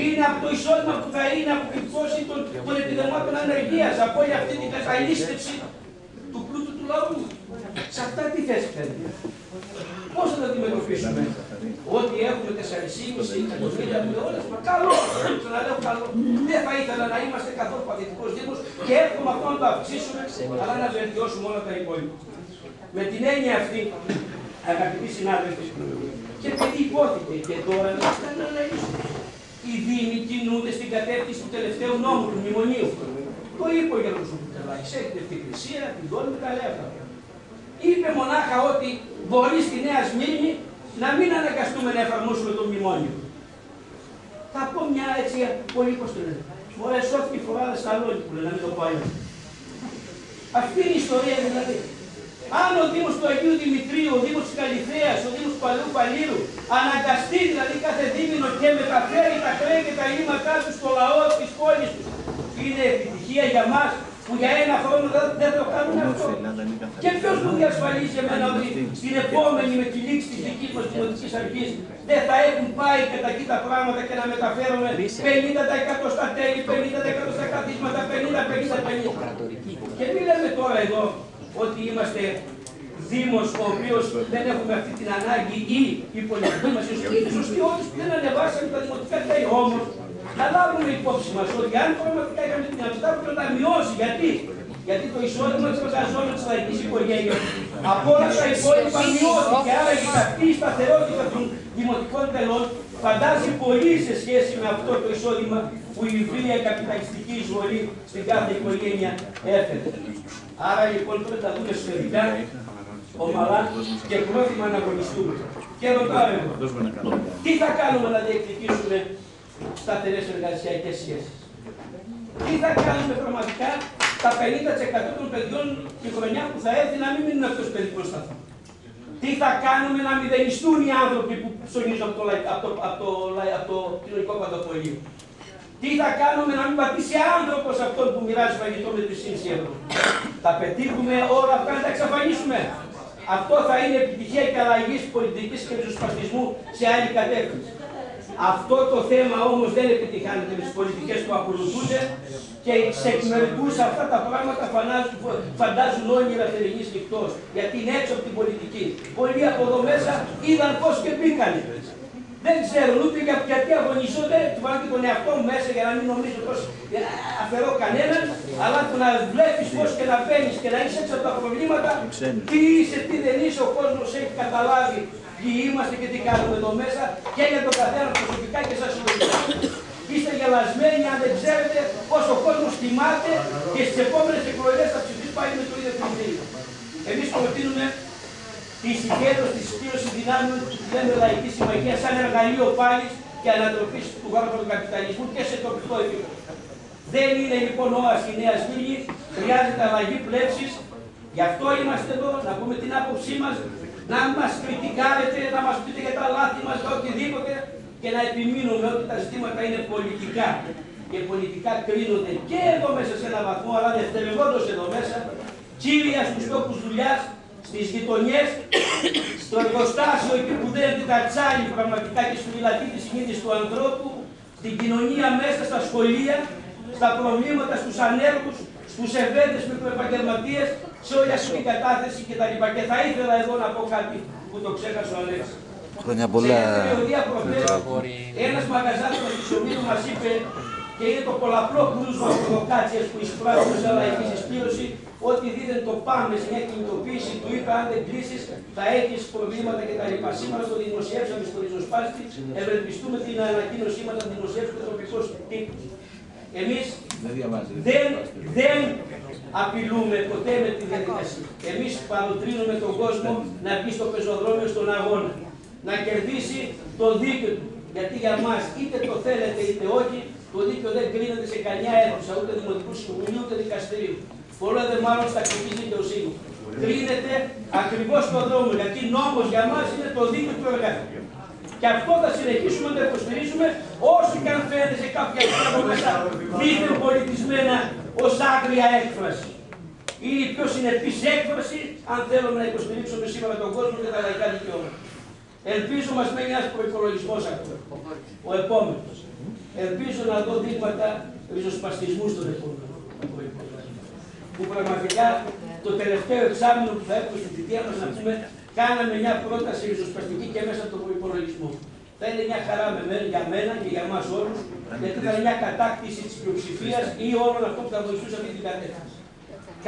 Speaker 9: Είναι από το εισόδημα που θα είναι από την πτώση των, των επιδεμάτων ανεργίας, από όλη αυτή την καταλήστευση του πλούτου του λαού. Σε αυτά τι θέση θέλετε. Πώς θα τα αντιμετωπίσουμε; Ότι έχουμε 4,5 εκατομμύρια πλεόνασμα. Καλό! Ξαναλέω καλό. Δεν θα ήθελα να είμαστε καθόλου παθητικός Δήμος και εύχομαι αυτό να το αυξήσουμε, αλλά να βελτιώσουμε όλα τα υπόλοιπα. Με την έννοια αυτή, αγαπητοί συνάδελφοι, και επειδή υπόθηκε και τώρα να αναλύσουμε. Οι Δήμοι κινούνται στην κατεύθυνση του τελευταίου νόμου, του μνημονίου. Το είπε ο Γιώργος Κουκουκαλάκης, έχετε την Εκκλησία, την Δόλμη, τα λέει αυτά. Είπε μονάχα ότι μπορεί στη Νέα Σμύρνη να μην αναγκαστούμε να εφαρμόσουμε το μνημόνιο. Θα πω μια έτσι πολύ πώς το λένε. Μωρέ σώθηκε η φοράδα στα λόγια που λένε, να μην το πω αλλιώς. Αυτή είναι η ιστορία δηλαδή. Αν ο Δήμος του Αγίου Δημητρίου, ο Δήμος της Καλυθέας, ο Δήμος του Παλαιού Παλίρου αναγκαστεί δηλαδή κάθε δίμηνο και μεταφέρει τα χρέη και τα ήλματά του στο λαό της πόλης τους, είναι επιτυχία για μας που για ένα χρόνο δεν το κάνουν αυτό. Και ποιος μου διασφαλίζει εμένα ότι στην επόμενη με τη λήξη της δικής μας δημοτική αρχής δεν θα έχουν πάει κατά εκεί τα πράγματα και να μεταφέρουμε 50% στα τέλη, 50% στα καθίσματα, 50-50-50. Και μην λέμε τώρα εδώ ότι είμαστε Δήμος ο οποίος δεν έχουμε αυτή την ανάγκη ή η πολιτική μας είναι σωστή ότι δεν ανεβάσαμε τα δημοτικά τέλη. Όμω να λάβουμε υπόψη μας ότι αν πραγματικά είχαμε την δυνατότητα να τα μειώσει, γιατί; Γιατί το εισόδημα της εργαζόμενης τη λαϊκής οικογένειας από όλα τα υπόλοιπα μειώθηκε. Άρα η αυτή η σταθερότητα των δημοτικών τελών φαντάζει πολύ σε σχέση με αυτό το εισόδημα που η βία καπιταλιστική εισβολή στην κάθε οικογένεια έφερε. Άρα λοιπόν πρέπει να δούμε σφαιρικά, ομαλά και πρόθυμα να αγωνιστούμε. Και ρωτάω εγώ, τι θα κάνουμε να διεκδικήσουμε σταθερές εργασιακές σχέσεις. Τι θα κάνουμε πραγματικά τα 50% των παιδιών τη χρονιά που θα έρθει να μην μείνουν εκτός παιδικών σταθμών; Τι θα κάνουμε να μηδενιστούν οι άνθρωποι που ψωνίζουν από το, από το, από το, από το κοινωνικό παντοπολείο; Τι θα κάνουμε να μην πατήσει άνθρωπος αυτόν που μοιράζει φαγητό με τη σύνση ευρώ. Θα πετύχουμε όλα αυτά να τα εξαφανίσουμε. Αυτό θα είναι επιτυχία και αλλαγής πολιτικής και ριζοσπαστισμού σε άλλη κατεύθυνση. Αυτό το θέμα όμως δεν επιτυχάνεται με τις πολιτικές που ακολουθούνται και σε μερικούς αυτά τα πράγματα φαντάζουν, φαντάζουν όλοι οι ελευθερινείς νυχτός, γιατί είναι έξω από την πολιτική. Πολλοί από εδώ μέσα είδαν πώς και μπήκανε. Δεν ξέρουν ούτε για, γιατί αγωνίζονται, του βάλω και τον εαυτό μου μέσα για να μην νομίζω πως ε, αφαιρώ κανέναν, αλλά το να βλέπεις πώς και να μπαίνεις και να είσαι έξω από τα προβλήματα, τι είσαι, τι δεν είσαι, ο κόσμος έχει καταλάβει ποιοι είμαστε και τι κάνουμε εδώ μέσα και για τον καθένα προσωπικά και σαν συλλογικά. Είστε γελασμένοι αν δεν ξέρετε πόσο ο κόσμος τιμάται και στις επόμενες εκλογές θα ψηφίσει πάλι με το ίδιο κριτήριο. Εμείς προτείνουμε τη συγκέντρωση τη στήρωση δυνάμεων που λέμε Λαϊκή Συμμαχία σαν εργαλείο πάλι και ανατροπής του του καπιταλισμού και σε τοπικό επίπεδο. Δεν είναι λοιπόν όαση η νέα σφίγγη, χρειάζεται αλλαγή πλεύσης. Γι' αυτό είμαστε εδώ, να πούμε την άποψή μας, να μας κριτικάρετε, να μας πείτε για τα λάθη μας, για οτιδήποτε και να επιμείνουμε ότι τα ζητήματα είναι πολιτικά. Και πολιτικά κρίνονται και εδώ μέσα σε έναν βαθμό, αλλά δευτερευόντως εδώ μέσα, κύρια στους τόπους δουλειάς, στις γειτονιές, στο εργοστάσιο εκεί που δένεται τα τσάλι πραγματικά και στη φυλακή της συνείδηση του ανθρώπου, στην κοινωνία μέσα, στα σχολεία, στα προβλήματα, στους ανέργους, στους ευέντες μικροεπαγγελματίες, σε όλη αυτή την κατάθεση κτλ. Και θα ήθελα εδώ να πω κάτι που το ξέχασε ο Αλέξης.
Speaker 16: Χρόνια πολλά.
Speaker 9: Σε μια περιοδία προχθές, ένας μαγαζάτος του Ισομήνου μας είπε και είναι το πολλαπλό κρούσμα προβοκάτσιας που εισπράττουν σε λαϊκή συσπήρωση ότι δίδεν το πάμε σε μια κινητοποίηση, του είπε αν δεν κλείσεις θα έχεις προβλήματα κτλ. Σήμερα το δημοσιεύσαμε στο ριζοσπάστη, ευελπιστούμε την ανακοίνωσή μας να δημοσιεύσουμε το τοπικός τύπος. Εμείς δεν, δεν απειλούμε ποτέ με τη διαδικασία. Εμείς παροτρύνουμε τον κόσμο να μπει στο πεζοδρόμιο στον αγώνα. Να κερδίσει το δίκαιο του. Γιατί για μας είτε το θέλετε είτε όχι, το δίκαιο δεν κρίνεται σε καμιά αίθουσα, ούτε δημοτικού συμβουλίου ούτε δικαστηρίου. Πολλά δε μάλλον στα κριτική δικαιοσύνη. Κρίνεται ακριβώς στον δρόμο. Γιατί νόμος για μας είναι το δίκαιο του εργατικού. Και αυτό θα συνεχίσουμε να το υποστηρίζουμε όσο και αν φαίνεται σε κάποια από μέσα δίθεν πολιτισμένα ως άγρια έκφραση. Είναι η πιο συνεπής έκφραση αν θέλουμε να υποστηρίξουμε σήμερα τον κόσμο και τα λαϊκά δικαιώματα. Ελπίζω μας μένει ένας προπολογισμό αυτό. Ο επόμενος. Ελπίζω να δω δείγματα ριζοσπαστισμούς στον επόμενο που πραγματικά το τελευταίο εξάμεινο που θα έχουμε στην θητεία μας να πούμε κάναμε μια πρόταση ριζοσπαστική και μέσα από τον προπολογισμό. Θα είναι μια χαρά με μένα, για μένα και για εμά όλους, γιατί θα είναι μια κατάκτηση της πλειοψηφίας ή όλων αυτών που θα βοηθούσε αυτή την κατεύθυνση.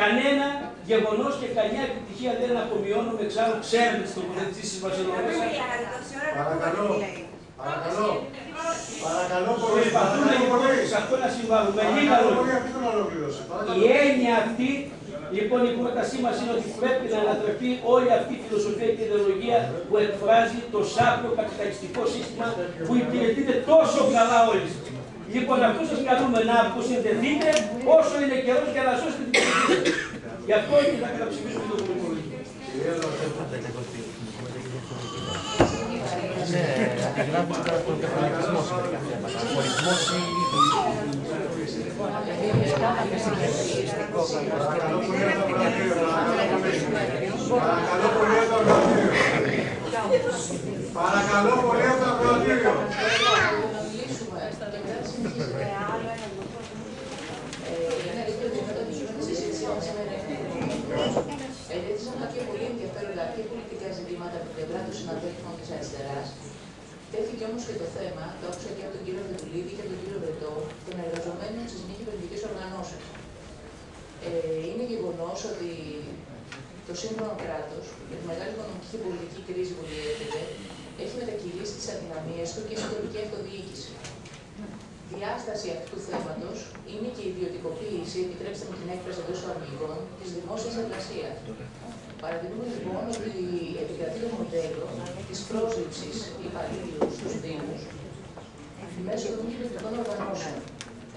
Speaker 9: Κανένα γεγονός και καμιά επιτυχία δεν απομειώνουμε εξάλλου. Ξέρετε τις τοποθετήσεις μα εδώ μέσα.
Speaker 1: Παρακαλώ. Παρακαλώ. Παρακαλώ πολύ.
Speaker 9: Προσπαθούμε λοιπόν σε αυτό να συμβάλλουμε. Λίγα λόγια. Η έννοια αυτή Λοιπόν, η πρότασή μας είναι ότι πρέπει να ανατραπεί όλη αυτή η φιλοσοφία και η ιδεολογία που εκφράζει το σάπιο καπιταλιστικό σύστημα που υπηρετείται τόσο καλά όλοι σα. Λοιπόν, αυτό σας καλούμε να αποσυνδεθείτε όσο είναι καιρός για να σώσετε την κοινωνία. Γι' αυτό και θα καταψηφίσουμε το προπολογισμό.
Speaker 13: Ναι,
Speaker 1: Παρακαλώ πολύ από το ακροατήριο.
Speaker 12: Έδειξαν και πολύ ενδιαφέροντα και πολιτικά ζητήματα από την πλευρά των συναδέλφων της αριστεράς. Τέθηκε όμως και το θέμα, το άκουσα και από τον κύριο Βετουλίδη και από τον κύριο Βρετό, των εργαζομένων στι μη κυβερνητικέ οργανώσει. Ε, Ε, είναι γεγονός ότι το σύγχρονο κράτο, με τη μεγάλη οικονομική και πολιτική κρίση που διέρχεται, έχει μετακυλήσει τις αδυναμίες του και στην τοπική αυτοδιοίκηση. Διάσταση αυτού του θέματος είναι και η ιδιωτικοποίηση, επιτρέψτε μου την έκφραση εντός εισαγωγικών, της δημόσιας εργασίας. Παραδείγουμε λοιπόν ότι επικρατεί το μοντέλο της πρόσληψης υπαλλήλου στους Δήμους μέσω των κυβερνητικών οργανώσεων.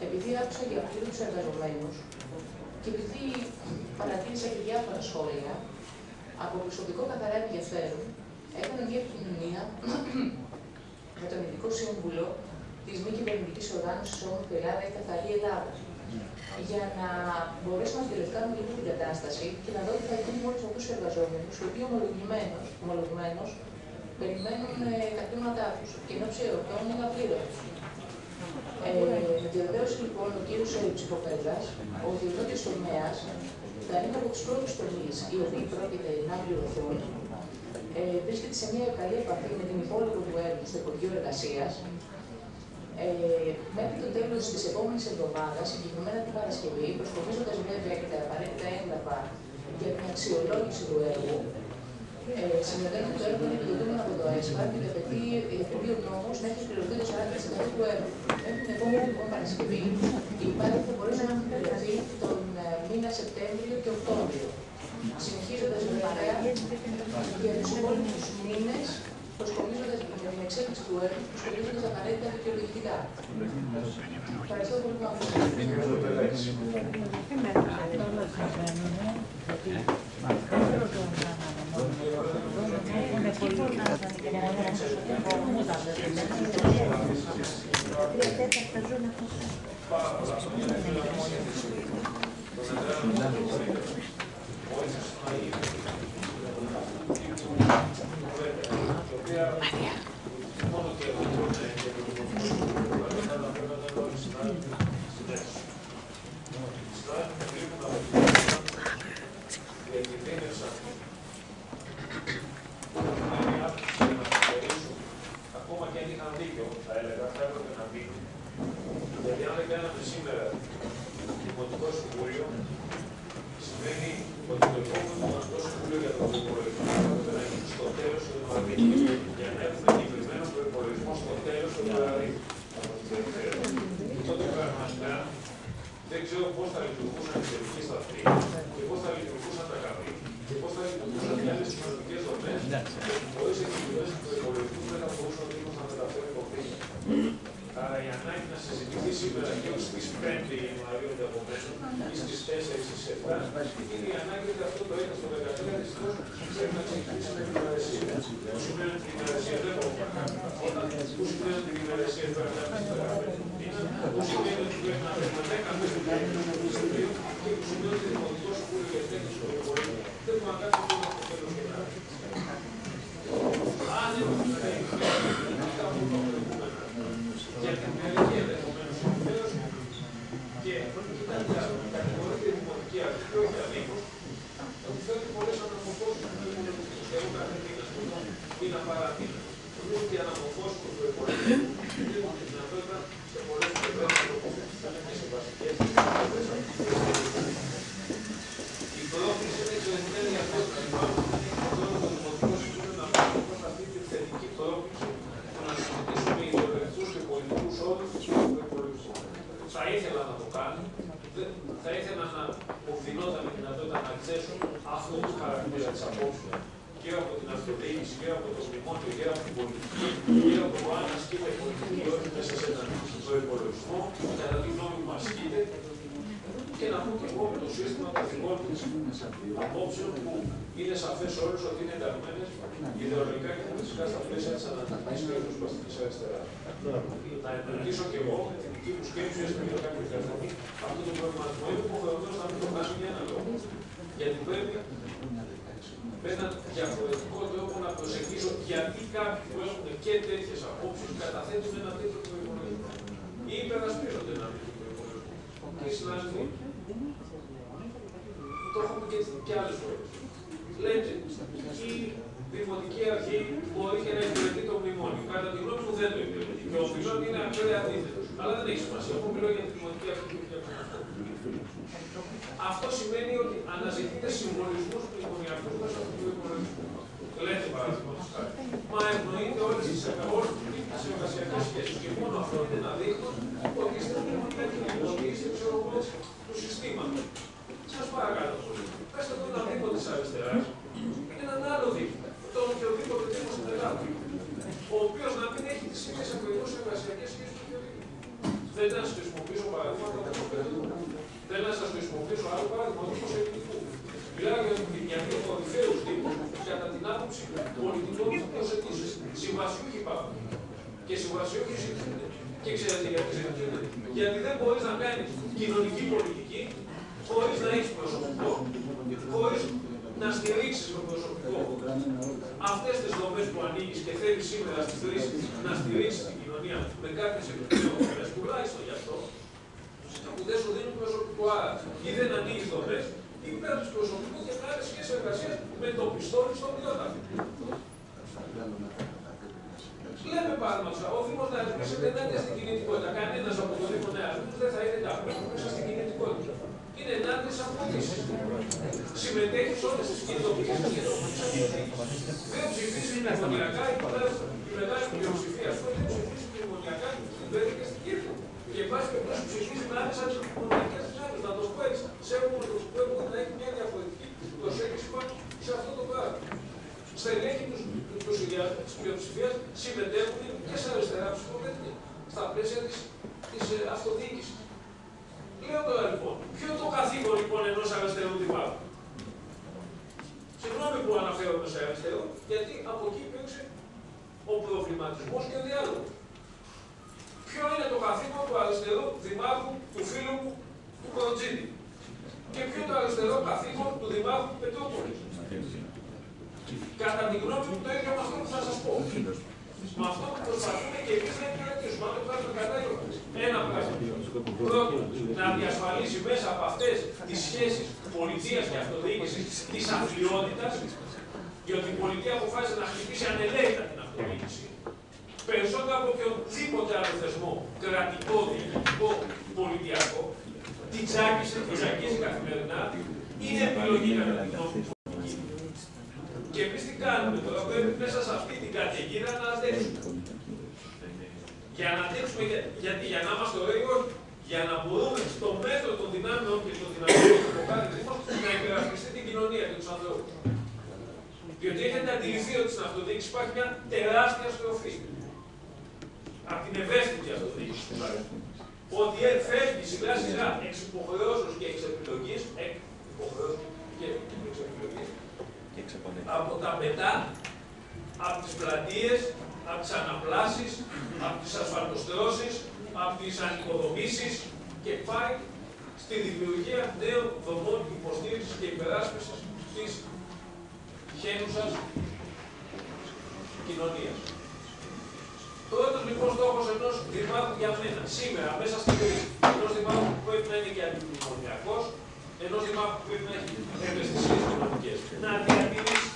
Speaker 12: Επειδή άκουσα για αυτού τους εργαζομένους και επειδή παρατήρησα και διάφορα σχόλια, από προσωπικό καθαρά ενδιαφέρον, έκανα μια επικοινωνία με τον ειδικό σύμβουλο της μη κυβερνητικής οργάνωσης Όμορφη Ελλάδα ή Καθαρή Ελλάδας. Για να μπορέσουμε να αντιληφθούμε λίγο την κατάσταση και να δω τι θα γίνει με όλους αυτούς τους εργαζόμενους, οι οποίοι ομολογημένω περιμένουν ε, τα χρήματά τους και ενώ ψηρωτών είναι απλήρωτοι. Ε, διαβεβαίωσε λοιπόν ο κύριος Ψυχοπέδα ότι ο ιδιωτικό τομέας θα είναι από τους πρώτους τομείς οι οποίοι πρόκειται να πληρωθούν. Ε, βρίσκεται σε μια καλή επαφή με την υπόλοιπη του έργου στο Υπουργείο Εργασίας. Ε, μέχρι το τέλος της επόμενης εβδομάδας, συγκεκριμένα την Παρασκευή, προσκομίζοντα βέβαια και τα απαραίτητα έγγραφα για την αξιολόγηση του έργου, ε, συνεδρία το έργο είναι επιδοτούμενο από το ΕΣΠΑ και το απαιτεί ο νόμος να έχει πληρωθεί το 40% του έργου. Μέχρι την επόμενη λοιπόν Παρασκευή, η υπάλληλοι θα μπορέσει να πληρωθεί τον ε, μήνα Σεπτέμβριο και Οκτώβριο. Συνεχίζοντας βέβαια για τους υπόλοιπου μήνες, προσκομίζοντα για την εξέλιξη του έργου, προσκομίζοντα απαραίτητα δικαιολογητικά. Ευχαριστώ πολύ που
Speaker 8: Ακόμα modo que σημαίνει ότι την ημερεσία πρέπει να κάνουμε στα 15 μήνα. Που σημαίνει ότι πρέπει να έχουμε 10 μέσα του Συμβουλίου και που σημαίνει ότι το Δημοτικό Συμβούλιο για τέτοιου προπολογισμού δεν μπορεί να κάνει αυτό το τέλο και να Αν δεν αυτά που προβλέπουμε για την μερική ενδεχομένω βεβαίω και ήταν για κατηγορείται η δημοτική αρχή και όχι αμήκω ότι θέλει πολλέ αναμορφώσει του προπολογισμού. Εγώ κάθε μήνα σχεδόν μήνα παρά μήνα. Νομίζω ότι οι αναμορφώσει του προπολογισμού δίνουν τη δυνατότητα σε πολλέ περιπτώσει να είναι σε βασικέ Η πρόκληση είναι εξαιρετική για αυτό το λοιπόν. Τώρα το Δημοτικό Συμβούλιο να πάρει προ αυτή τη θετική πρόκληση που να συζητήσουμε ιδεολογικού και πολιτικού όρου του προπολογισμού. Θα ήθελα να το κάνω. Δεν- Θα ήθελα να μου δινόταν η δυνατότητα να ξέρουν αυτό το χαρακτήρα τη απόψεω και από την αυτοδιοίκηση και από το μνημόνιο και από την πολιτική και από το αν ασκείται πολιτική ή όχι μέσα σε έναν προπολογισμό, κατά τη γνώμη μου ασκείται και να πω και εγώ με το σύστημα των δικών μου απόψεων που είναι σαφέ σε όλου ότι είναι ενταγμένε ιδεολογικά και φυσικά στα πλαίσια τη ανατολική και τη προσπαστική αριστερά. Να επενδύσω και εγώ με τη δική μου σκέψη, έστω και κάποια στιγμή, αυτό το προβληματισμό είμαι υποχρεωμένο να μην το κάνω για ένα λόγο. Γιατί πρέπει με έναν διαφορετικό τρόπο να προσεγγίσω γιατί κάποιοι που έχουν και τέτοιες απόψεις καταθέτουν ένα τέτοιο προπολογισμό. Ή υπερασπίζονται ένα τέτοιο προπολογισμό. Και οι συνάδελφοι το έχουμε και, και άλλες φορές. Λέτε, η δημοτική αρχή μπορεί και να υπηρετεί το μνημόνιο. Κατά τη γνώμη μου δεν το υπηρετεί. Και ο Φιλόν είναι ακραία αντίθετο. Αλλά δεν έχει σημασία. Εγώ μιλώ για τη δημοτική αρχή του 2008. Αυτό σημαίνει ότι αναζητείτε συμβολισμού πληθωριακού μέσα από τον υπολογισμό. Λέτε παραδείγματο χάρη. Μα ευνοείται όλες τις εργασιακέ σχέσει. Και μόνο αυτό είναι ένα δείγμα ότι είστε πνευματικοί, ότι είστε του συστήματο. Σας παρακαλώ πολύ. Πετε εδώ ένα δείγμα της αριστεράς. Είναι έναν άλλο δείγμα. Τον οποιοδήποτε δείγμα στην Ελλάδα. Ο οποίος να μην έχει τις ίδιες ακριβώ εργασιακές σχέσεις του Δεν θα σας χρησιμοποιήσω παραδείγματα από το παιδί. Δεν θα σας χρησιμοποιήσω άλλο παράδειγμα του προσεκτικού. Μιλάω για, για δύο κορυφαίου τύπου κατά την άποψη πολιτικών προσεγγίσεων. Συμβασιούχοι υπάρχουν. Και συμβασιούχοι ζητούνται. Και ξέρετε γιατί ζητούνται. Γιατί δεν μπορείς να κάνεις κοινωνική πολιτική χωρίς να έχεις προσωπικό, χωρίς να στηρίξεις το προσωπικό αυτές τις δομές που ανοίγει και θέλεις σήμερα στι τρει να στηρίξεις την κοινωνία με κάποιες επιπλέον τουλάχιστον γι' αυτό, που δεν σου δίνουν προσωπικό άρα ή δεν ανοίγει δομέ, ή παίρνεις προσωπικό και κάνει σχέση εργασίας με το πιστόλι στο μειώνα. Λέμε παραδείγματο, ο Δήμο να ρυθμίσετε ενάντια στην κινητικότητα. Κανένας από το Δήμο Νέα δεν θα είναι ταυτόχρονα μέσα στην κινητικότητα. Είναι ενάντια στι απολύσει. Συμμετέχει σε όλες τις κινητοποιήσει και Δεν ψηφίζει μνημονιακά η μεγάλη πλειοψηφία. Αυτό δεν ψηφίζει μνημονιακά δεν και στην Κύπρο. Και πάση περιπτώσει ψηφίζει με άμεσα τις μνημονιακές δυνάμει. Να το πω έτσι. Σέβομαι το που να έχει μια διαφορετική προσέγγιση πάνω σε αυτό το πράγμα. Στελέχη τους της πλειοψηφίας συμμετέχουν και σε αριστερά ψηφοδέλτια στα πλαίσια της ε, αυτοδιοίκησης. Λέω τώρα λοιπόν, ποιο είναι το καθήκον λοιπόν ενός αριστερού δημάρχου; Συγγνώμη που αναφέρομαι σε αριστερό, γιατί από εκεί υπήρξε ο προβληματισμός και ο διάλογος. Ποιο είναι το καθήκον του αριστερού δημάρχου, του φίλου μου, του Κοροτζίνη. Και ποιο είναι το αριστερό καθήκον του δημάρχου του Πετρούπολη. Κατά την γνώμη μου, το ίδιο με αυτό που θα σας πω. Με αυτό που προσπαθούμε και εμείς να υπηρετήσουμε, να το κάνουμε κατάλληλα. Ένα πράγμα. Πρώτον, να διασφαλίσει μέσα από αυτές τις σχέσεις πολιτείας και αυτοδιοίκησης της αθλειότητας, διότι η πολιτεία αποφάσισε να χτυπήσει ανελέητα την αυτοδιοίκηση. Περισσότερο από οποιοδήποτε άλλο θεσμό, κρατικό, διοικητικό, πολιτιακό, την τσάκισε, την τσακίζει καθημερινά, είναι επιλογή κατά την γνώμη και εμείς τι κάνουμε τώρα, πρέπει μέσα σε αυτή την καταιγίδα να αντέξουμε. Για να αντέξουμε, γιατί για να είμαστε ωραίοι, όχι. Για να μπορούμε στο μέτρο των δυνάμεων και των δυναμικών του κάθε Δήμο να υπερασπιστεί την κοινωνία και τους ανθρώπους. Διότι έχετε αντιληφθεί ότι στην αυτοδιοίκηση υπάρχει μια τεράστια στροφή. Από την ευαίσθητη αυτοδιοίκηση του Ότι φεύγει σιγά σιγά εξ υποχρεώσεως και εξ επιλογής, εκ και εξ επιλογής, από τα πετά, από τις πλατείες, από τις αναπλάσεις, από τις ασφαλτοστρώσεις, από τις ανοικοδομήσεις και πάει στη δημιουργία νέων δομών υποστήριξης και υπεράσπισης της χένουσας κοινωνίας. Πρώτος λοιπόν στόχος ενός δημάρχου για μένα σήμερα μέσα στην κρίση, ενός δημάρχου που πρέπει να είναι και αντιμνημονιακό, ενός δημάρχου που πρέπει να έχει ευαισθησίες κοινωνικές, να διατηρήσει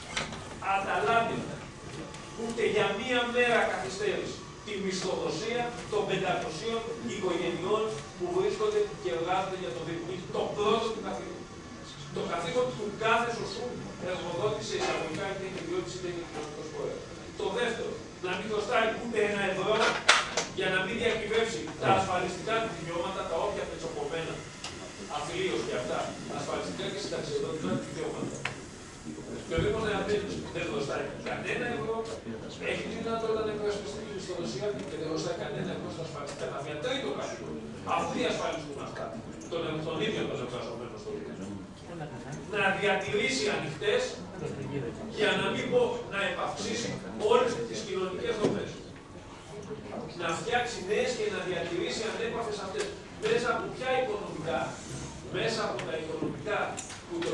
Speaker 8: αταλάντητα, ούτε για μία μέρα καθυστέρηση, τη μισθοδοσία των 500 οικογενειών που βρίσκονται και εργάζονται για το Δήμο. Το πρώτο του καθήκον. Το καθήκον του κάθε σωστού εργοδότη σε εισαγωγικά είτε είναι ιδιώτη είτε είναι κοινωνικό φορέα. Το δεύτερο, να μην χρωστάει ούτε ένα ευρώ για να μην διακυβεύσει τα ασφαλιστικά του δικαιώματα, τα όποια πετσοκομμένα, αφιλίως και αυτά, ασφαλιστικά και συνταξιοδοτικά του δικαιώματα. Και ο Δήμο δεν χρωστάει κανένα ευρώ, έχει τη δυνατότητα να υπερασπιστεί τη μισθοδοσία και δεν χρωστάει κανένα ευρώ στα ασφαλιστικά ταμεία. Τρίτο καθήκον. Αυτοί ασφαλιστούν αυτά. Τον, τον ίδιο τον εργαζομένο στο Δήμο. Να διατηρήσει ανοιχτές για να μην πω να επαυξήσει όλες τις κοινωνικές δομές. Να φτιάξει νέες και να διατηρήσει ανέπαφε αυτές. Μέσα από ποια οικονομικά, μέσα από τα οικονομικά που το,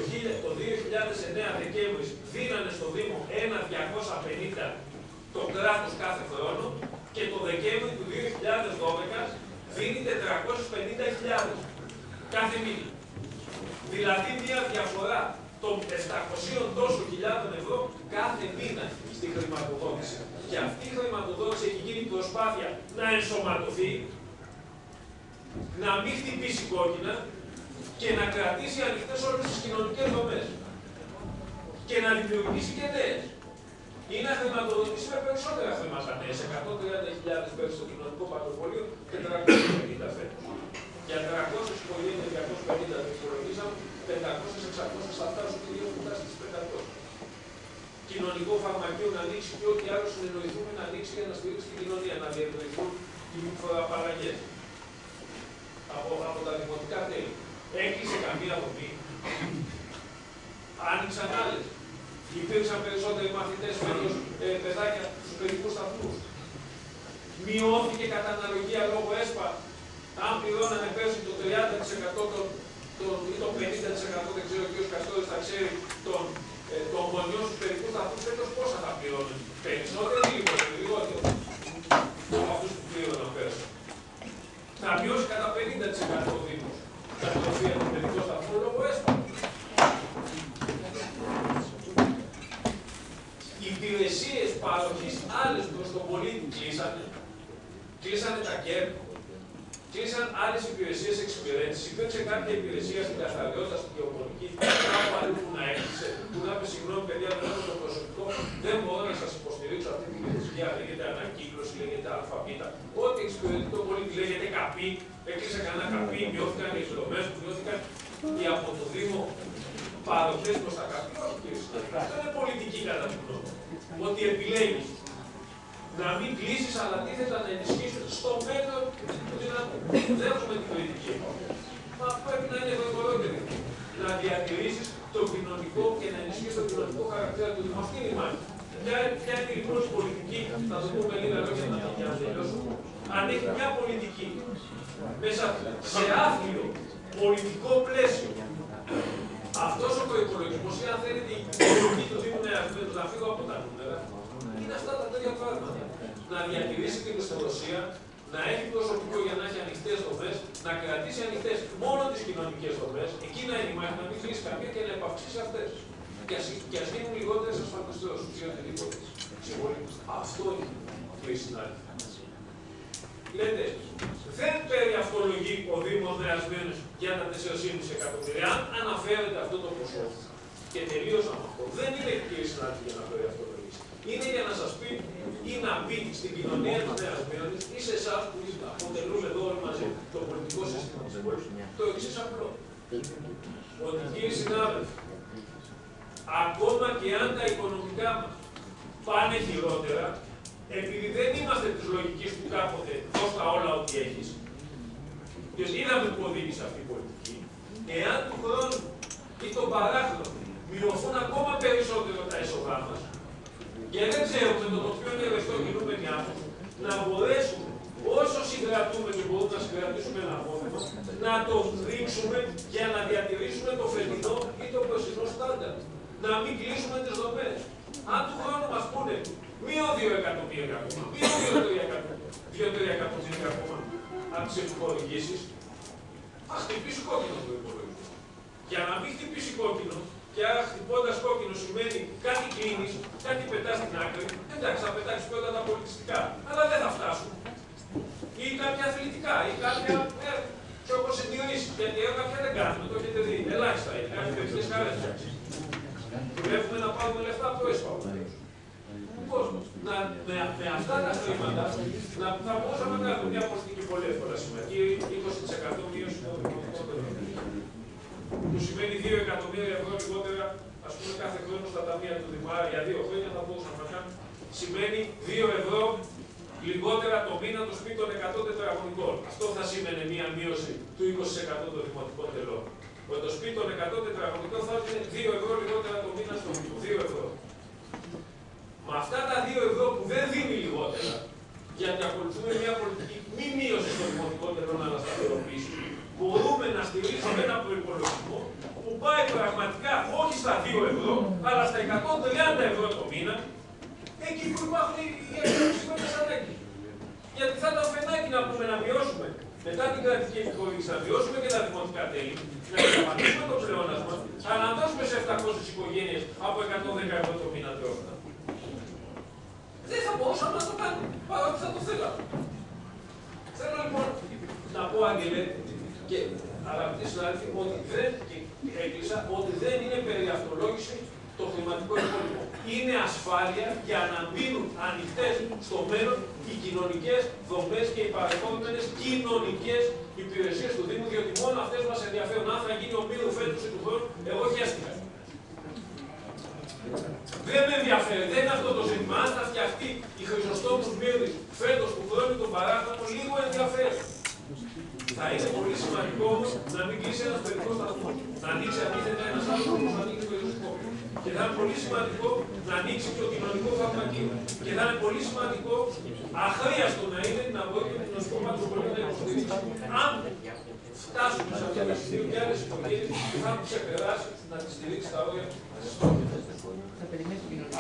Speaker 8: 2009 Δεκέμβρης δίνανε στο Δήμο 1.250 το κράτος κάθε χρόνο και το Δεκέμβρη του 2012 δίνει 450.000 κάθε μήνα. Δηλαδή μια διαφορά των 700 τόσο χιλιάδων ευρώ κάθε μήνα στη χρηματοδότηση. Και αυτή η χρηματοδότηση έχει γίνει προσπάθεια να ενσωματωθεί, να μην χτυπήσει κόκκινα και να κρατήσει ανοιχτές όλες τις κοινωνικές δομές και να δημιουργήσει και νέες. Ή να χρηματοδοτήσει με περισσότερα χρήματα νέες, 130.000 πέρυσι στο κοινωνικό παντοπολείο και 450 φέτος. Για 300 οικογένειε, 250 δεν υπολογίσαμε, 500-600 θα φτάσουν και δύο φτάσει στις 500. Κοινωνικό φαρμακείο να ανοίξει και ό,τι άλλο συνεννοηθούμε να ανοίξει για να στηρίξει την κοινωνία, να διατηρηθούν οι φοροαπαλλαγέ από, από τα δημοτικά τέλη. Έκλεισε καμία δομή. Άνοιξαν άλλες. Υπήρξαν περισσότεροι μαθητές φέτο ε, παιδάκια στου παιδικούς σταθμούς. Μειώθηκε κατά αναλογία λόγω ΕΣΠΑ. Αν πληρώνανε πέρσι το 30% των, των, ή το 50% δεν ξέρω και ο Καστόρης θα ξέρει των, ε, των γονιών στους παιδικούς σταθμούς, φέτος πόσα θα πληρώνουν; Περισσότερο ή λιγότερο, λιγότερο; Από αυτούς που πλήρωναν πέρσι. Θα μειώσει κατά 50% ο Δήμος. Τα τροφία του παιδικού σταθμού λόγω ΕΣΠΑ. Οι υπηρεσίες παροχής άλλες προς τον πολίτη κλείσανε. Κλείσανε τα ΚΕΠ, κλείσαν άλλες υπηρεσίες εξυπηρέτησης. Υπήρξε κάποια υπηρεσία στην καθαριότητα, στην γεωπολιτική, κάπου αλλού που να έκλεισε, που να πει συγγνώμη, παιδιά, δεν έχω το προσωπικό, δεν μπορώ να σας υποστηρίξω αυτή την υπηρεσία. Λέγεται ανακύκλωση, λέγεται ΑΒ. Ό,τι εξυπηρετεί το πολίτη λέγεται καπί, έκλεισε κανένα καπί, μειώθηκαν οι εκδομέ τους, μειώθηκαν οι από το Δήμο παροχές προς τα καπί. Όχι, κύριε Αυτό είναι πολιτική κατά την γνώμη. Ότι επιλέγεις να μην κλείσεις, αλλά αντίθετα να ενισχύσεις στο μέτρο του δυνατού. Δεν έχουμε την κριτική. Μα πρέπει να είναι ευρωβολότερη. Να διατηρήσεις το κοινωνικό και να ενισχύσεις το κοινωνικό χαρακτήρα του Δήμου. Αυτή είναι η μάχη. Ποια, ποια είναι λοιπόν η πολιτική, θα το πούμε λίγα λόγια να το τελειώσω. Αν έχει μια πολιτική μέσα σε άθλιο πολιτικό πλαίσιο αυτός ο προπολογισμό, ή αν θέλετε, η πολιτική του Δήμου Νέα να φύγω από τα νούμερα, είναι αυτά τα τέτοια πράγματα. Να διατηρήσει την ιστοδοσία, να έχει προσωπικό για να έχει ανοιχτές δομές, να κρατήσει ανοιχτές μόνο τις κοινωνικές δομές, εκεί να είναι η μάχη, να μην κλείσει καμία και να επαυξήσει αυτές. Και ας γίνουν λιγότερες ασφαλιστέ ή οτιδήποτε. Αυτό είναι, κύριε συνάδελφοι. Λέτε, δεν παίρνει αυτολογή ο Δήμος Νέα για τα 4,5 εκατομμύρια. Αν αναφέρεται αυτό το ποσό και τελείωσα με αυτό, δεν είναι κύριε συνάδελφοι για να φέρει αυτολογή. Είναι για να σας πει ή να πει στην κοινωνία της Νέας Μύρνη ή σε εσά που αποτελούμε εδώ όλοι μαζί το πολιτικό σύστημα της πόλης, το εξής απλό. Ότι κύριοι συνάδελφοι, ακόμα και αν τα οικονομικά μας πάνε χειρότερα, επειδή δεν είμαστε τη λογική του κάποτε δώσ' τα όλα ό,τι έχεις, και είδαμε που οδήγησε σε αυτή η πολιτική, εάν του χρόνου ή τον παράχρονο μειωθούν ακόμα περισσότερο τα έσοδά μα, και δεν ξέρουμε το οποίο είναι ρευστό κινούμενοι άνθρωποι, να μπορέσουμε όσο συγκρατούμε και μπορούμε να συγκρατήσουμε ένα απόθεμα, να το ρίξουμε για να διατηρήσουμε το φετινό ή το προσινό στάνταρ. Να μην κλείσουμε τις δομές. Αν του χρόνου μας πούνε μείον 2 εκατομμύρια ακόμα, μείον 2-3 εκατομμύρια ακόμα από τις επιχορηγήσει, α χτυπήσει κόκκινο το υπολογισμό. Για να μην χτυπήσει κόκκινο, και άρα χτυπώντας κόκκινο σημαίνει κάτι κλείνεις, κάτι πετάς στην άκρη. Εντάξει, θα πετάξεις πρώτα τα πολιτιστικά, αλλά δεν θα φτάσουν. Ή κάποια αθλητικά, ή κάποια. Ε, και όπως συντηρήσει. Γιατί εγώ κάποια δεν κάνουμε, το έχετε δει. Ελάχιστα είναι, κάποιε τελευταίε χαρές. Δουλεύουμε να πάρουμε λεφτά από το ΕΣΠΑ. Λοιπόν, να, με, με αυτά τα χρήματα να, θα μπορούσαμε να κάνουμε μια πολιτική πολύ εύκολα σημαντική, 20% μείωση των δημοτικών που σημαίνει 2 εκατομμύρια ευρώ λιγότερα, ας πούμε, κάθε χρόνο στα ταμεία του Δημάρα για δύο χρόνια θα μπορούσαμε να κάνουμε. Σημαίνει 2 ευρώ λιγότερα το μήνα το σπίτι των 100 τετραγωνικών. Αυτό θα σήμαινε μία μείωση του 20% των δημοτικών τελών. Ότι το σπίτι των 100 τετραγωνικών θα έδινε 2 ευρώ λιγότερα το μήνα στο μήνυμα. 2 ευρώ. Με αυτά τα 2 ευρώ που δεν δίνει λιγότερα, γιατί ακολουθούμε μια πολιτική μη μείωση των δημοτικών τελών αλλά σταθεροποίηση, μπορούμε να στηρίξουμε ένα προπολογισμό που πάει πραγματικά όχι στα 2 ευρώ, αλλά στα 130 ευρώ το μήνα, εκεί που υπάρχουν οι εξαρτημένε ανάγκε. Γιατί θα ήταν φαινάκι να πούμε να μειώσουμε μετά την κρατική επιχορήγηση, να μειώσουμε και τα δημοτικά τέλη, να εξαφανίσουμε το πλεόνασμα, αλλά να δώσουμε σε 700 οικογένειες από 110 ευρώ το μήνα τρόφιμα. Δεν θα μπορούσαμε να το κάνουμε, παρότι θα το θέλαμε. Θέλω λοιπόν να πω, Άγγελε, και αγαπητοί συνάδελφοι, ότι αυτολόγησης το χρηματικό υπόλοιπο. Είναι ασφάλεια για να μείνουν ανοιχτές στο μέλλον οι κοινωνικές δομές και οι παρεχόμενες κοινωνικές υπηρεσίες του Δήμου, διότι μόνο αυτές μας ενδιαφέρουν. Αν θα γίνει ο μήλου φέτος ή του χρόνου, εγώ χαίστηκα. Δεν με ενδιαφέρει, δεν είναι αυτό το ζήτημα. Αν θα φτιαχτεί η Χρυσοστόμους Μύρνη φέτος του χρόνου τον παράγραμμο, λίγο ενδιαφέρει. Θα είναι πολύ σημαντικό όμω να μην κλείσει ένας παιδικό σταθμός. Να ανοίξει αντίθετα ένας άλλος όπω ανοίξει το ειδικό. Και θα είναι πολύ σημαντικό να ανοίξει το κοινωνικός φαρμακείο. Και θα είναι πολύ σημαντικό, αχρίαστο να είναι, να μπορεί το κοινωνικό πατροπολείο να υποστηρίξει. Αν φτάσουμε σε αυτό το σημείο και άλλες οικογένειες θα έχουν ξεπεράσει να τη στηρίξει τα όρια της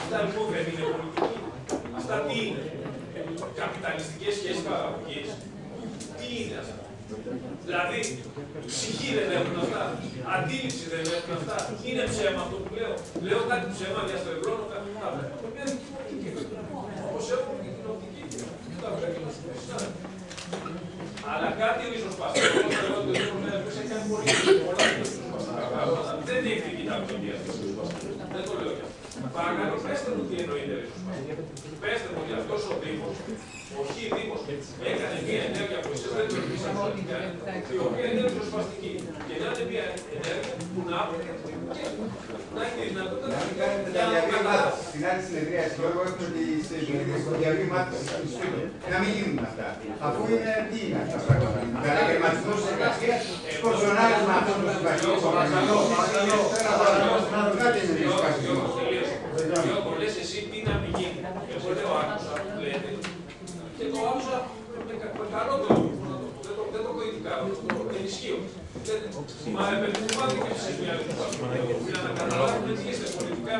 Speaker 8: Αυτά λοιπόν δεν είναι πολιτική. Αυτά τι είναι. Καπιταλιστικές σχέσεις παραγωγής. Τι είναι αυτά; Δηλαδή, ψυχή δεν έχουν αυτά, αντίληψη δεν έχουν αυτά. Είναι ψέμα αυτό που λέω. Λέω κάτι ψέμα για στο ευρώ, κάτι που τα μια δική πολιτική. Όπως έχουμε και την οπτική. Δεν τα πρέπει να σου πει. Αλλά κάτι ριζοσπαστικό, όπω λέω ότι ο Δήμο Νέα έχει κάνει πολύ πολλά ριζοσπαστικά πράγματα. Δεν διεκδικεί τα αυτοκίνητα αυτό. Δεν το λέω κι αυτό. Παρακαλώ, πέστε μου τι εννοείται ριζοσπαστικό. Πέστε μου ότι αυτός ο Δήμος, ο Χ Δήμος, έκανε μια ενέργεια που εσείς δεν το εμφυσατε ότι κάνει, η οποία είναι ριζοσπαστική. Και να είναι μια ενέργεια που να να έχει τη δυνατότητα να
Speaker 15: κάνετε τα διαβήματα στην άλλη συνεδρία, Γιώργο, έχουμε τις επιλογές των διαβήματων να μην γίνουν αυτά. Αφού είναι, τι είναι αυτά τα πράγματα; Κατακαιρματισμός της εργασίας, σκοτσονάρισμα αυτών των συμβασιών. Κάτι είναι ριζοσπαστικός.
Speaker 8: Γιώργο, λες εσύ τι να μην γίνει. Εγώ λέω άκουσα που λέτε και το άκουσα με καλό τρόπο. Δεν το, δεν το κριτικάρω, το ενισχύω. Μα επενδυμάται και σε μια για να καταλάβουμε τι είστε πολιτικά,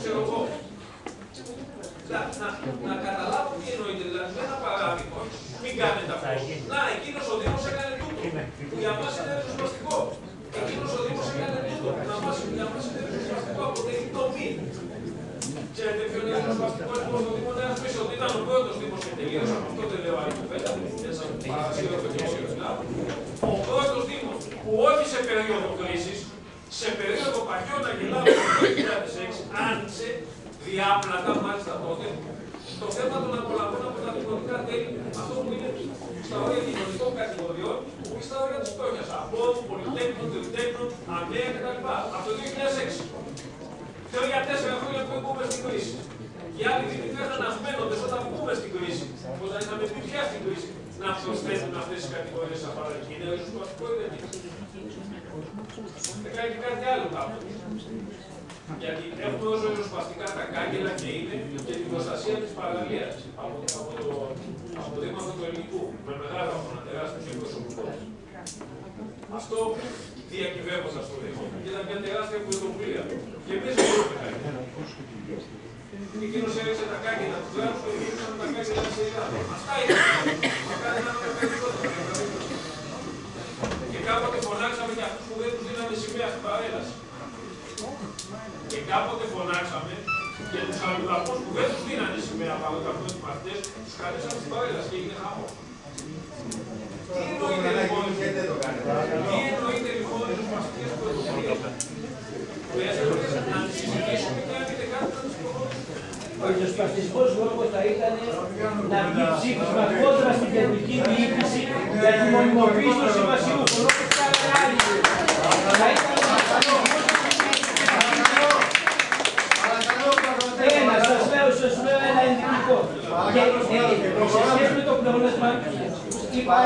Speaker 8: ξέρω εγώ. Να, να, να καταλάβουν τι εννοείται, δηλαδή με ένα παράδειγμα, μην κάνετε αυτό. Να, εκείνος ο Δήμος έκανε τούτο, που για μας είναι ριζοσπαστικό. Εκείνος ο Δήμος έκανε τούτο, που για μας είναι ριζοσπαστικό, αποτελεί το μη. Ξέρετε ποιο είναι ριζοσπαστικό λοιπόν στο Δήμο Νέας πίσω, ότι ήταν ο πρώτος Δήμος και τελείωσε, αυτό δεν λέω άλλη κουβέντα, δεν σας παρασύρω το δημόσιο Ο πρώτος Δήμος που όχι σε περίοδο κρίσης, σε περίοδο παχιών αγελάδων του 2006, άνοιξε διάπλατα μάλιστα τότε το θέμα των απολαβών από τα δημοτικά τέλη, αυτό που είναι στα όρια κοινωνικών κατηγοριών ή στα όρια της φτώχειας. Από πολυτέχνων, τρικτέχνων, αμαία κτλ. Από το 2006. Θέλω για τέσσερα χρόνια που μπούμε στην κρίση. Οι άλλοι δημιουργοί ανασμένοντε όταν μπούμε στην κρίση, όταν είχαμε πει πια στην κρίση, να προσθέσουν αυτές τις κατηγορίες απαραγωγή. Είναι ριζοσπαστικό ή δεν είναι. Δεν κάνει και κάτι άλλο κάπου. Γιατί έχουμε όσο ριζοσπαστικά τα κάγκελα και είναι και την προστασία της παραλίας από, από, το, από το Δήμο του Ελληνικού. Με μεγάλο αυτό να τεράστιο και προσωπικό. Αυτό διακυβεύοντα το Δήμο. Και ήταν μια τεράστια πρωτοβουλία. Και εμείς δεν έχουμε κάνει. Εκείνος έριξε τα κάγκελα τους κράτου και ήρθαν τα κάγκελα τη Ελλάδα. Αυτά είναι. Μα κάνει να περισσότερο. Και κάποτε φωνάξαμε για αυτούς που δεν τους δίνανε σημαία στην παρέλαση. Και κάποτε φωνάξαμε και τους αλληλαπού που δεν τους δίνανε σημαία παρότι αυτό τους μαθητές, τους καλέσαμε στην παρέλαση και έγινε χαμό. Τι εννοείται λοιπόν, τι εννοείται λοιπόν οι ριζοσπαστικέ πρωτοβουλίε. Πέστε να τι συζητήσουμε και αν έχετε κάτι να τι
Speaker 9: Ο ριζοσπαστικό λόγος θα ήταν να βγει ψήφισμα κόντρα στην κεντρική διοίκηση για τη μονιμοποίηση των συμβασιούχων. Όπω κάνανε άλλοι. Θα ήταν Ένα, σας λέω, σας λέω ένα ενδεικτικό. Και σε σχέση με το πλεόνασμα, είπα,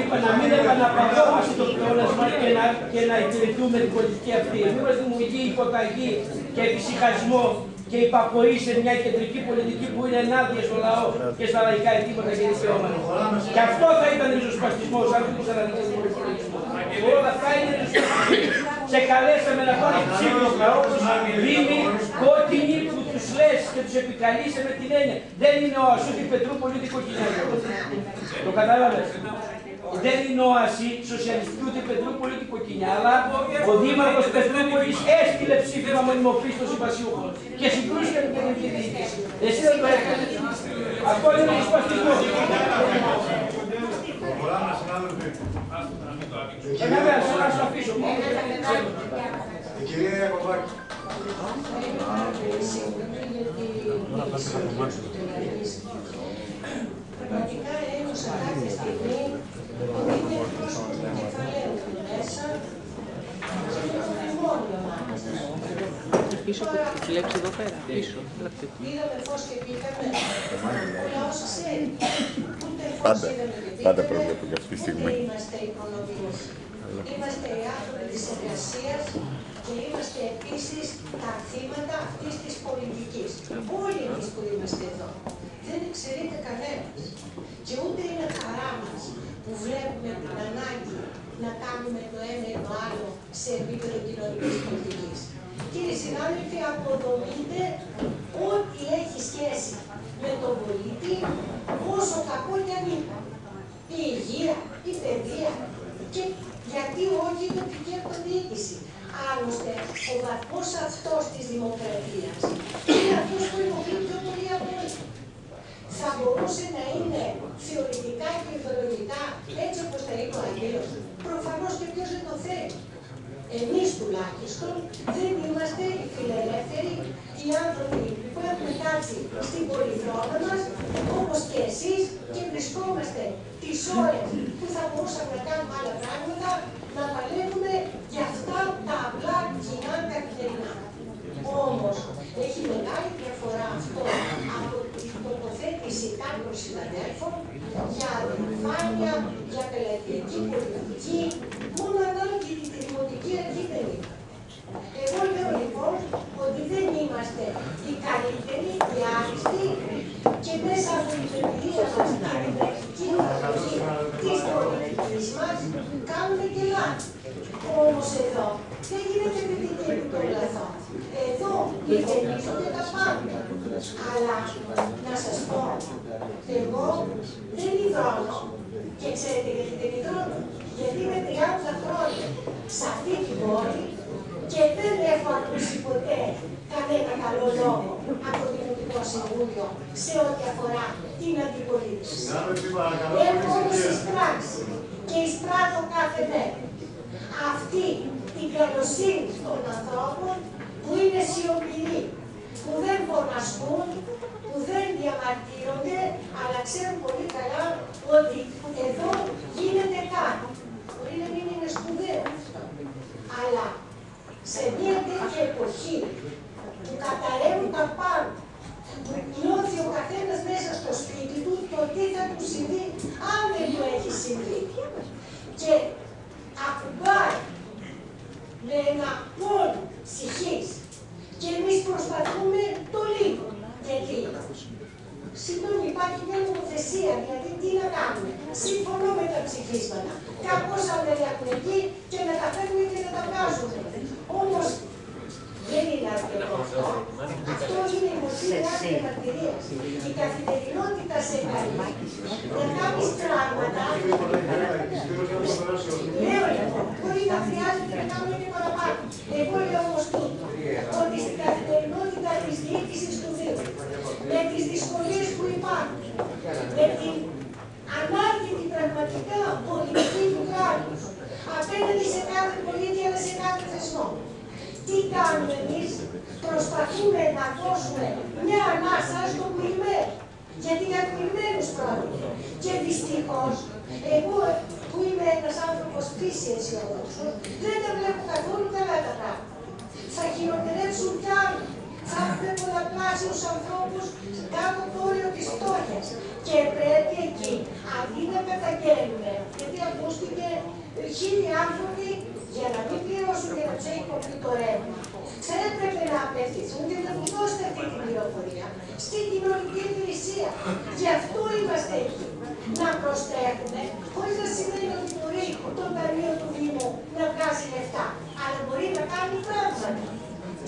Speaker 9: είπα να μην επαναπαυόμαστε το πλεόνασμα και να, και να υπηρετούμε την πολιτική αυτή. Μην μας δημιουργεί υποταγή και επισυχασμό και υπακοή σε μια κεντρική πολιτική που είναι ενάντια στο λαό και στα λαϊκά αιτήματα και δικαιώματα. Και αυτό θα ήταν ριζοσπαστισμός, αν δεν του αναδείξει Όλα αυτά είναι ριζοσπαστισμό. Σε καλέσαμε να πάρει ψήφισμα όπως Δήμοι κόκκινοι που τους λες και τους επικαλείσαι με την έννοια. Δεν είναι ο Ασούτη Πετρούπολη ούτε κοκκινιάρι. Το κατάλαβες. Δεν είναι ο Ασί, σοσιαλιστική ούτε Πετρούπολη ούτε κοκκινιά, αλλά ο Δήμαρχος Πετρούπολης έστειλε ψήφισμα μονιμοποίηση των συμπασιούχων και συγκρούστηκε με την ελληνική διοίκηση. Εσύ δεν το έκανες. Αυτό είναι ριζοσπαστισμό.
Speaker 1: Η κυρία Ιακωβάκη.
Speaker 16: Πραγματικά ένιωσα κάποια στιγμή είναι του μέσα.
Speaker 11: Πίσω που τη βλέπεις εδώ πέρα, πίσω.
Speaker 16: Είδαμε φως και πήγαμε. Αλλά όσο ξέρει. ούτε
Speaker 17: πάντα προβλέπω για αυτή.
Speaker 16: Είμαστε. Είμαστε οι άνθρωποι της εργασίας και είμαστε επίσης τα θύματα αυτής της πολιτικής. Όλοι εμείς που είμαστε εδώ. Δεν εξαιρείται κανένας. Και ούτε είναι χαρά μας που βλέπουμε την ανάγκη να κάνουμε το ένα ή το άλλο σε επίπεδο κοινωνικής πολιτικής. Κύριε συνάδελφοι, αποδομείτε ό,τι έχει σχέση με τον πολίτη, όσο κακό κι αν είναι. Η υγεία, η παιδεία και γιατί όχι η τοπική αυτοδιοίκηση. Άλλωστε, ο βαθμός αυτός της δημοκρατίας είναι αυτός που υποκρίνει πιο πολύ από όλοι. Θα μπορούσε να είναι θεωρητικά και ιδεολογικά έτσι όπως τα είπε ο Αγγέλος. Προφανώς και ποιος δεν το θέλει. Εμείς τουλάχιστον δεν είμαστε οι φιλελεύθεροι, οι άνθρωποι που έχουμε κάτσει στην πολυθρόνα μας, όπως και εσείς, και βρισκόμαστε τις ώρες που θα μπορούσαμε να κάνουμε άλλα πράγματα, να παλεύουμε για αυτά τα απλά κοινά καθημερινά. Όμως, έχει μεγάλη διαφορά αυτό από την τοποθέτηση κάποιων συναδέλφων για αδελφάνεια, για πελατειακή πολιτική, μόνο ανάγκη τη δημοτική αρχή δεν είναι. Εγώ λέω λοιπόν ότι δεν είμαστε οι καλύτεροι, οι άριστοι και μέσα από την εμπειρία μας και την πρακτική γνώση της πολιτικής μας κάνουμε και λάθη. Όμως εδώ δεν γίνεται με την τύπη των λαθών. Εδώ μηδενίζονται τα πάντα. Αλλά να σας πω, εγώ δεν υδρώνω. Και ξέρετε γιατί δεν υδρώνω. Γιατί είμαι 30 χρόνια σε αυτή την πόλη και δεν έχω ακούσει ποτέ κανένα καλό λόγο από το Δημοτικό Συμβούλιο σε ό,τι αφορά την αντιπολίτευση.
Speaker 1: Συνάδελφοι, παρακαλώ,
Speaker 16: Έχω όμως
Speaker 1: ησυχία.
Speaker 16: εισπράξει και εισπράττω κάθε μέρα αυτή την καλοσύνη των ανθρώπων που είναι σιωπηροί, που δεν φωνασκούν, που δεν διαμαρτύρονται, αλλά ξέρουν πολύ καλά ότι εδώ γίνεται κάτι. Μπορεί να μην είναι σπουδαίο αυτό. Αλλά σε μια τέτοια εποχή που καταραίουν τα πάντα, που νιώθει ο καθένας μέσα στο σπίτι του το τι θα του συμβεί, αν δεν του έχει συμβεί. Και ακουμπάει με ένα πόνο ψυχής και εμείς προσπαθούμε το λίγο. Γιατί, συγγνώμη, υπάρχει μια νομοθεσία, δηλαδή τι να κάνουμε. Συμφωνώ με τα ψηφίσματα. Κάπως έχουν εκεί και μεταφέρουμε και να τα βγάζουμε. Όμως δεν είναι αρκετό αυτό. Αυτός είναι η μορφή κάθε μαρτυρία. Η καθημερινότητας σε καλεί να κάνεις πράγματα. Λέω λοιπόν, μπορεί να χρειάζεται να κάνουμε και παραπάνω. Εγώ λέω όμως τούτο, ότι στην καθημερινότητα της διοίκησης του Δήμου, με τις δυσκολίες που υπάρχουν, με την ανάρκητη πραγματικά πολιτική του κράτους, απέναντι σε κάθε πολίτη αλλά σε κάθε θεσμό. Τι κάνουμε εμείς, προσπαθούμε να δώσουμε μια ανάσα στο πουλημένο. Γιατί για πουλημένους πρόκειται. Και δυστυχώς, εγώ που είμαι ένας άνθρωπος φύσης αισιοδόξος, δεν τα βλέπω καθόλου καλά τα πράγματα. Θα χειροτερέψουν κι άλλοι. Θα έχουμε πολλαπλάσιους ανθρώπους κάτω από το όριο της φτώχειας. Και πρέπει εκεί, αντί να καταγγέλνουμε, γιατί ακούστηκε χίλιοι άνθρωποι για να μην πληρώσουν για να τους έχει κοπεί το ρεύμα. Θα έπρεπε να απευθυνθούν και να του δώσετε αυτή την πληροφορία στην κοινωνική υπηρεσία. Γι' αυτό είμαστε εκεί. Να προστρέχουμε, χωρίς να σημαίνει ότι μπορεί το Ταμείο του Δήμου να βγάζει λεφτά. Αλλά μπορεί να κάνει πράγματα.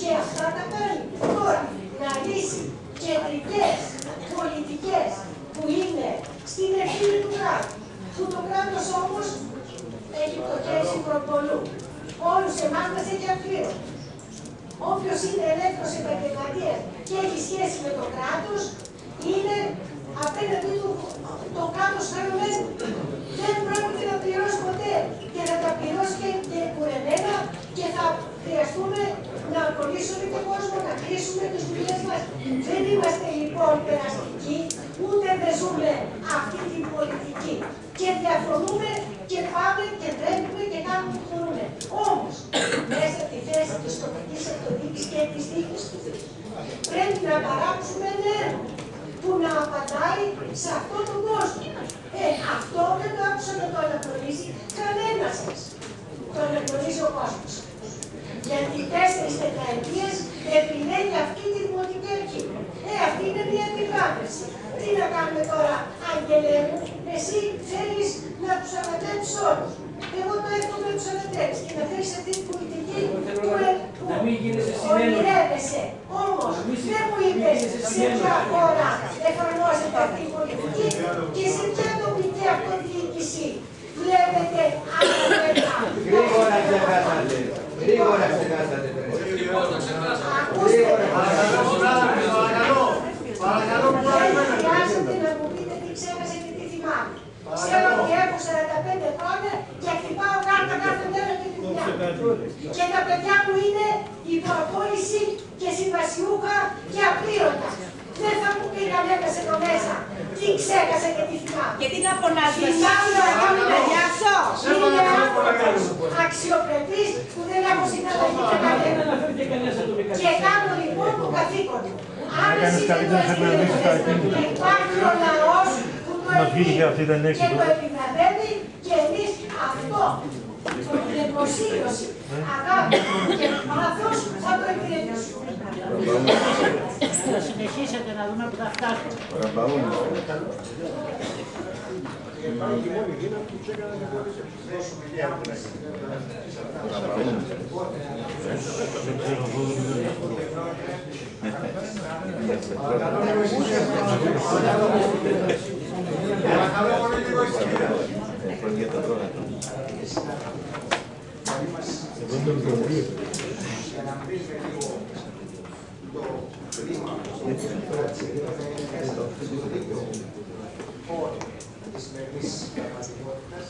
Speaker 16: Και αυτά τα κάνει. Τώρα, να λύσει κεντρικές πολιτικές που είναι στην ευθύνη του κράτους. Που το κράτος όμως έχει προκέψει προπολού. Όλους εμάς μας έχει αφήρω. Όποιος είναι ελεύθερος επαγγελματίας και έχει σχέση με το κράτος, είναι απέναντι του το κράτος χαρωμένο. Δεν πρόκειται να πληρώσει ποτέ και θα τα πληρώσει και, και κουρεμένα και θα χρειαστούμε να απολύσουμε και κόσμο να συνεχίσουμε τις δουλειές μας. Δεν είμαστε λοιπόν περαστικοί, ούτε δεν ζούμε αυτή την πολιτική. Και διαφωνούμε και πάμε και τρέχουμε και κάνουμε ό,τι μπορούμε. Όμως, μέσα από τη θέση της τοπικής αυτοδιοίκησης και της δίκης του Δήμου, πρέπει να παράξουμε ένα έργο που να απαντάει σε αυτόν τον κόσμο. Ε, αυτό δεν το άκουσα να το αναγνωρίζει κανένας σας. Το αναγνωρίζει ο κόσμος. Γιατί τέσσερις τετραετίες επιλέγει αυτή τη δημοτική αρχή. Ε, αυτή είναι μια επιγράμμιση. Τι να κάνουμε τώρα, Άγγελε μου, εσύ θέλεις να τους ανατρέψεις όλους. Εγώ το εύχομαι να τους ανατρέψεις και να φέρεις αυτή την πολιτική που, ε, που
Speaker 18: Να μην γίνεσαι συνένοχος.
Speaker 16: ονειρεύεσαι. Όμως, δεν μου είπες σε ποια χώρα εφαρμόζεται αυτή η πολιτική και σε ποια τοπική αυτοδιοίκηση βλέπετε αναμετά.
Speaker 17: Γρήγορα ξεχάσατε. Γρήγορα ξεχάσατε.
Speaker 16: Ακούστε,
Speaker 19: Παρακαλώ,
Speaker 16: δεν χρειάζεται να μου πείτε τι ξέχασε και τι θυμάμαι. Ξέρω ότι έχω 45 χρόνια και χτυπάω κάρτα κάθε μέρα και τη δουλειά. Και τα παιδιά μου είναι υποπόληση και συμβασιούχα και απλήρωτα. Δεν θα μου πει κανένας εδώ μέσα τι ξέχασε και τι θυμάμαι.
Speaker 4: Γιατί να φωνάζεις,
Speaker 16: Θυμάμαι να κάνω
Speaker 4: να διάσω.
Speaker 16: Είναι άνθρωπος αξιοπρεπής που δεν έχω συνανταγεί και κανένα. Και κάνω λοιπόν το καθήκον μου. Αν
Speaker 9: κάνεις
Speaker 16: εσείς
Speaker 9: καλύτερα
Speaker 16: δεν
Speaker 9: σε
Speaker 16: το
Speaker 9: επενδύσεις στα
Speaker 16: ασκείτε,
Speaker 9: εκείνα.
Speaker 16: υπάρχει ο λαός που το
Speaker 9: Μας βγήκε
Speaker 16: επί-
Speaker 9: αυτή, δεν έχει
Speaker 16: και το
Speaker 9: εδώ.
Speaker 16: επιβραβεύει και εμείς αυτό την εμποσίωση, αγάπη και πάθος θα το υπηρετήσουμε.
Speaker 1: Θα συνεχίσετε να δούμε που θα φτάσουμε.
Speaker 17: Για να μπρίζουμε λίγο το κλίμα που κράτησε και το δίκτυο φόρων της σημερινής πραγματικότητας,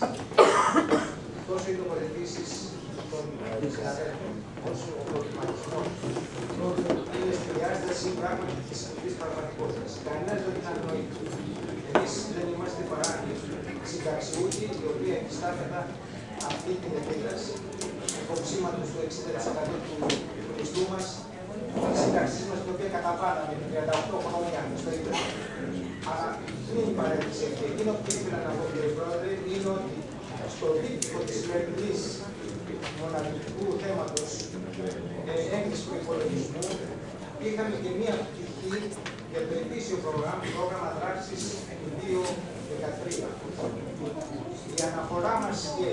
Speaker 17: τόσο οι τοποθετήσεις των συναδέλφων, όσο ο προβληματισμός είναι στη διάσταση πράγματι της αυτής πραγματικότητας. Κανένας δεν την αγνοεί. Εμείς δεν είμαστε παρά συνταξιούχοι οι οποίοι επιστάφετα αυτή την επίδραση υποψήματος του 60% του μισθού μας, της σύνταξή μας, την οποία καταβάλαμε με 38 χρόνια στο ίδιο. Αλλά μην παρέμβησε αυτή. Εκείνο που ήθελα να πω, κύριε Πρόεδρε, είναι ότι στο δίκτυο της σημερινής μοναδικού θέματος ε, έγκρισης του υπολογισμού είχαμε και μία πτυχή για το ετήσιο πρόγραμμα, πρόγραμμα δράσης του 2013. Η αναφορά μας και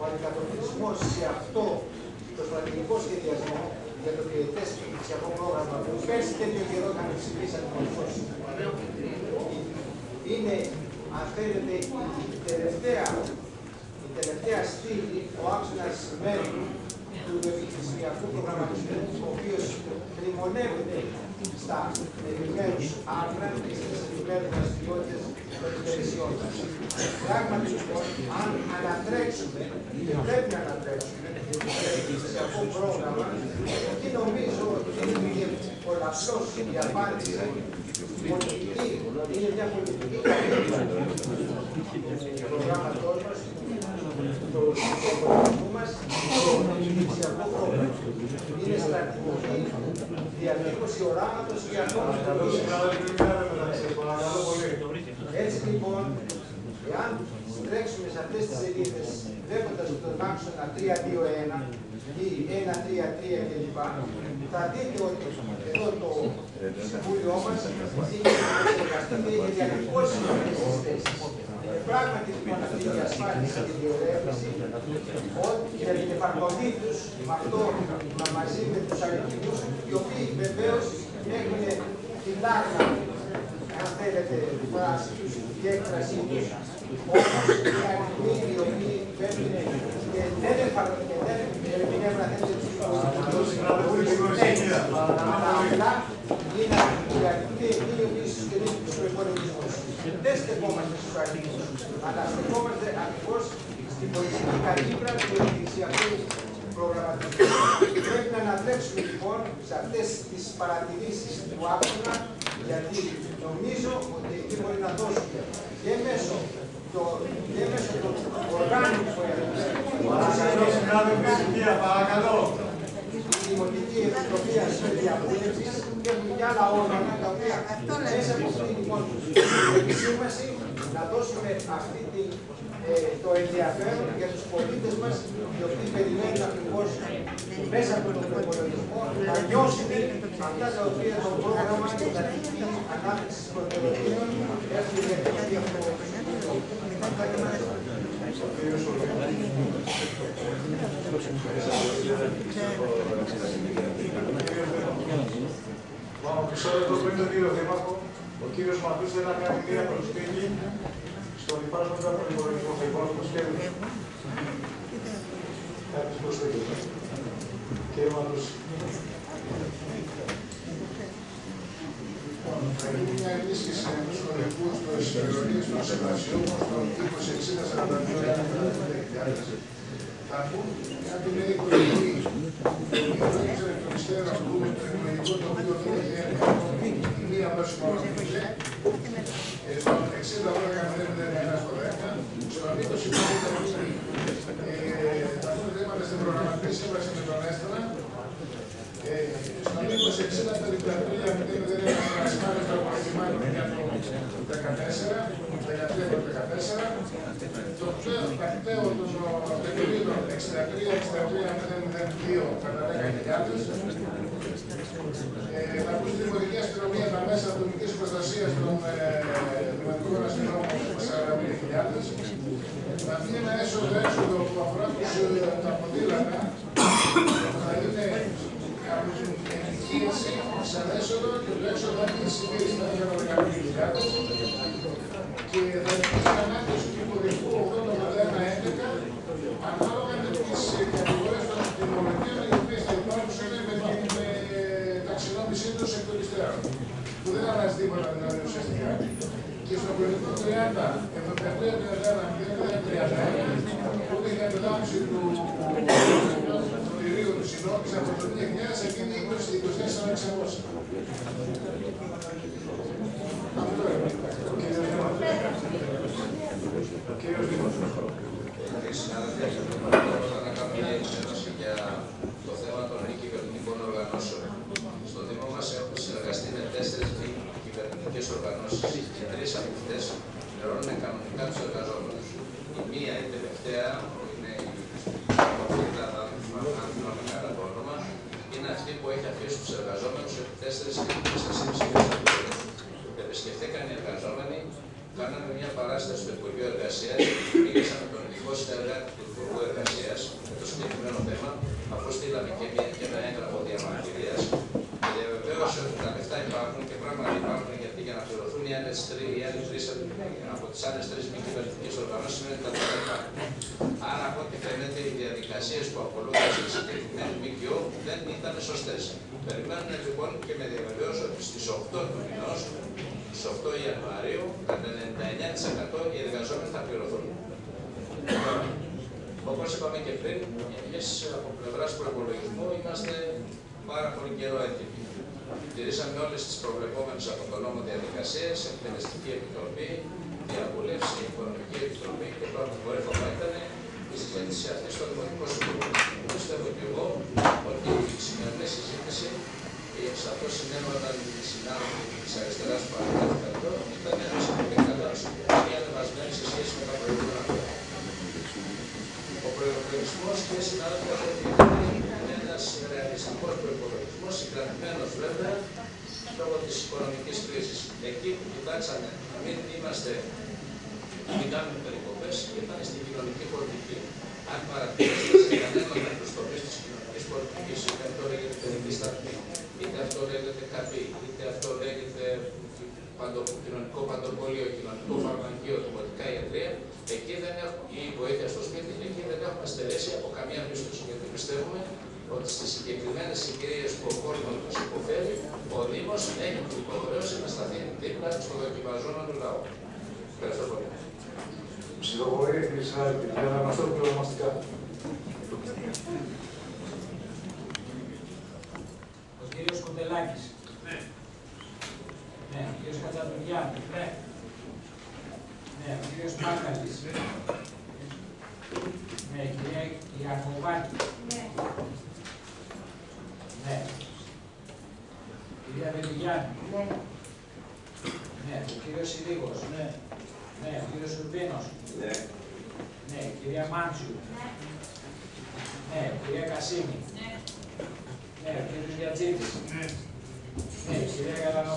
Speaker 17: ο αντικατοπτρισμός σε αυτό το στρατηγικό σχεδιασμό για το διετές επιχειρησιακό πρόγραμμα που πέρσι τέτοιο καιρό είχαμε ψηφίσει αντιμονικός είναι, αν θέλετε, η τελευταία, η τελευταία στήλη, ο άξονας μέρου του επιχειρησιακού προγραμματισμού, ο οποίος κρυμονεύεται στα επιμέρους άρθρα και στις επιμέρους δραστηριότητες των υπηρεσιών μας. Πράγματι, λοιπόν, αν ανατρέξουμε, και πρέπει να ανατρέξουμε, το επιχειρησιακό πρόγραμμα, εκεί νομίζω ότι είναι και πολλαπλώς η απάντηση πολιτική, είναι μια πολιτική του προγράμματός μας, του υπολογισμού μας, το επιχειρησιακό πρόγραμμα. Είναι στρατηγική διατύπωση οράματος και Έτσι λοιπόν, εάν τρέξουμε σε αυτές τις σελίδες, βλέποντας τον άξονα 3-2-1 ή 1-3-3 κλπ, θα δείτε ότι εδώ το Συμβούλιο μας είχε εξεργαστεί και είχε διατυπώσει αυτές τις θέσεις. Ε, Πράγματι λοιπόν αυτή η ασφάλιση και η διορρεύση ότι για την εφαρμογή τους με αυτό μα- μαζί με τους αριθμούς οι οποίοι βεβαίως έχουν την λάγνα αν θέλετε, φράση τους και έκφρασή τους. Όμως οι αριθμοί οι οποίοι πρέπει και δεν εφαρμογούν και δεν ερμηνεύουν αν θέλετε τους αλλά απλά είναι οι αριθμοί εκείνοι οι οποίοι συσχετίζουν τους προϋπολογισμούς. Δεν στεκόμαστε στους αριθμούς, αλλά στεκόμαστε ακριβώς στην πολιτική καλύβρα τους επιχειρησιακού προγραμματισμού. Πρέπει να ανατρέψουμε επιστρέψουμε λοιπόν σε αυτές τις παρατηρήσεις του άκουνα, γιατί νομίζω ότι εκεί μπορεί να δώσουμε και μέσω το, και μέσω των οργάνων που
Speaker 1: Παρακαλώ, συνάδελφοι, ησυχία, παρακαλώ.
Speaker 17: η Δημοτική Επιτροπή Διαβούλευσης και έχουν και άλλα όργανα τα οποία μέσα από αυτή λοιπόν την επισήμαση να δώσουμε αυτή την, ε, το ενδιαφέρον για τους πολίτες μας οι οποίοι περιμένουν ακριβώς μέσα από τον προπολογισμό να νιώσουν αυτά τα οποία το πρόγραμμα και τα τυχή ανάπτυξη προτεραιοτήτων έχουν διαχειριστεί από
Speaker 1: Πάμε πίσω. Εδώ πριν τον κύριο Δήμαρχο. Ο κύριος Ματούς θέλει να κάνει μία προσθήκη στον υπάρχοντα προπολογισμό. Θα υπάρχουν σχέδιο. Κάποιες προσθήκες. Κύριε Ματούς.
Speaker 2: Θα γίνει μια ενίσχυση με τους χωρικούς, τους ειρωνίες, τους εργασιούχους, των 20-60-42 Θα πούν κάτι λέει η οικονομική. Ο Ιωάννης εκ των υστέρων να πούμε το οικονομικό το οποίο δεν έχει έννοια. Η μία μέση μόνο πήγε. Στον 60 ώρα καμπνεύεται ένα στο 10. Στον 20 θα γίνει τα θέματα στην προγραμματική σύμβαση με τον Έστρα. Στον 20-60 τα δικτατορία με την ιδέα να ασφάλει το αποκοιμάνι για το 14, 13-14. Το τακτέο των πετρελίδων 63-63-002 κατά 10.000. Θα ακούς τη δημοτική αστυνομία τα μέσα ατομικής προστασίας των δημοτικών αστυνόμων 40.000. Θα βγει ένα έσοδο έξοδο που αφορά τους, τα ποδήλατα, θα είναι από την εγχείρηση σαν έσοδο και το έξοδο από τη συντήρηση θα είναι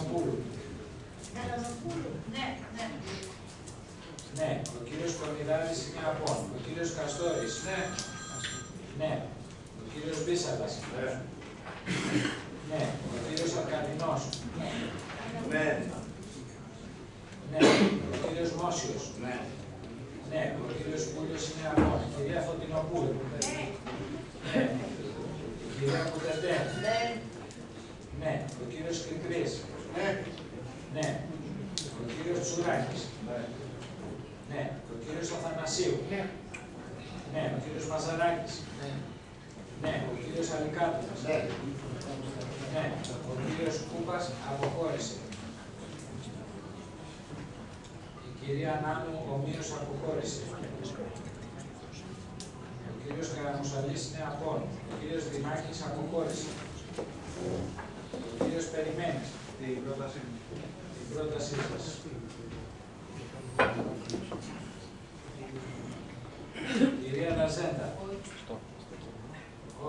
Speaker 3: κυρία Γαλανοπούλου.
Speaker 4: Καλανοπούλου. Ναι, ναι.
Speaker 3: Ναι, ο κύριος Κορνιδάρης είναι απόν. Ο κύριος Καστόρης. Ναι. Ναι. Ο κύριος Μπίσαλας. Ναι. Ναι. Ο κύριος Αρκαδινός.
Speaker 4: Ναι.
Speaker 3: Ναι. Ναι. Ο κύριος Μόσιος. Ναι. Ναι. Ο κύριος Πούλιος είναι απόν. Η κυρία Φωτεινοπούλου.
Speaker 4: Ναι.
Speaker 3: Ναι. Η κυρία Κουτετέ.
Speaker 4: Ναι.
Speaker 3: Ναι. Ο κύριος Κρικρής. Ναι. Ναι. Ο κύριος Τσουράκης. Ναι. Ναι. Ο κύριος Αθανασίου.
Speaker 4: Ναι.
Speaker 3: Ναι. Ο κύριος Μαζαράκης.
Speaker 4: Ναι.
Speaker 3: Ναι. Ο κύριος Αλικάτος.
Speaker 4: Ναι.
Speaker 3: Ναι. Ο κύριος Κούπας αποχώρησε. Η κυρία Νάνου ομοίως αποχώρησε. Ο κύριος Καραμουσαλής είναι απόν. Ο κύριος Δημάκης αποχώρησε. Ο κύριος Περιμένης.
Speaker 1: Την πρόταση.
Speaker 3: Την πρότασή σας. Κυρία Λαζέντα.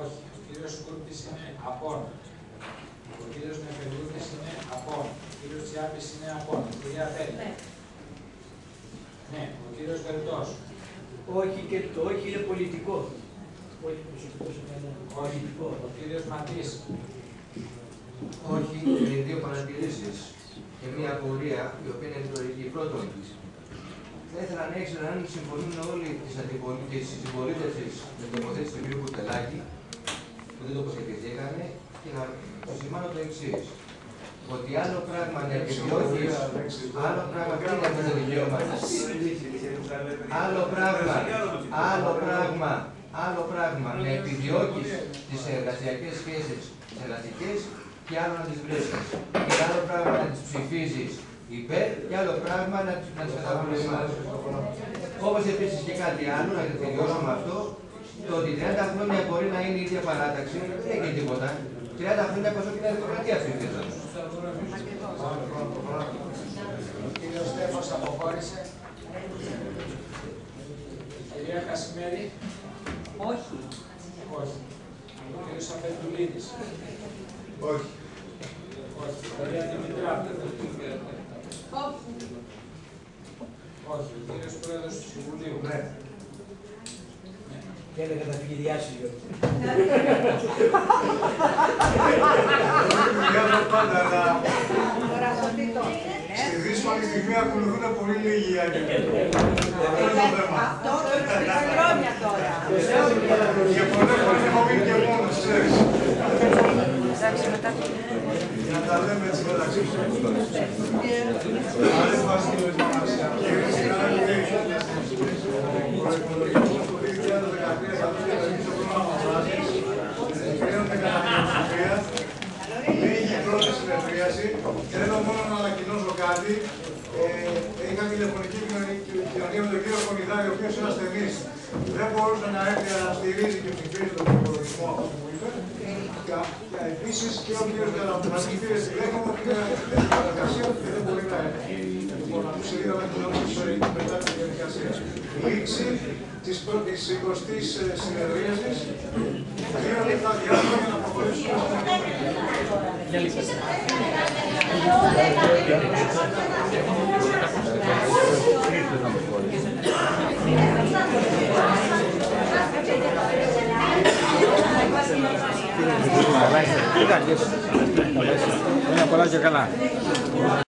Speaker 3: Όχι. Ο κύριος Κούρτης είναι απόν. Ο κύριος Νεφελούδης είναι απόν. Ο κύριος Τσιάπης είναι απόν. Η κυρία Τέλη.
Speaker 4: Ναι.
Speaker 3: Ναι. Ο κύριος Βερτός.
Speaker 9: Όχι και το όχι είναι πολιτικό. Όχι προσωπικό σε κανένα.
Speaker 3: Όχι. Ο κύριος Ματής.
Speaker 6: Όχι, με δύο παρατηρήσει και μία απορία η οποία είναι ρητορική. Πρώτον, θα ήθελα να ήξερα αν συμφωνούν όλοι τι συμπολίτευση με την τοποθέτηση του κ. Κουτελάκη, που δεν τοποθετηθήκανε, και να επισημάνω το εξή. Ότι άλλο πράγμα να επιδιώκει, άλλο πράγμα πριν από το δικαίωμα. Άλλο πράγμα, άλλο πράγμα, άλλο πράγμα να επιδιώκει τι εργασιακέ σχέσει εργατικέ και άλλο να τις βρίσκει. Και άλλο πράγμα να τις ψηφίζεις υπέρ και άλλο πράγμα να, να τις καταβολεμά. Όπως επίσης και κάτι άλλο, να τελειώσω με αυτό, το ότι 30 χρόνια μπορεί να είναι η ίδια παράταξη, δεν έχει τίποτα. 30 χρόνια πόσο και είναι δημοκρατία ψηφίζοντα.
Speaker 3: Ο κύριος Στέφος αποχώρησε. Η κυρία Κασιμέρη.
Speaker 4: Όχι.
Speaker 3: Όχι. Ο κύριος Αφεντουλίδης.
Speaker 1: Όχι.
Speaker 3: Όχι. Η κυρία Δημητράκου.
Speaker 4: Όχι.
Speaker 3: Όχι. Ο κύριος Πρόεδρος του Συμβουλίου.
Speaker 1: Ναι.
Speaker 9: Και έλεγα θα φυγηδιάσει λίγο.
Speaker 1: Κάνω πάντα να
Speaker 4: Τώρα αυτό τι το
Speaker 1: στη δύσκολη στιγμή ακολουθούν πολύ λίγοι άγγελοι. Αυτό είναι το θέμα.
Speaker 4: Αυτό είναι χρόνια τώρα.
Speaker 1: Και πολλές φορές έχω μείνει και μόνος, ξέρεις. Για να τα λέμε έτσι μεταξύ τους. Αν δεν πας στην προετοιμασία. Και εμείς κάναμε ο προϋπολογισμός του 2013 θα πρέπει να αρχίσει το πρόγραμμα δράσης. Εγκρίνονται κατά πλειοψηφία. Λίγη πρώτη συνεδρίαση. Θέλω μόνο να ανακοινώσω κάτι. Ε, είχα τηλεφωνική κοινωνία με τον κύριο Κονιδάρη, ο οποίος είναι ασθενής. Δεν μπορούσε να έρθει να στηρίζει και ψηφίζει τον υπολογισμό αυτό που είπε. Και, και επίσης και ο κύριος Καλαμπουνάκης πήρε τηλέφωνο ότι είναι διαδικασία και δεν μπορεί να έρθει. Λοιπόν, να τους είδαμε την ώρα μετά τη διαδικασία. Λήξη της πρώτης 20ης συνεδρίασης. Δύο λεπτά διάστημα για να προχωρήσουμε.
Speaker 20: Καλά είστε. Καλά είστε. Χρόνια πολλά και καλά.